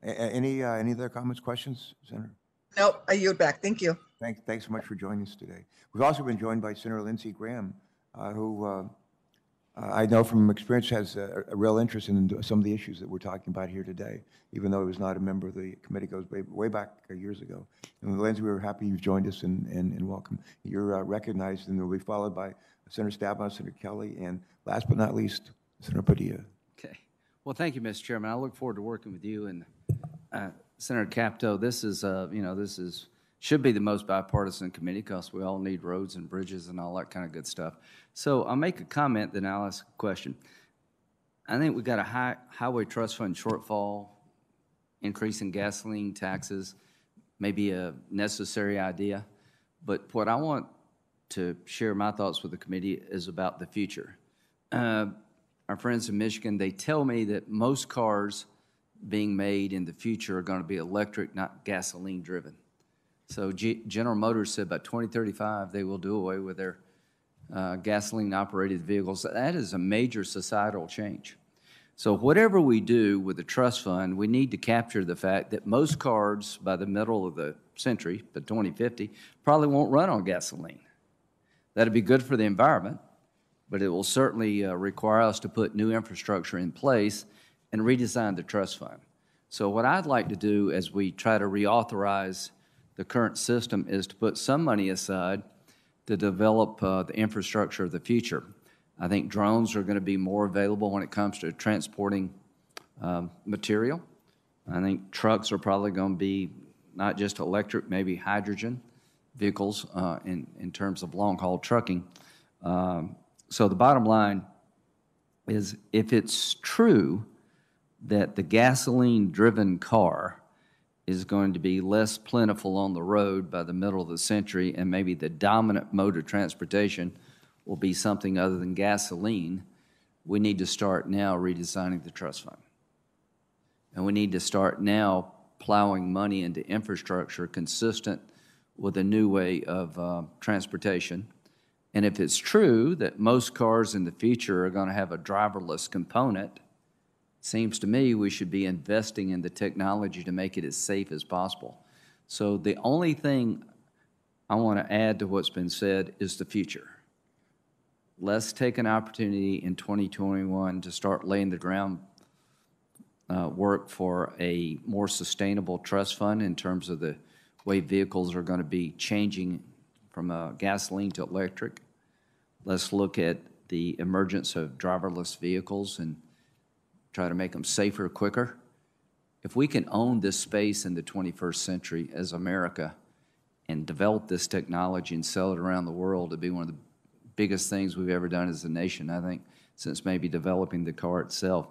A- any uh, any other comments, questions, Senator? No, I yield back. Thank you. Thank, thanks so much for joining us today. We've also been joined by Senator Lindsey Graham, uh, who uh, uh, I know from experience has a, a, real interest in some of the issues that we're talking about here today, even though he was not a member of the committee, goes way, way back years ago. And Lindsey, we were happy you've joined us and, and, and welcome. You're uh, recognized and will be followed by Senator Stabenow, Senator Kelly, and last but not least, Senator Padilla. Okay. Well, thank you, Mr. Chairman. I look forward to working with you and uh, Senator Capito. This is, uh, you know, this is should be the most bipartisan committee because we all need roads and bridges and all that kind of good stuff. So I'll make a comment, then I'll ask a question. I think we've got a high, highway trust fund shortfall, increasing gasoline taxes, maybe a necessary idea. But what I want to share my thoughts with the committee is about the future. Uh, our friends in Michigan, they tell me that most cars being made in the future are going to be electric, not gasoline driven. So G General Motors said by 2035 they will do away with their uh, gasoline operated vehicles. That is a major societal change. So whatever we do with the trust fund, we need to capture the fact that most cars by the middle of the century, by 2050, probably won't run on gasoline. That'd be good for the environment, but it will certainly uh, require us to put new infrastructure in place and redesign the trust fund. So what I'd like to do as we try to reauthorize the current system is to put some money aside to develop uh, the infrastructure of the future. I think drones are going to be more available when it comes to transporting um, material. I think trucks are probably going to be not just electric, maybe hydrogen vehicles uh, in, in terms of long haul trucking. Um, so the bottom line is if it's true that the gasoline driven car is going to be less plentiful on the road by the middle of the century, and maybe the dominant mode of transportation will be something other than gasoline, we need to start now redesigning the trust fund. And we need to start now plowing money into infrastructure consistent with a new way of uh, transportation. And if it's true that most cars in the future are going to have a driverless component, seems to me we should be investing in the technology to make it as safe as possible. So the only thing I want to add to what's been said is the future. Let's take an opportunity in 2021 to start laying the ground uh, work for a more sustainable trust fund in terms of the way vehicles are going to be changing from uh, gasoline to electric. Let's look at the emergence of driverless vehicles and try to make them safer, quicker. If we can own this space in the 21st century as America and develop this technology and sell it around the world, it'd be one of the biggest things we've ever done as a nation, I think, since maybe developing the car itself.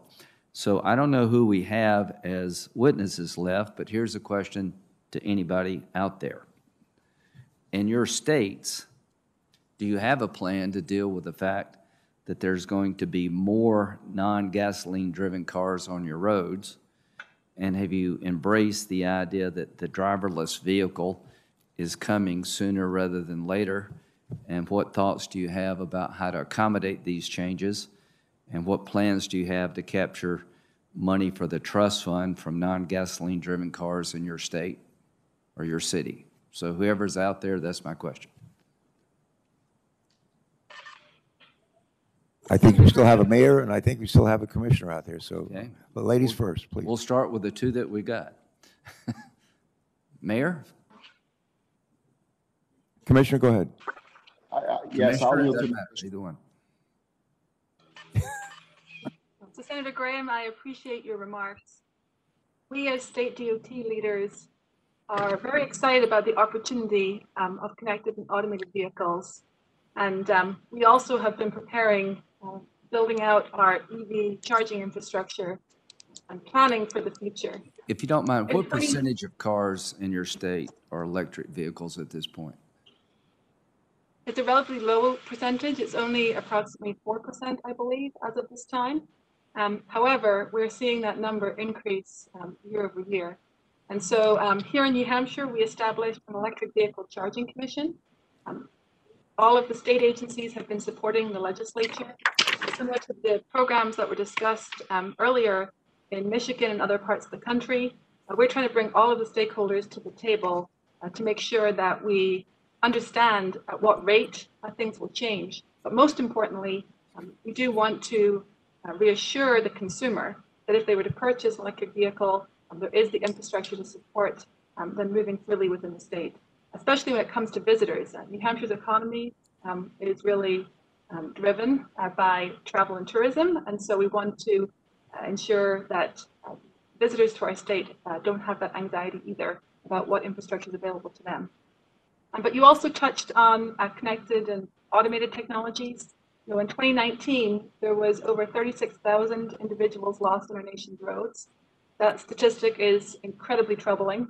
So I don't know who we have as witnesses left, but here's a question to anybody out there. In your states, do you have a plan to deal with the fact that there's going to be more non-gasoline driven cars on your roads? And have you embraced the idea that the driverless vehicle is coming sooner rather than later? And what thoughts do you have about how to accommodate these changes? And what plans do you have to capture money for the trust fund from non-gasoline driven cars in your state or your city? So whoever's out there, that's my question. I think we still have a mayor, and I think we still have a commissioner out there, so, Okay. but ladies first, please. We'll start with the two that we got. *laughs* Mayor? Commissioner, go ahead. I- I- Yes, I'll Commissioner, it yield to doesn't matter, Either one. *laughs* So Senator Graham, I appreciate your remarks. We as state DOT leaders are very excited about the opportunity um, of connected and automated vehicles. And um, we also have been preparing, uh, building out our EV charging infrastructure and planning for the future. If you don't mind, what percentage of cars in your state are electric vehicles at this point? It's a relatively low percentage. It's only approximately 4%, I believe, as of this time. Um, however, we're seeing that number increase um, year over year. And so um, here in New Hampshire, we established an electric vehicle charging commission. All of the state agencies have been supporting the legislature, similar to the programs that were discussed um, earlier in Michigan and other parts of the country. Uh, we're trying to bring all of the stakeholders to the table uh, to make sure that we understand at what rate uh, things will change. But most importantly, um, we do want to uh, reassure the consumer that if they were to purchase an electric vehicle, um, there is the infrastructure to support um, them moving freely within the state, especially when it comes to visitors. Uh, New Hampshire's economy um, is really um, driven uh, by travel and tourism, and so we want to uh, ensure that uh, visitors to our state uh, don't have that anxiety either about what infrastructure is available to them. Um, but you also touched on uh, connected and automated technologies. You know, in 2019, there was over 36,000 individuals lost on our nation's roads. That statistic is incredibly troubling.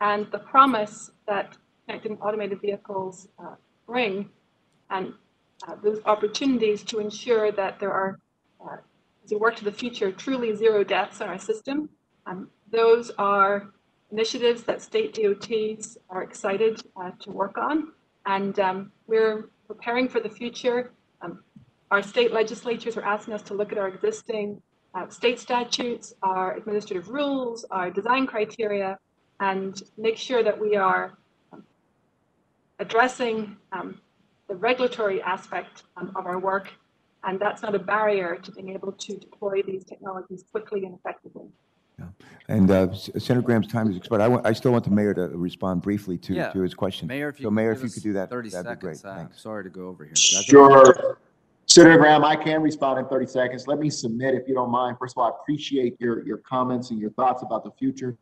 And the promise that connected and automated vehicles uh, bring and uh, those opportunities to ensure that there are, uh, as we work to the future, truly zero deaths in our system, um, those are initiatives that state DOTs are excited uh, to work on. And um, we're preparing for the future. Um, our state legislatures are asking us to look at our existing uh, state statutes, our administrative rules, our design criteria, and make sure that we are addressing um, the regulatory aspect um, of our work. And that's not a barrier to being able to deploy these technologies quickly and effectively. And uh, Senator Graham's time is expired. I still want the mayor to respond briefly to, Yeah. to his question. Mayor, if you So could Mayor, if you could do that, 30 that'd be great. seconds. I'm Thanks. sorry to go over here. Sure. Senator Graham, I can respond in 30 seconds. Let me submit, if you don't mind. First of all, I appreciate your, your comments and your thoughts about the future.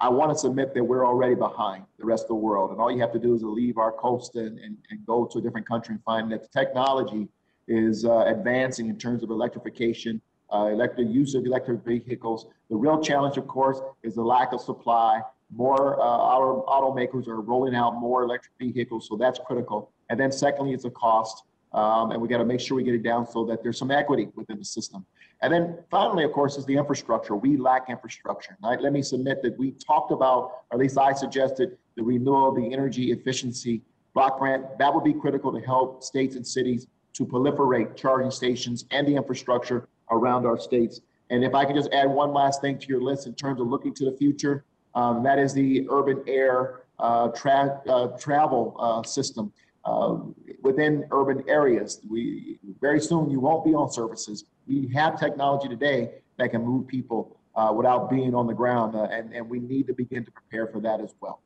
I want to submit that we're already behind the rest of the world. And all you have to do is leave our coast and, and, and go to a different country and find that the technology is uh, advancing in terms of electrification, uh, electric use of electric vehicles. The real challenge, of course, is the lack of supply. More uh, auto, automakers are rolling out more electric vehicles, so that's critical. And then secondly, it's a cost. Um, and we got to make sure we get it down so that there's some equity within the system. And then finally, of course, is the infrastructure. We lack infrastructure. Right? Let me submit that we talked about, or at least I suggested, the renewal, the energy efficiency block grant. That would be critical to help states and cities to proliferate charging stations and the infrastructure around our states. And if I could just add one last thing to your list in terms of looking to the future, um, that is the urban air uh, tra- uh, travel uh, system uh, within urban areas. We very soon you won't be on services. We have technology today that can move people uh, without being on the ground, uh, and and we need to begin to prepare for that as well.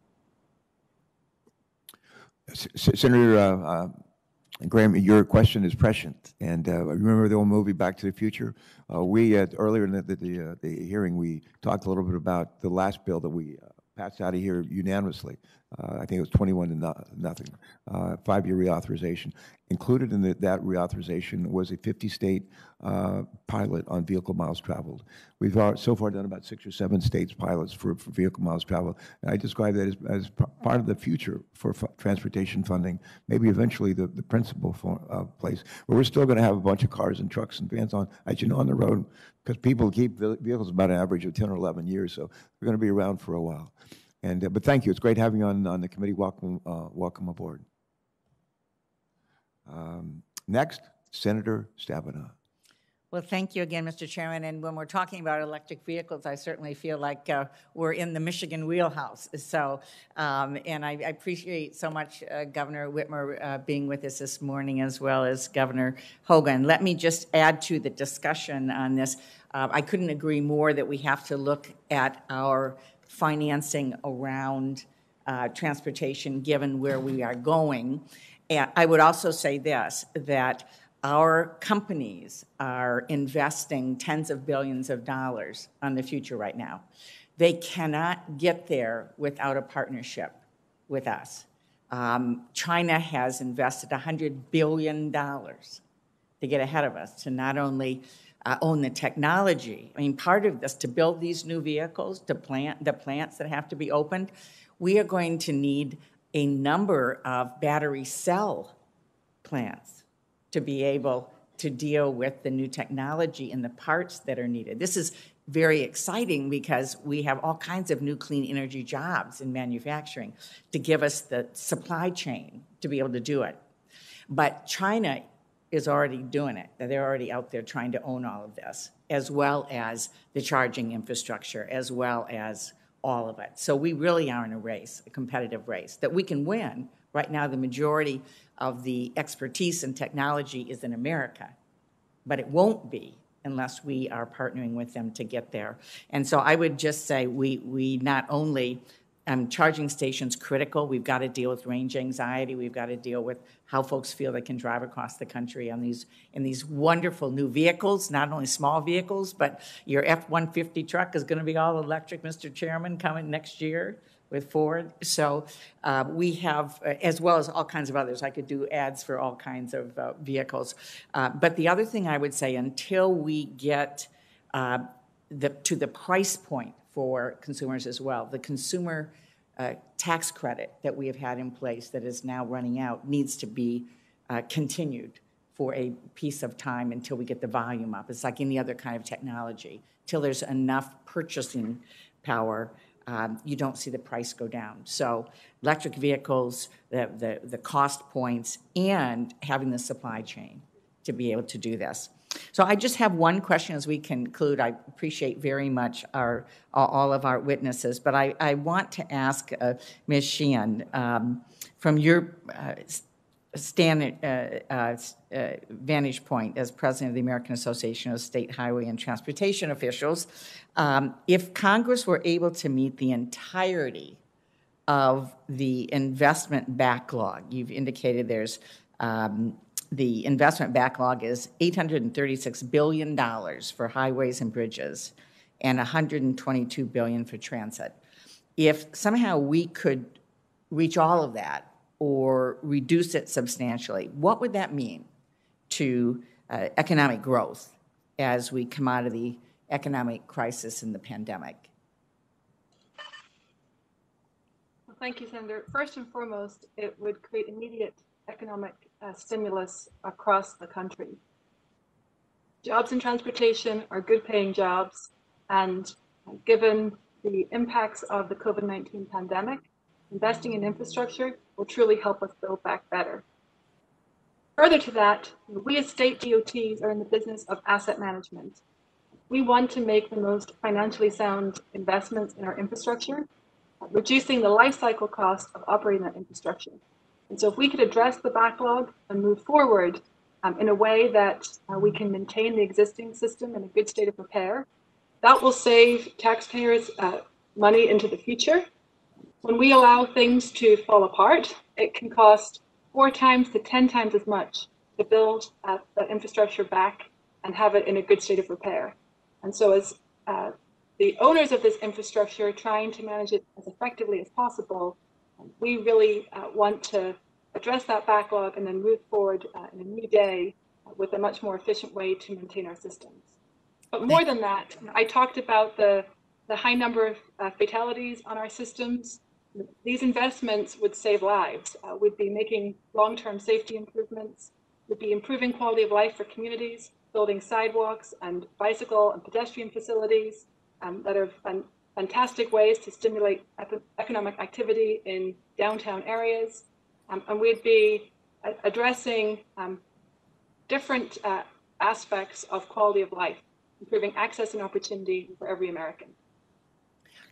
Senator uh, uh, Graham, your question is prescient. And uh, remember the old movie Back to the Future? Uh, we, earlier in the, the, the hearing, we talked a little bit about the last bill that we passed out of here unanimously. Uh, I think it was 21 to no- nothing, uh, five-year reauthorization. Included in the, that reauthorization was a 50-state uh, pilot on vehicle miles traveled. We've so far done about six or seven states pilots for, for vehicle miles traveled. And I describe that as, as part of the future for transportation funding, maybe eventually the, the principal for, uh, place. But we're still going to have a bunch of cars and trucks and vans on, as you know, on the road because people keep vehicles about an average of 10 or 11 years, so they're going to be around for a while. And, uh, but thank you. It's great having you on, on the committee. Welcome, uh, welcome aboard. Um, Next, Senator Stabenow. Well, thank you again, Mr. Chairman. And when we're talking about electric vehicles, I certainly feel like uh, we're in the Michigan wheelhouse. So, um, and I, I appreciate so much uh, Governor Whitmer uh, being with us this morning, as well as Governor Hogan. Let me just add to the discussion on this. Uh, I couldn't agree more that we have to look at our financing around uh, transportation, given where we are going. And I would also say this, that our companies are investing tens of billions of dollars on the future right now. They cannot get there without a partnership with us. Um, China has invested $100 billion to get ahead of us, to not only uh, own the technology. I mean, part of this, to build these new vehicles, to plant the plants that have to be opened, we are going to need a number of battery cell plants to be able to deal with the new technology and the parts that are needed. This is very exciting because we have all kinds of new clean energy jobs in manufacturing to give us the supply chain to be able to do it. But China is already doing it. They're already out there trying to own all of this, as well as the charging infrastructure, as well as all of it. So we really are in a race, a competitive race that we can win. Right now, the majority of the expertise and technology is in America, but it won't be unless we are partnering with them to get there. And so I would just say we, we not only um, charging stations critical. We've got to deal with range anxiety. We've got to deal with how folks feel they can drive across the country on these in these wonderful new vehicles. Not only small vehicles, but your F-150 truck is going to be all electric, Mr. Chairman, coming next year with Ford. So uh, we have, uh, as well as all kinds of others. I could do ads for all kinds of uh, vehicles. Uh, but the other thing I would say, until we get uh, the, to the price point for consumers as well. The consumer uh, tax credit that we have had in place that is now running out needs to be uh, continued for a piece of time until we get the volume up. It's like any other kind of technology. Till there's enough purchasing power, um, you don't see the price go down. So electric vehicles, the, the, the cost points, and having the supply chain to be able to do this. So I just have one question as we conclude. I appreciate very much our, all of our witnesses, but I, I want to ask uh, Ms. Sheehan, um, from your uh, stand, uh, uh, uh, vantage point as president of the American Association of State Highway and Transportation Officials, um, if Congress were able to meet the entirety of the investment backlog, you've indicated there's um, the investment backlog is $836 billion for highways and bridges and 122 billion for transit. If somehow we could reach all of that or reduce it substantially, what would that mean to uh, economic growth as we come out of the economic crisis and the pandemic? Well, thank you, Senator. First and foremost, it would create immediate economic uh, stimulus across the country. Jobs in transportation are good paying jobs, and given the impacts of the COVID 19 pandemic, investing in infrastructure will truly help us build back better. Further to that, we as state DOTs are in the business of asset management. We want to make the most financially sound investments in our infrastructure, reducing the life cycle cost of operating that infrastructure. And so if we could address the backlog and move forward um, in a way that uh, we can maintain the existing system in a good state of repair, that will save taxpayers uh, money into the future. when we allow things to fall apart, it can cost four times to 10 times as much to build uh, the infrastructure back and have it in a good state of repair. And so as uh, the owners of this infrastructure trying to manage it as effectively as possible, we really uh, want to address that backlog and then move forward uh, in a new day with a much more efficient way to maintain our systems. But more than that, I talked about the, the high number of uh, fatalities on our systems. These investments would save lives. Uh, we'd be making long-term safety improvements, We'd be improving quality of life for communities, building sidewalks and bicycle and pedestrian facilities um, that are fantastic ways to stimulate economic activity in downtown areas. Um, and we'd be addressing um, different uh, aspects of quality of life, improving access and opportunity for every American.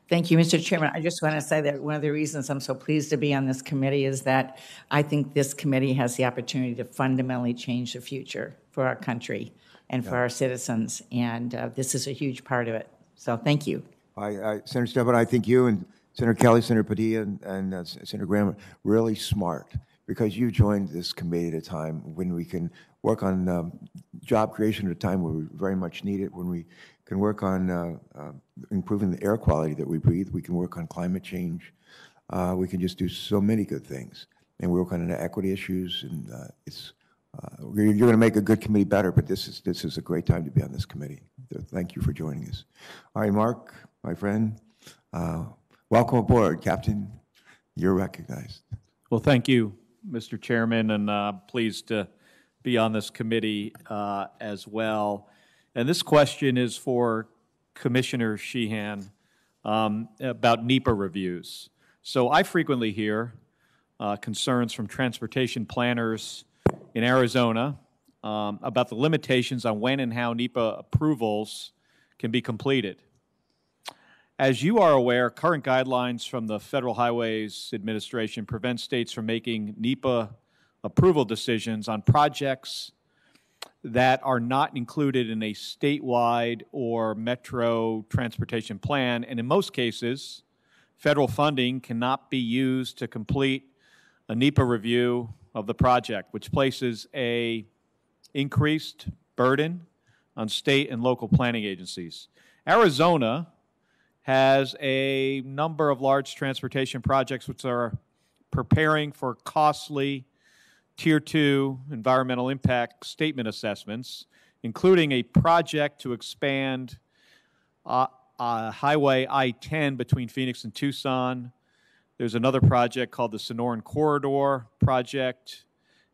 Thank you, Mr. Chairman. I just want to say that one of the reasons I'm so pleased to be on this committee is that I think this committee has the opportunity to fundamentally change the future for our country and for our citizens, and uh, this is a huge part of it. So thank you. I, I, Senator Stabenow, I think you and Senator Kelly, Senator Padilla, and, and uh, Senator Graham really smart because you joined this committee at a time when we can work on um, job creation at a time where we very much need it, when we can work on uh, uh, improving the air quality that we breathe, we can work on climate change, uh, we can just do so many good things. And we work on equity issues, and uh, it's uh, you're going to make a good committee better, but this is, this is a great time to be on this committee. Thank you for joining us. All right, Mark, my friend, welcome aboard, Captain. You're recognized. Well, thank you, Mr. Chairman, and uh, pleased to be on this committee uh, as well. And this question is for Commissioner Sheehan um, about NEPA reviews. So I frequently hear uh, concerns from transportation planners in Arizona um, about the limitations on when and how NEPA approvals can be completed. As you are aware, current guidelines from the Federal Highways Administration prevent states from making NEPA approval decisions on projects that are not included in a statewide or metro transportation plan. And in most cases, federal funding cannot be used to complete a NEPA review of the project, which places a increased burden on state and local planning agencies. Arizona has a number of large transportation projects which are preparing for costly Tier 2 environmental impact statement assessments, including a project to expand uh, uh, Highway I 10 between Phoenix and Tucson. There's another project called the Sonoran Corridor Project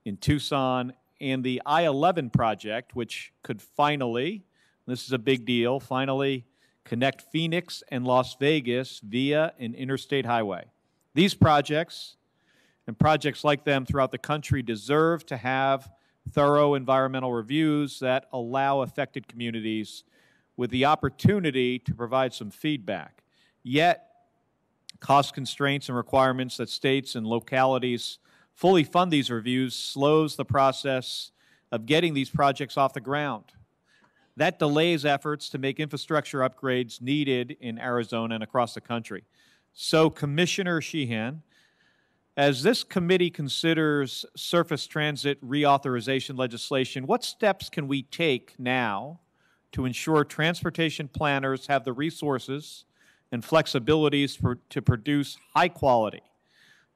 in Tucson, and the I 11 project, which could finally, this is a big deal, finally connect Phoenix and Las Vegas via an interstate highway. These projects and projects like them throughout the country deserve to have thorough environmental reviews that allow affected communities with the opportunity to provide some feedback. Yet, cost constraints and requirements that states and localities fully fund these reviews slows the process of getting these projects off the ground. That delays efforts to make infrastructure upgrades needed in Arizona and across the country. So, Commissioner Sheehan, as this committee considers surface transit reauthorization legislation, what steps can we take now to ensure transportation planners have the resources and flexibilities for, to produce high quality,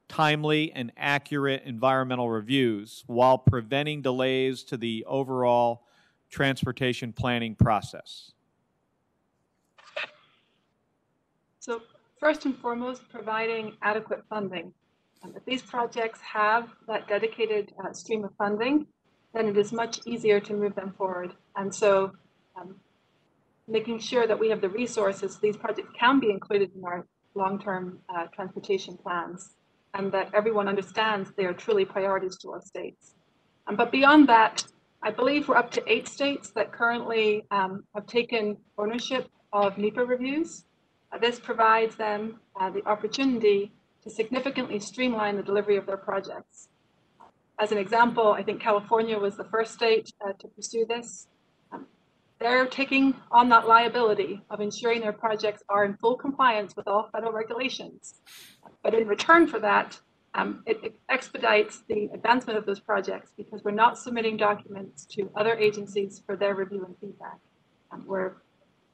timely, and accurate environmental reviews while preventing delays to the overall transportation planning process? So first and foremost, providing adequate funding. Um, if these projects have that dedicated uh, stream of funding, then it is much easier to move them forward. And so um, making sure that we have the resources, these projects can be included in our long-term uh, transportation plans and that everyone understands they are truly priorities to our states. Um, but beyond that, I believe we're up to eight states that currently um, have taken ownership of NEPA reviews. Uh, this provides them uh, the opportunity to significantly streamline the delivery of their projects. As an example, I think California was the first state uh, to pursue this. they're taking on that liability of ensuring their projects are in full compliance with all federal regulations. But in return for that, um, it, it expedites the advancement of those projects because we're not submitting documents to other agencies for their review and feedback. Um, we're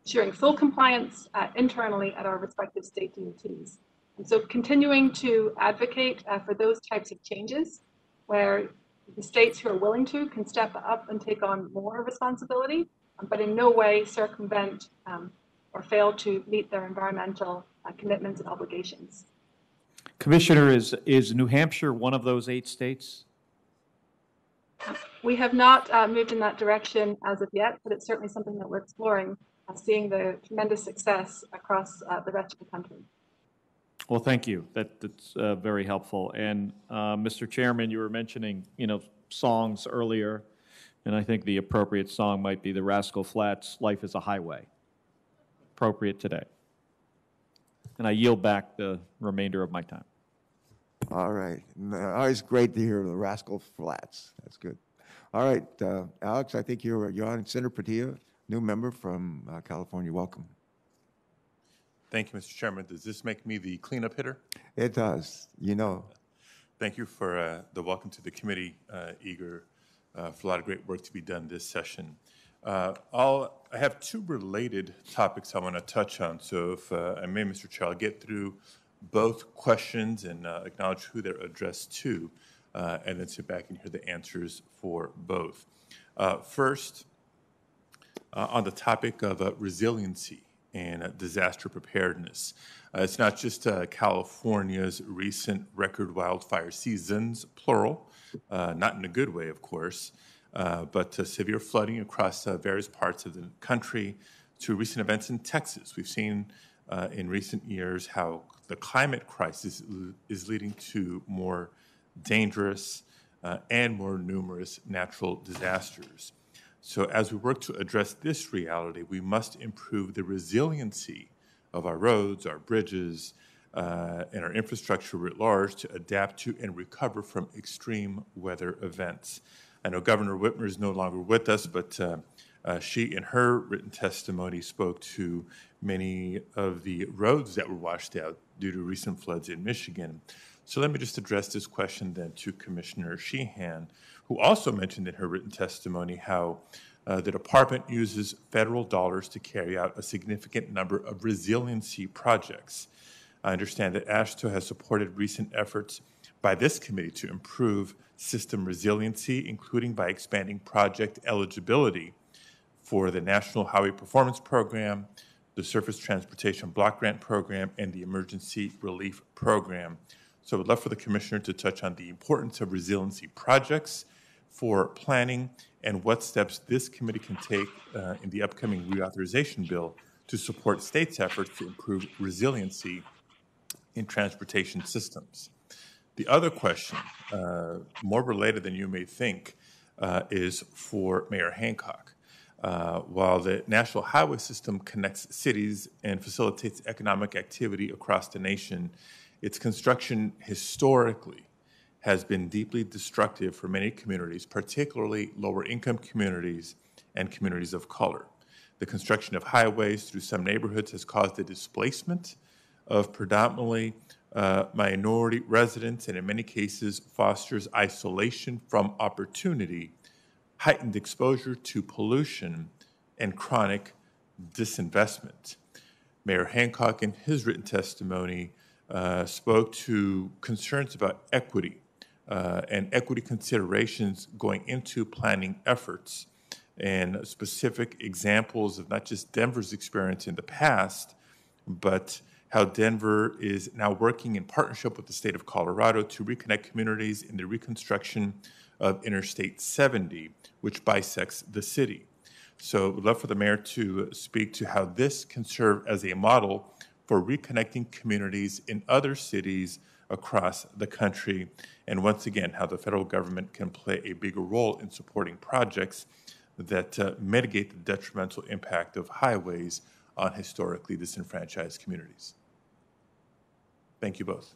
ensuring full compliance uh, internally at our respective state DOTs. And so continuing to advocate uh, for those types of changes where the states who are willing to can step up and take on more responsibility, um, but in no way circumvent um, or fail to meet their environmental uh, commitments and obligations. Commissioner, is, is New Hampshire one of those eight states? We have not uh, moved in that direction as of yet, but it's certainly something that we're exploring, uh, seeing the tremendous success across uh, the rest of the country. Well, thank you. That, that's uh, very helpful. And uh, Mr. Chairman, you were mentioning, you know, songs earlier, and I think the appropriate song might be the Rascal Flatts, Life is a Highway. Appropriate today. And I yield back the remainder of my time. All right. Always great to hear the Rascal Flatts. That's good. All right, uh, Alex, I think you're, you're on. Senator Padilla, new member from uh, California. Welcome. Thank you, Mr. Chairman. Does this make me the cleanup hitter? It does. You know. Thank you for uh, the welcome to the committee. Uh, eager uh, for a lot of great work to be done this session. Uh, I'll, I have two related topics I want to touch on. So if uh, I may, Mr. Chair, I'll get through both questions and uh, acknowledge who they're addressed to, and then sit back and hear the answers for both. first, on the topic of resiliency and disaster preparedness. Uh, it's not just uh, California's recent record wildfire seasons, plural, uh, not in a good way, of course, uh, but uh, severe flooding across uh, various parts of the country to recent events in Texas. We've seen in recent years how the climate crisis is leading to more dangerous and more numerous natural disasters. So as we work to address this reality, we must improve the resiliency of our roads, our bridges, uh, and our infrastructure writ large to adapt to and recover from extreme weather events. I know Governor Whitmer is no longer with us, but uh, uh, she, in her written testimony, spoke to many of the roads that were washed out due to recent floods in Michigan. So let me just address this question then to Commissioner Sheehan who also mentioned in her written testimony how uh, the department uses federal dollars to carry out a significant number of resiliency projects. I understand that AASHTO has supported recent efforts by this committee to improve system resiliency, including by expanding project eligibility for the National Highway Performance Program, the Surface Transportation Block Grant Program, and the Emergency Relief Program. So I would love for the Commissioner to touch on the importance of resiliency projects for planning and what steps this committee can take uh, in the upcoming reauthorization bill to support states' efforts to improve resiliency in transportation systems. The other question, uh, more related than you may think, uh, is for Mayor Hancock. Uh, while the national highway system connects cities and facilitates economic activity across the nation, its construction historically has been deeply destructive for many communities, particularly lower income communities and communities of color. The construction of highways through some neighborhoods has caused the displacement of predominantly uh, minority residents and in many cases fosters isolation from opportunity, heightened exposure to pollution, and chronic disinvestment. Mayor Hancock, in his written testimony, uh, spoke to concerns about equity uh, and equity considerations going into planning efforts and specific examples of not just Denver's experience in the past, but how Denver is now working in partnership with the state of Colorado to reconnect communities in the reconstruction of Interstate 70, which bisects the city. So we'd love for the mayor to speak to how this can serve as a model for reconnecting communities in other cities across the country. And once again, how the federal government can play a bigger role in supporting projects that uh, mitigate the detrimental impact of highways on historically disenfranchised communities. Thank you both.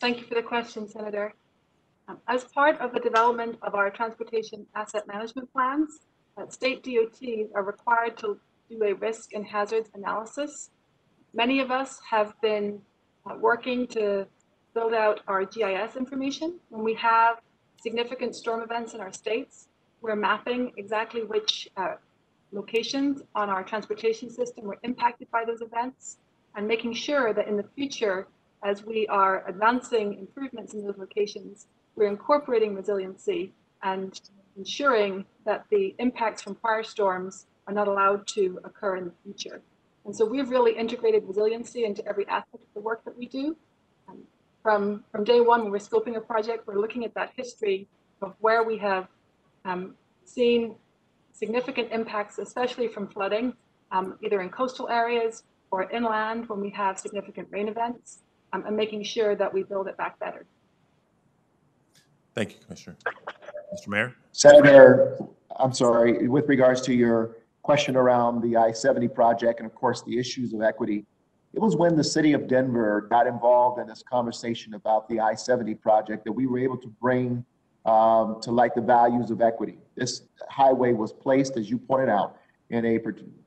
Thank you for the question, Senator. Um, As part of the development of our transportation asset management plans, uh, state DOTs are required to do a risk and hazards analysis. Many of us have been uh, working to build out our GIS information. When we have significant storm events in our states, we're mapping exactly which uh, locations on our transportation system were impacted by those events and making sure that in the future, as we are advancing improvements in those locations, we're incorporating resiliency and ensuring that the impacts from prior storms are not allowed to occur in the future. And so we've really integrated resiliency into every aspect of the work that we do. Um, from, from day one, when we're scoping a project, we're looking at that history of where we have um, seen significant impacts, especially from flooding, um, either in coastal areas or inland when we have significant rain events, um, and making sure that we build it back better. Thank you, Commissioner. Mr. Mayor? Senator, I'm sorry, with regards to your question around the I-70 project and of course the issues of equity, it was when the city of Denver got involved in this conversation about the I-70 project that we were able to bring um, to like the values of equity. This highway was placed, as you pointed out, in a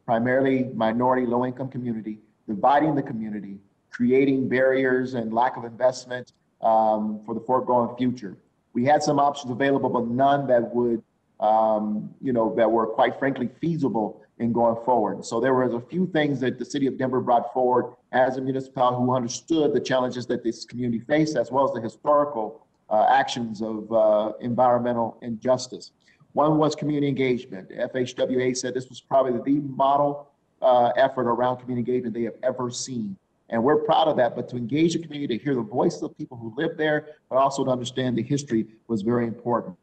primarily minority low-income community, dividing the community, creating barriers and lack of investment um, for the foregoing future. We had some options available, but none that would, um, you know, that were quite frankly feasible in going forward. So there was a few things that the city of Denver brought forward as a municipality who understood the challenges that this community faced, as well as the historical uh, actions of uh, environmental injustice. One was community engagement. FHWA said this was probably the model uh, effort around community engagement they have ever seen. And we're proud of that. But to engage the community, to hear the voice of people who live there, but also to understand the history was very important.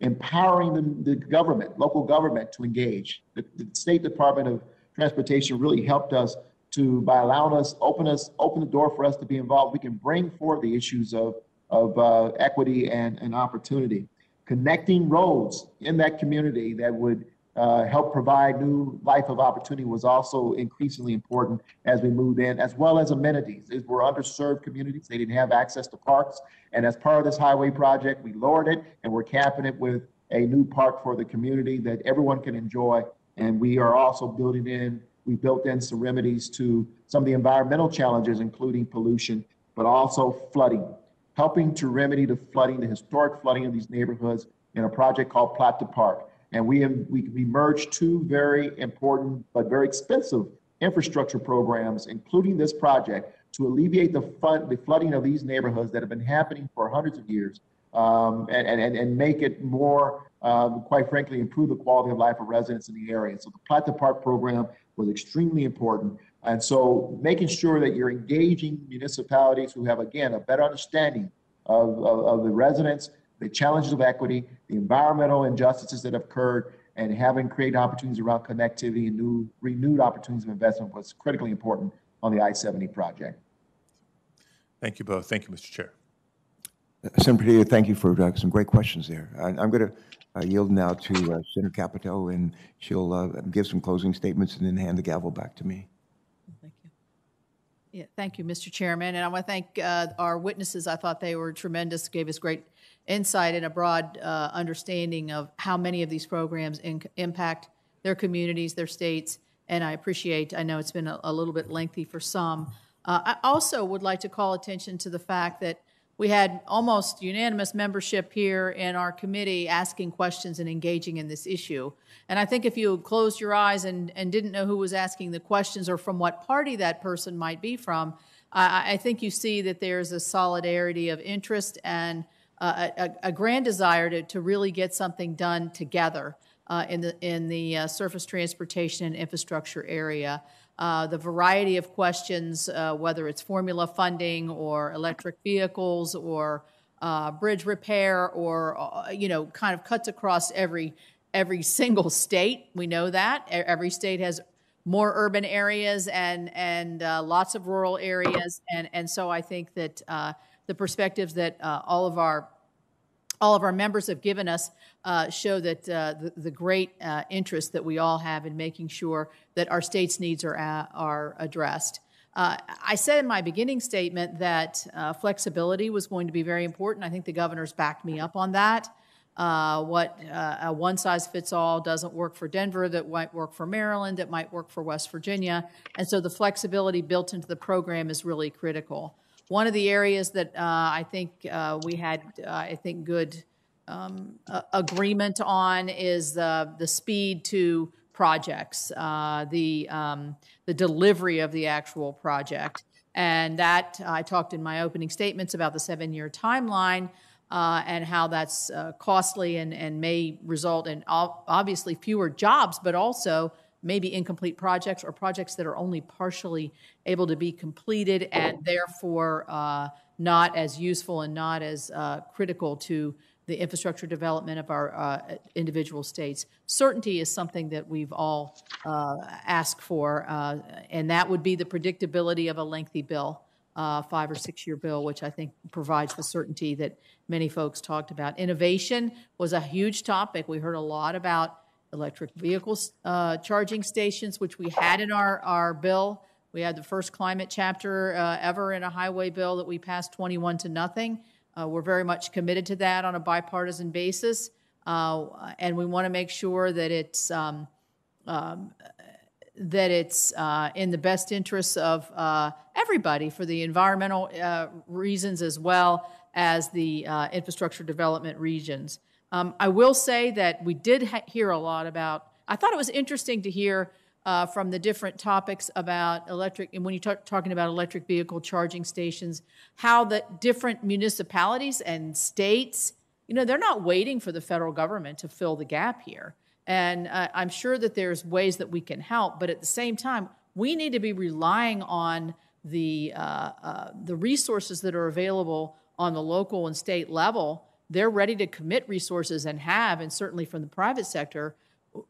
Empowering the, the government, local government to engage. The, the, State Department of Transportation really helped us to, by allowing us, open us, open the door for us to be involved. We can bring forward the issues of, of uh, equity and, and opportunity. Connecting roads in that community that would uh, help provide new life of opportunity was also increasingly important as we moved in, as well as amenities. These were underserved communities. They didn't have access to parks. And as part of this highway project, we lowered it and we're capping it with a new park for the community that everyone can enjoy. And we are also building in, we built in some remedies to some of the environmental challenges, including pollution, but also flooding, helping to remedy the flooding, the historic flooding of these neighborhoods in a project called Platte to Park. And we, have, we, we merged two very important but very expensive infrastructure programs, including this project, to alleviate the, fun, the flooding of these neighborhoods that have been happening for hundreds of years um, and, and, and make it more, um, quite frankly, improve the quality of life of residents in the area. So the Platte to Park program was extremely important. And so making sure that you're engaging municipalities who have, again, a better understanding of, of, of the residents the challenges of equity, the environmental injustices that have occurred, and having created opportunities around connectivity and new renewed opportunities of investment was critically important on the I-70 project. Thank you both. Thank you, Mr. Chair. Senator Padilla, thank you for uh, some great questions there. I, am going to uh, yield now to uh, Senator Capito, and she'll uh, give some closing statements and then hand the gavel back to me. Yeah, thank you, Mr. Chairman. And I want to thank uh, our witnesses. I thought they were tremendous, gave us great insight and a broad uh, understanding of how many of these programs in, impact their communities, their states, and I appreciate, I know it's been a, a little bit lengthy for some. Uh, I also would like to call attention to the fact that we had almost unanimous membership here in our committee asking questions and engaging in this issue. And I think if you closed your eyes and, and didn't know who was asking the questions or from what party that person might be from, I, I think you see that there's a solidarity of interest and a, a, grand desire to, to really get something done together uh, in the, in the uh, surface transportation and infrastructure area. Uh, the variety of questions, uh, whether it's formula funding or electric vehicles or uh, bridge repair or, uh, you know, kind of cuts across every, every single state. We know that. Every state has more urban areas and, and lots of rural areas. And, and so I think that the perspectives that uh, all of our all of our members have given us uh, show that uh, the, the, great uh, interest that we all have in making sure that our state's needs are, uh, are addressed. Uh, I said in my beginning statement that uh, flexibility was going to be very important. I think the governor's backed me up on that. What a one size fits all doesn't work for Denver, that might work for Maryland, that might work for West Virginia. And so the flexibility built into the program is really critical. One of the areas that uh, I think uh, we had, uh, I think, good um, agreement on is the, the speed to projects, uh, the, um, the delivery of the actual project. And that, I talked in my opening statements about the seven year timeline uh, and how that's uh, costly and, and may result in obviously fewer jobs, but also maybe incomplete projects or projects that are only partially able to be completed and therefore uh, not as useful and not as uh, critical to the infrastructure development of our uh, individual states. Certainty is something that we've all uh, asked for, uh, and that would be the predictability of a lengthy bill, uh, five or six year bill, which I think provides the certainty that many folks talked about. Innovation was a huge topic. We heard a lot about electric vehicles uh, charging stations, which we had in our, our bill. We had the first climate chapter uh, ever in a highway bill that we passed 21 to nothing. Uh, we're very much committed to that on a bipartisan basis, uh, and we want to make sure that it's um, um, that it's uh, in the best interests of uh, everybody for the environmental reasons as well as the infrastructure development regions. Um, I will say that we did hear a lot about. I thought it was interesting to hear uh, from the different topics about electric, and when you're talking about electric vehicle charging stations, how the different municipalities and states, you know, they're not waiting for the federal government to fill the gap here. And uh, I'm sure that there's ways that we can help, but at the same time, we need to be relying on the uh, uh the resources that are available on the local and state level. They're ready to commit resources and have, and certainly from the private sector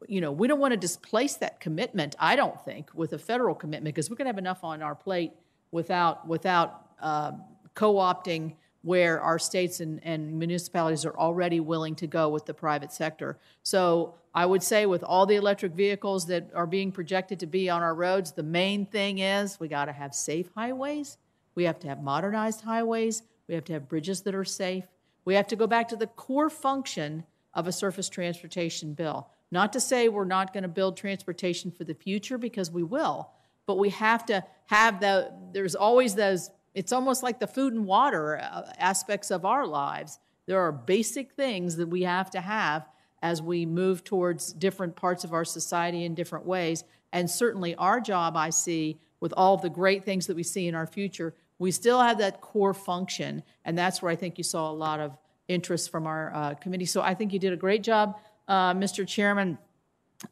you know, we don't want to displace that commitment, I don't think, with a federal commitment, because we're going to have enough on our plate without, without uh, co-opting where our states and, and municipalities are already willing to go with the private sector. So I would say with all the electric vehicles that are being projected to be on our roads, the main thing is we got to have safe highways. We have to have modernized highways. We have to have bridges that are safe. We have to go back to the core function of a surface transportation bill. Not to say we're not going to build transportation for the future because we will, but we have to have the, there's always those, it's almost like the food and water uh, aspects of our lives. There are basic things that we have to have as we move towards different parts of our society in different ways. And certainly our job, I see, with all of the great things that we see in our future, we still have that core function. And that's where I think you saw a lot of interest from our uh, committee. So I think you did a great job uh, Mr. Chairman,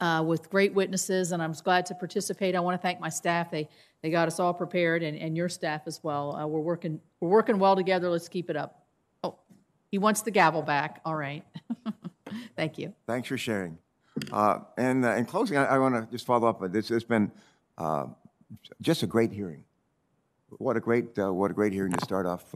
uh, with great witnesses, and I'm glad to participate. I want to thank my staff. They they got us all prepared, and, and your staff as well. Uh, we're working we're working well together. Let's keep it up. Oh, he wants the gavel back. All right. *laughs* thank you. Thanks for sharing. Uh, and uh, in closing, I, I want to just follow up. This has been just a great hearing. What a great uh, what a great hearing to start off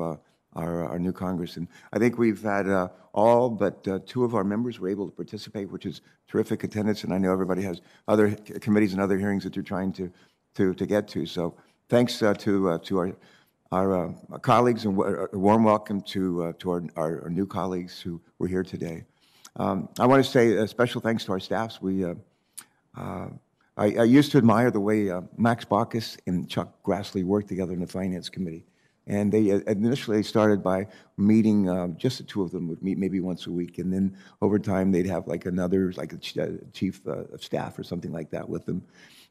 our, our new Congress. And I think we've had uh, all but uh, two of our members were able to participate, which is terrific attendance. And I know everybody has other committees and other hearings that they're trying to, to, to get to. So thanks uh, to, uh, to our, our uh, colleagues and a warm welcome to, uh, to our, our, our, new colleagues who were here today. Um, I want to say a special thanks to our staffs. We, I, I, used to admire the way Max Baucus and Chuck Grassley worked together in the Finance Committee. And they uh, initially started by meeting, uh, just the two of them would meet maybe once a week. And then over time, they'd have like another, like a uh, chief of staff or something like that with them.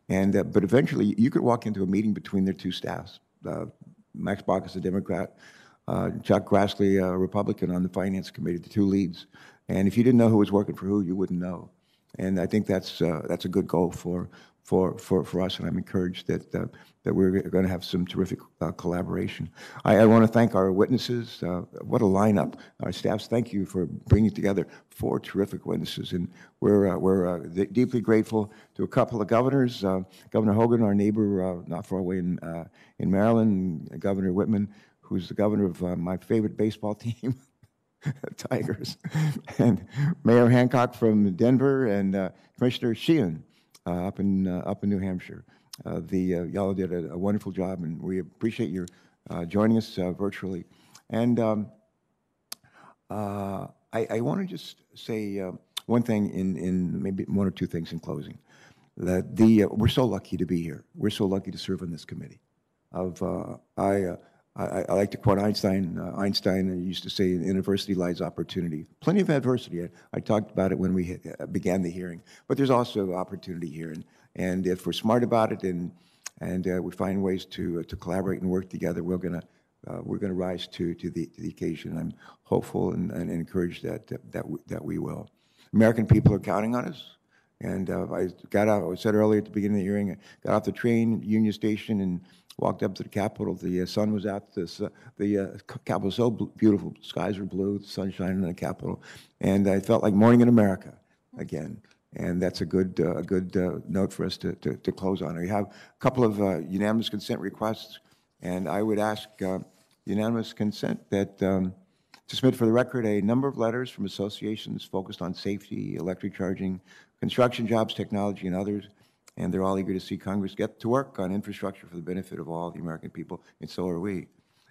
And, uh, but eventually, you could walk into a meeting between their two staffs. Uh, Max Baucus, a Democrat, uh, Chuck Grassley, a Republican on the Finance Committee, the two leads. And if you didn't know who was working for who, you wouldn't know. And I think that's, that's a good goal for, for, for, for us, and I'm encouraged that, uh, that we're going to have some terrific uh, collaboration. I, I want to thank our witnesses. Uh, what a lineup. Our staffs, thank you for bringing together four terrific witnesses, and we're, uh, we're uh, deeply grateful to a couple of governors, uh, Governor Hogan, our neighbor not far away in, in Maryland, Governor Whitmer, who's the governor of my favorite baseball *laughs* team. *laughs* Tigers, and Mayor Hancock from Denver, and Commissioner Sheehan uh, up in uh, up in New Hampshire. uh, the, uh, y'all did a a wonderful job, and we appreciate your uh, joining us uh, virtually. And um, uh, I, I want to just say uh, one thing in, in maybe one or two things in closing. That the, uh, we're so lucky to be here. We're so lucky to serve on this committee. Of, uh, I, uh, I, I like to quote Einstein. Uh, Einstein used to say, in adversity lies opportunity. Plenty of adversity. I, I talked about it when we uh, began the hearing. But there's also opportunity here. And, and if we're smart about it and, and uh, we find ways to, uh, to collaborate and work together, we're going to uh, we're to rise to, to, the, to the occasion. I'm hopeful and, and encouraged that, that, that, we, that we will. American people are counting on us. And uh, I got out, I said earlier at the beginning of the hearing, I got off the train, Union Station, and walked up to the Capitol. The uh, sun was out. The, uh, the uh, Capitol was so beautiful. The Skies were blue, the sun shining in the Capitol. And I felt like morning in America again. And that's a good, uh, a good uh, note for us to, to, to, close on. We have a couple of uh, unanimous consent requests. And I would ask unanimous consent that um, to submit for the record a number of letters from associations focused on safety, electric charging, construction jobs, technology, and others. And they're all eager to see Congress get to work on infrastructure for the benefit of all the American people, and so are we.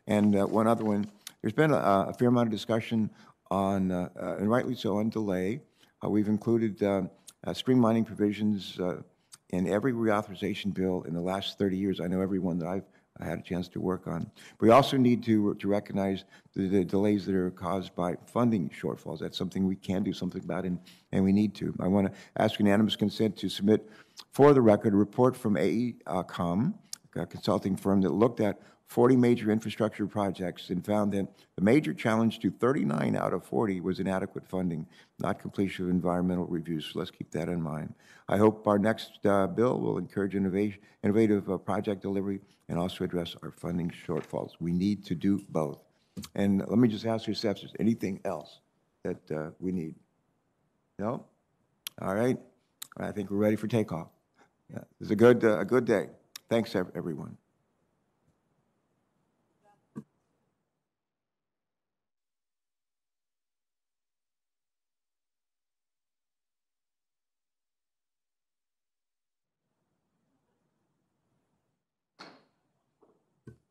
And uh, one other one, there's been a, a, fair amount of discussion on, uh, uh, and rightly so, on delay. Uh, we've included uh, streamlining provisions in every reauthorization bill in the last 30 years. I know every one that I've I had a chance to work on. We also need to, to recognize the, the, delays that are caused by funding shortfalls. That's something we can do something about, and, and we need to. I want to ask unanimous consent to submit for the record a report from AECOM, a consulting firm that looked at 40 major infrastructure projects and found that the major challenge to 39 out of 40 was inadequate funding, not completion of environmental reviews. So let's keep that in mind. I hope our next uh, bill will encourage innovation, innovative uh, project delivery and also address our funding shortfalls. We need to do both. And let me just ask is there anything else that uh, we need? No? All right. I think we're ready for takeoff. Yeah, it's a good, uh, a good day. Thanks, everyone.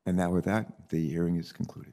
And now with that, the hearing is concluded.